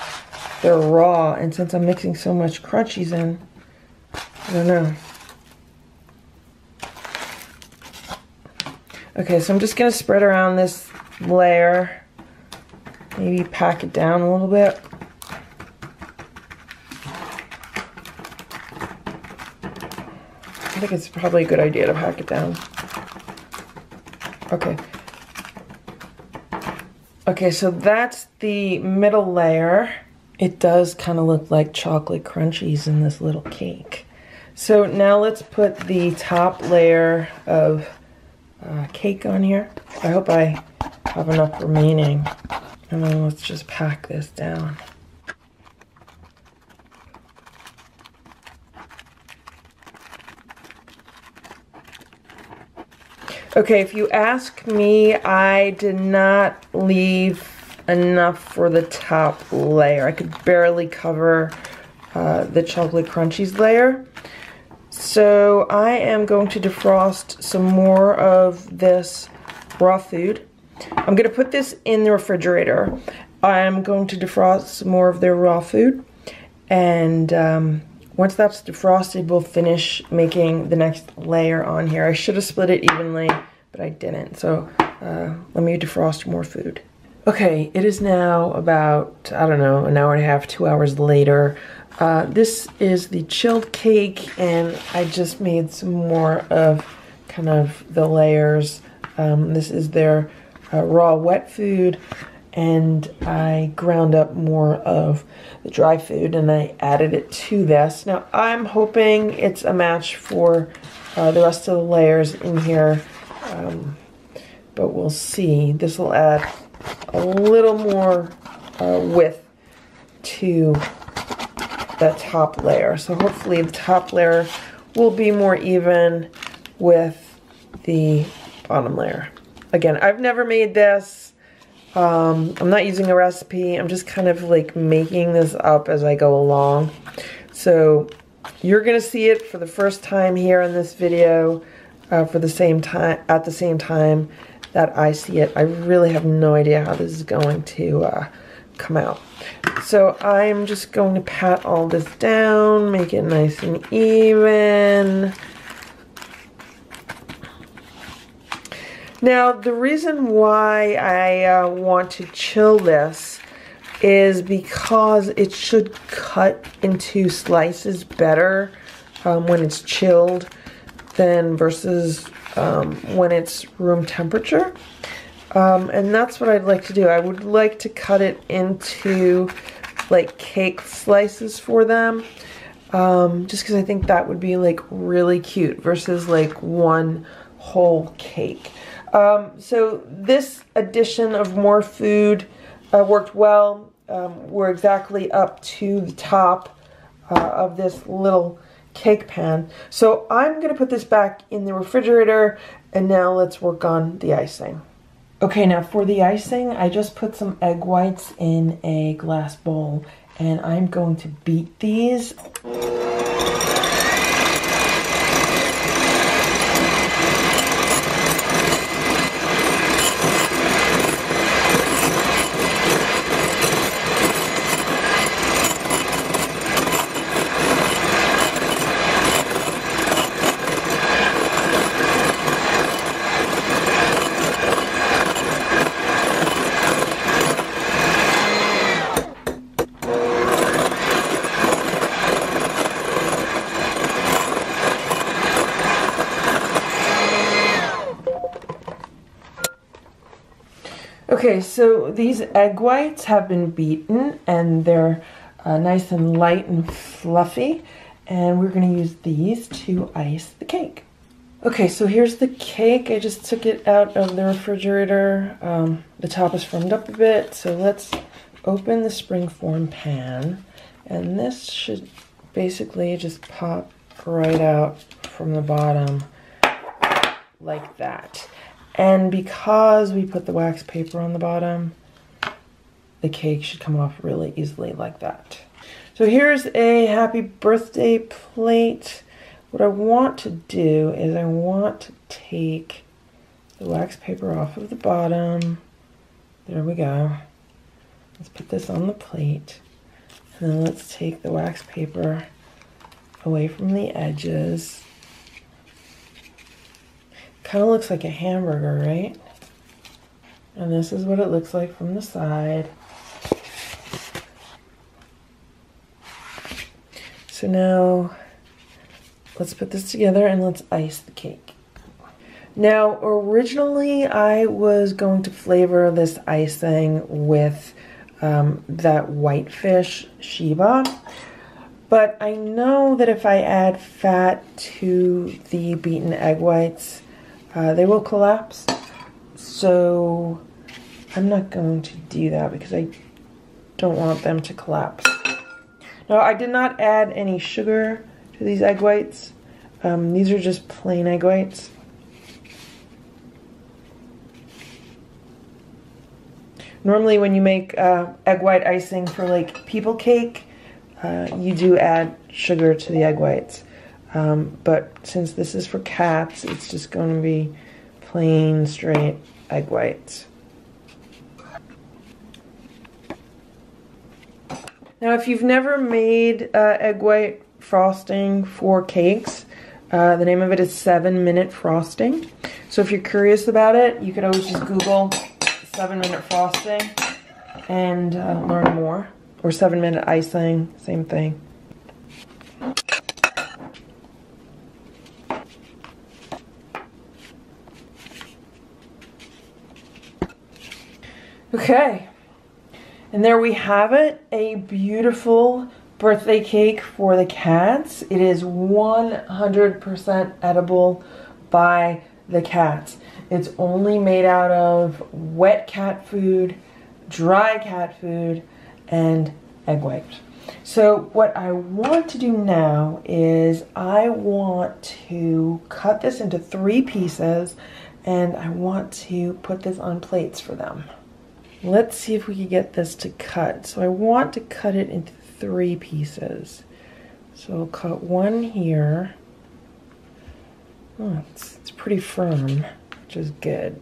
their raw. And since I'm mixing so much crunchies in, I don't know. Okay, so I'm just going to spread around this layer. Maybe pack it down a little bit. I think it's probably a good idea to pack it down. Okay, Okay, so that's the middle layer. It does kind of look like chocolate crunchies in this little cake. So now let's put the top layer of uh, cake on here. I hope I have enough remaining. And then let's just pack this down. Okay, if you ask me, I did not leave enough for the top layer. I could barely cover uh, the chocolate crunchies layer. So I am going to defrost some more of this raw food. I'm going to put this in the refrigerator. I'm going to defrost some more of their raw food. And um, once that's defrosted, we'll finish making the next layer on here. I should have split it evenly, but I didn't. So uh, let me defrost more food. Okay, it is now about, I don't know, an hour and a half, two hours later. Uh, this is the chilled cake, and I just made some more of kind of the layers. Um, this is their uh, raw wet food and I ground up more of the dry food and I added it to this. Now I'm hoping it's a match for uh, the rest of the layers in here, um, but we'll see. This will add a little more uh, width to the top layer. So hopefully the top layer will be more even with the bottom layer. Again, I've never made this. Um, I'm not using a recipe. I'm just kind of like making this up as I go along. So you're going to see it for the first time here in this video uh, for the same time at the same time that I see it. I really have no idea how this is going to uh, come out. So I'm just going to pat all this down, make it nice and even. Now, the reason why I uh, want to chill this is because it should cut into slices better um, when it's chilled than versus um, when it's room temperature. Um, and that's what I'd like to do. I would like to cut it into like cake slices for them. Um, just because I think that would be like really cute versus like one whole cake. Um, so this addition of more food uh, worked well. Um, we're exactly up to the top uh, of this little cake pan. So I'm going to put this back in the refrigerator and now let's work on the icing. Okay, now for the icing, I just put some egg whites in a glass bowl and I'm going to beat these. Okay, so these egg whites have been beaten and they're uh, nice and light and fluffy. And we're gonna use these to ice the cake. Okay, so here's the cake. I just took it out of the refrigerator. Um, the top is firmed up a bit, so let's open the springform pan. And this should basically just pop right out from the bottom like that. And because we put the wax paper on the bottom, the cake should come off really easily like that. So here's a happy birthday plate. What I want to do is I want to take the wax paper off of the bottom. There we go. Let's put this on the plate. And then let's take the wax paper away from the edges. Kind of looks like a hamburger, right? And this is what it looks like from the side. So now let's put this together and let's ice the cake. Now, originally I was going to flavor this icing with um, that whitefish Sheba, but I know that if I add fat to the beaten egg whites, uh, they will collapse. So I'm not going to do that because I don't want them to collapse. Now I did not add any sugar to these egg whites. Um, these are just plain egg whites. Normally when you make uh, egg white icing for like people cake, uh, you do add sugar to the egg whites. Um, but since this is for cats, it's just going to be plain straight egg whites. Now, if you've never made uh, egg white frosting for cakes, uh, the name of it is 7 Minute Frosting. So if you're curious about it, you could always just Google 7 Minute Frosting and uh, learn more. Or 7 Minute Icing, same thing. Okay, and there we have it, a beautiful birthday cake for the cats. It is 100% edible by the cats. It's only made out of wet cat food, dry cat food, and egg white. So what I want to do now is I want to cut this into three pieces and I want to put this on plates for them. Let's see if we can get this to cut. So I want to cut it into three pieces. So I'll cut one here. Oh, it's, it's pretty firm, which is good.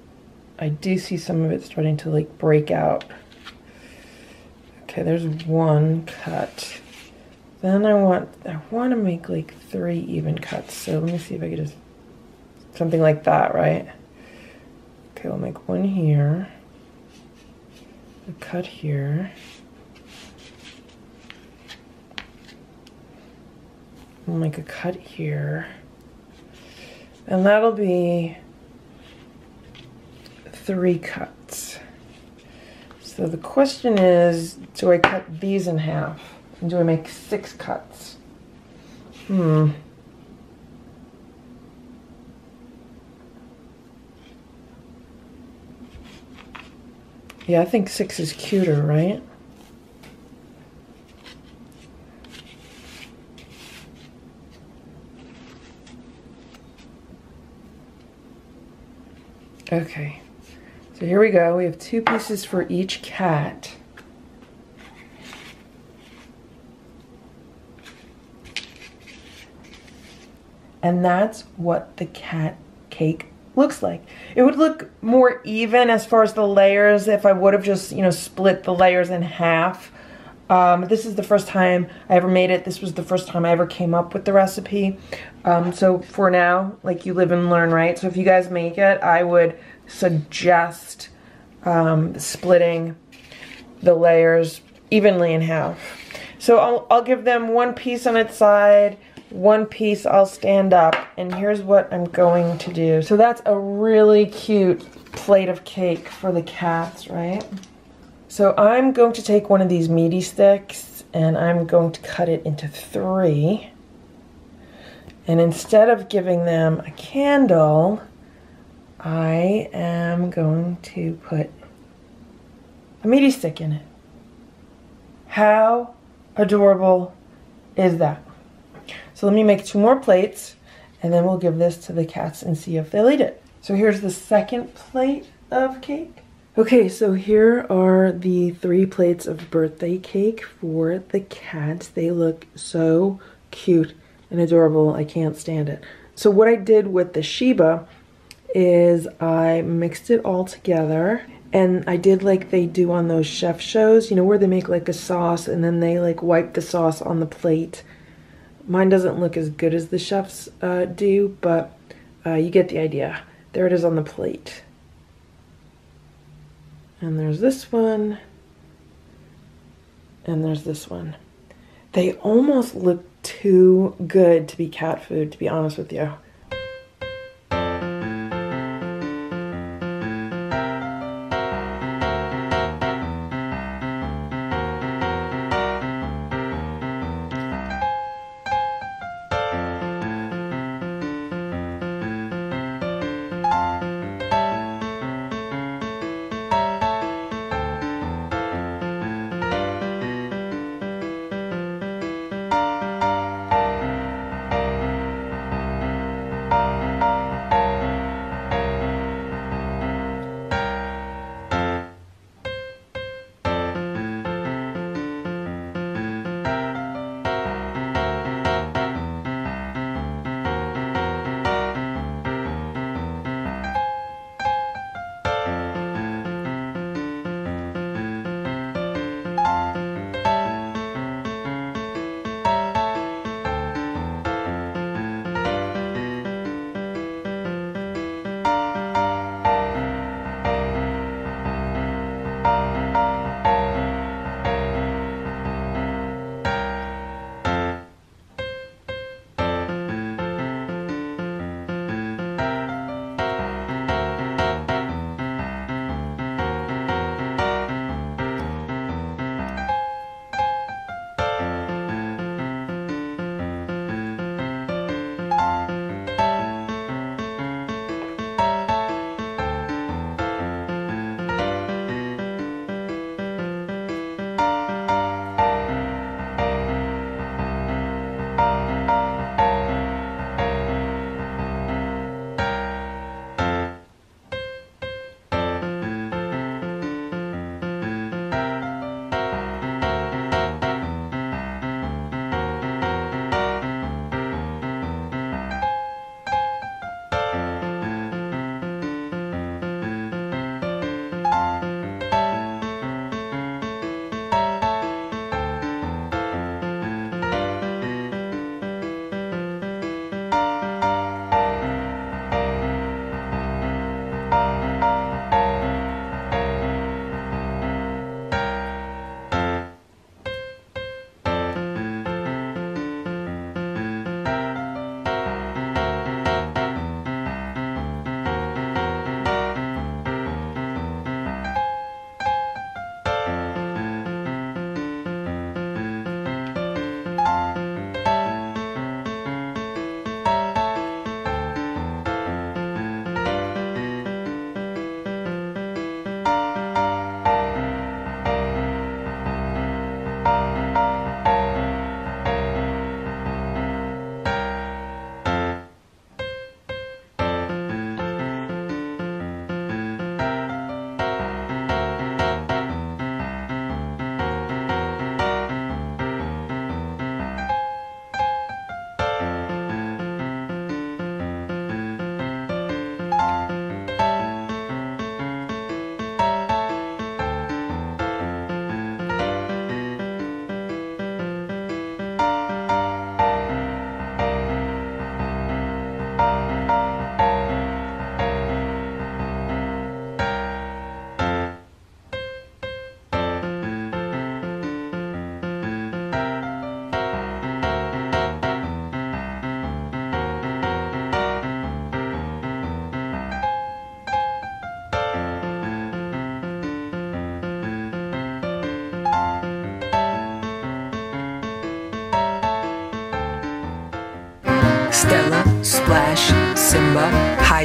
I do see some of it starting to like break out. Okay, there's one cut. Then I want I want to make like three even cuts. So let me see if I could just something like that, right? Okay, we'll make one here. A cut here. We'll make a cut here. And that'll be three cuts. So the question is, do I cut these in half? And do I make six cuts? Hmm. Yeah, I think six is cuter, right? Okay. So here we go. We have two pieces for each cat. And that's what the cat cake looks like. It would look more even as far as the layers if I would have just, you know, split the layers in half. Um, this is the first time I ever made it. This was the first time I ever came up with the recipe. Um, so for now, like you live and learn, right? So if you guys make it, I would suggest um, splitting the layers evenly in half. So I'll, I'll give them one piece on its side, one piece I'll stand up, and here's what I'm going to do. So that's a really cute plate of cake for the cats, right? So I'm going to take one of these meaty sticks and I'm going to cut it into three. And instead of giving them a candle, I am going to put a meaty stick in it. How adorable is that? So let me make two more plates and then we'll give this to the cats and see if they'll eat it. So here's the second plate of cake. Okay, so here are the three plates of birthday cake for the cats. They look so cute and adorable. I can't stand it. So what I did with the Sheba is I mixed it all together and I did like they do on those chef shows, you know, where they make like a sauce and then they like wipe the sauce on the plate. Mine doesn't look as good as the chefs uh, do, but uh, you get the idea. There it is on the plate. And there's this one. And there's this one. They almost look too good to be cat food, to be honest with you.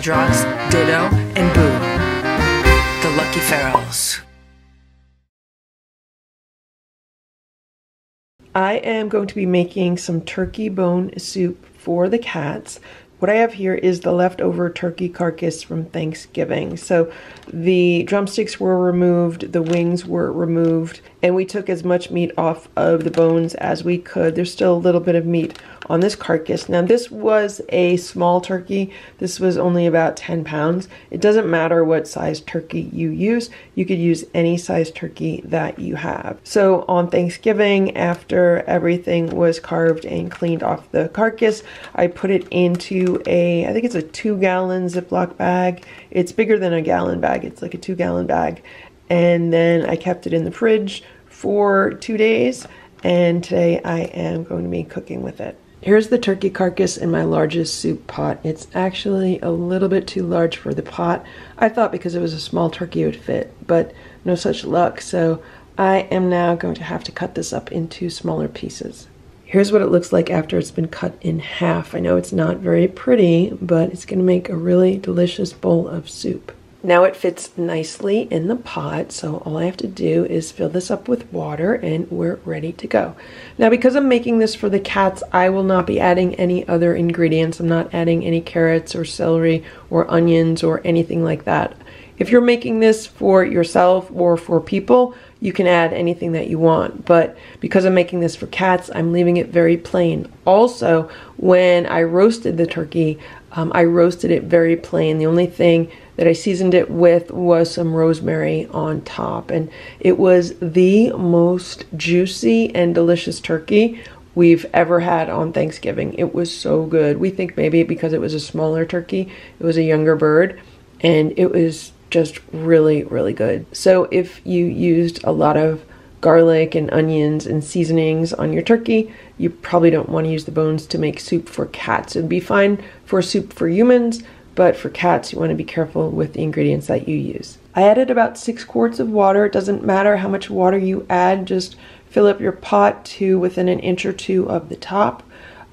Hydrox, Ditto, and Boo. The Lucky Ferals. I am going to be making some turkey bone soup for the cats. What I have here is the leftover turkey carcass from Thanksgiving. So the drumsticks were removed, the wings were removed, and we took as much meat off of the bones as we could. There's still a little bit of meat on this carcass. Now this was a small turkey. This was only about 10 pounds. It doesn't matter what size turkey you use. You could use any size turkey that you have. So on Thanksgiving, after everything was carved and cleaned off the carcass, I put it into a, I think it's a two gallon Ziploc bag. It's bigger than a gallon bag. It's like a two gallon bag. And then I kept it in the fridge for two days. And today I am going to be cooking with it. Here's the turkey carcass in my largest soup pot. It's actually a little bit too large for the pot. I thought because it was a small turkey it would fit, but no such luck. So I am now going to have to cut this up into smaller pieces. Here's what it looks like after it's been cut in half. I know it's not very pretty, but it's going to make a really delicious bowl of soup. Now it fits nicely in the pot, so all I have to do is fill this up with water and we're ready to go. Now because I'm making this for the cats, I will not be adding any other ingredients. I'm not adding any carrots or celery or onions or anything like that. If you're making this for yourself or for people, you can add anything that you want. But because I'm making this for cats, I'm leaving it very plain. Also, when I roasted the turkey, um, I roasted it very plain. The only thing that I seasoned it with was some rosemary on top. And it was the most juicy and delicious turkey we've ever had on Thanksgiving. It was so good. We think maybe because it was a smaller turkey, it was a younger bird, and it was just really, really good. So if you used a lot of garlic and onions and seasonings on your turkey, you probably don't want to use the bones to make soup for cats. It'd be fine for soup for humans, but for cats, you want to be careful with the ingredients that you use. I added about six quarts of water. It doesn't matter how much water you add, just fill up your pot to within an inch or two of the top.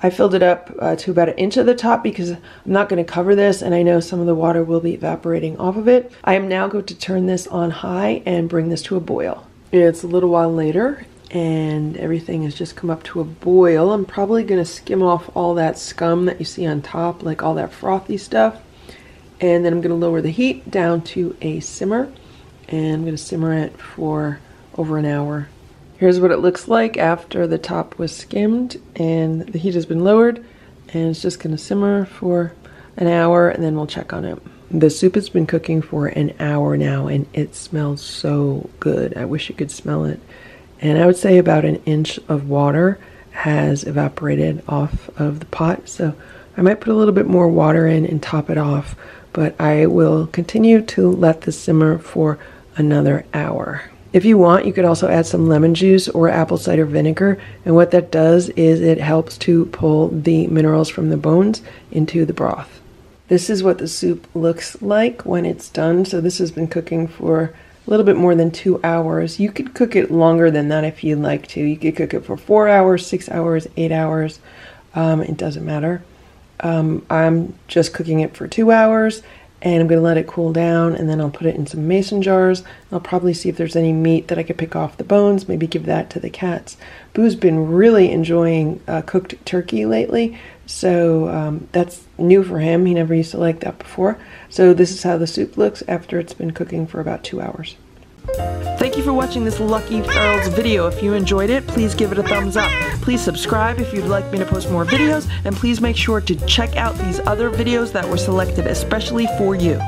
I filled it up uh, to about an inch of the top because I'm not going to cover this and I know some of the water will be evaporating off of it. I am now going to turn this on high and bring this to a boil. It's a little while later and everything has just come up to a boil. I'm probably going to skim off all that scum that you see on top, like all that frothy stuff. And then I'm going to lower the heat down to a simmer. And I'm going to simmer it for over an hour. Here's what it looks like after the top was skimmed and the heat has been lowered. And it's just going to simmer for an hour and then we'll check on it. The soup has been cooking for an hour now and it smells so good. I wish you could smell it. And I would say about an inch of water has evaporated off of the pot. So I might put a little bit more water in and top it off but I will continue to let this simmer for another hour. If you want, you could also add some lemon juice or apple cider vinegar, and what that does is it helps to pull the minerals from the bones into the broth. This is what the soup looks like when it's done. So this has been cooking for a little bit more than two hours. You could cook it longer than that if you'd like to. You could cook it for four hours, six hours, eight hours. Um, it doesn't matter. Um, I'm just cooking it for two hours and I'm going to let it cool down and then I'll put it in some mason jars. I'll probably see if there's any meat that I could pick off the bones, maybe give that to the cats. Boo's been really enjoying uh, cooked turkey lately, so um, that's new for him. He never used to like that before. So this is how the soup looks after it's been cooking for about two hours. Thank you for watching this Lucky Ferals video. If you enjoyed it, please give it a thumbs up. Please subscribe if you'd like me to post more videos, and please make sure to check out these other videos that were selected especially for you.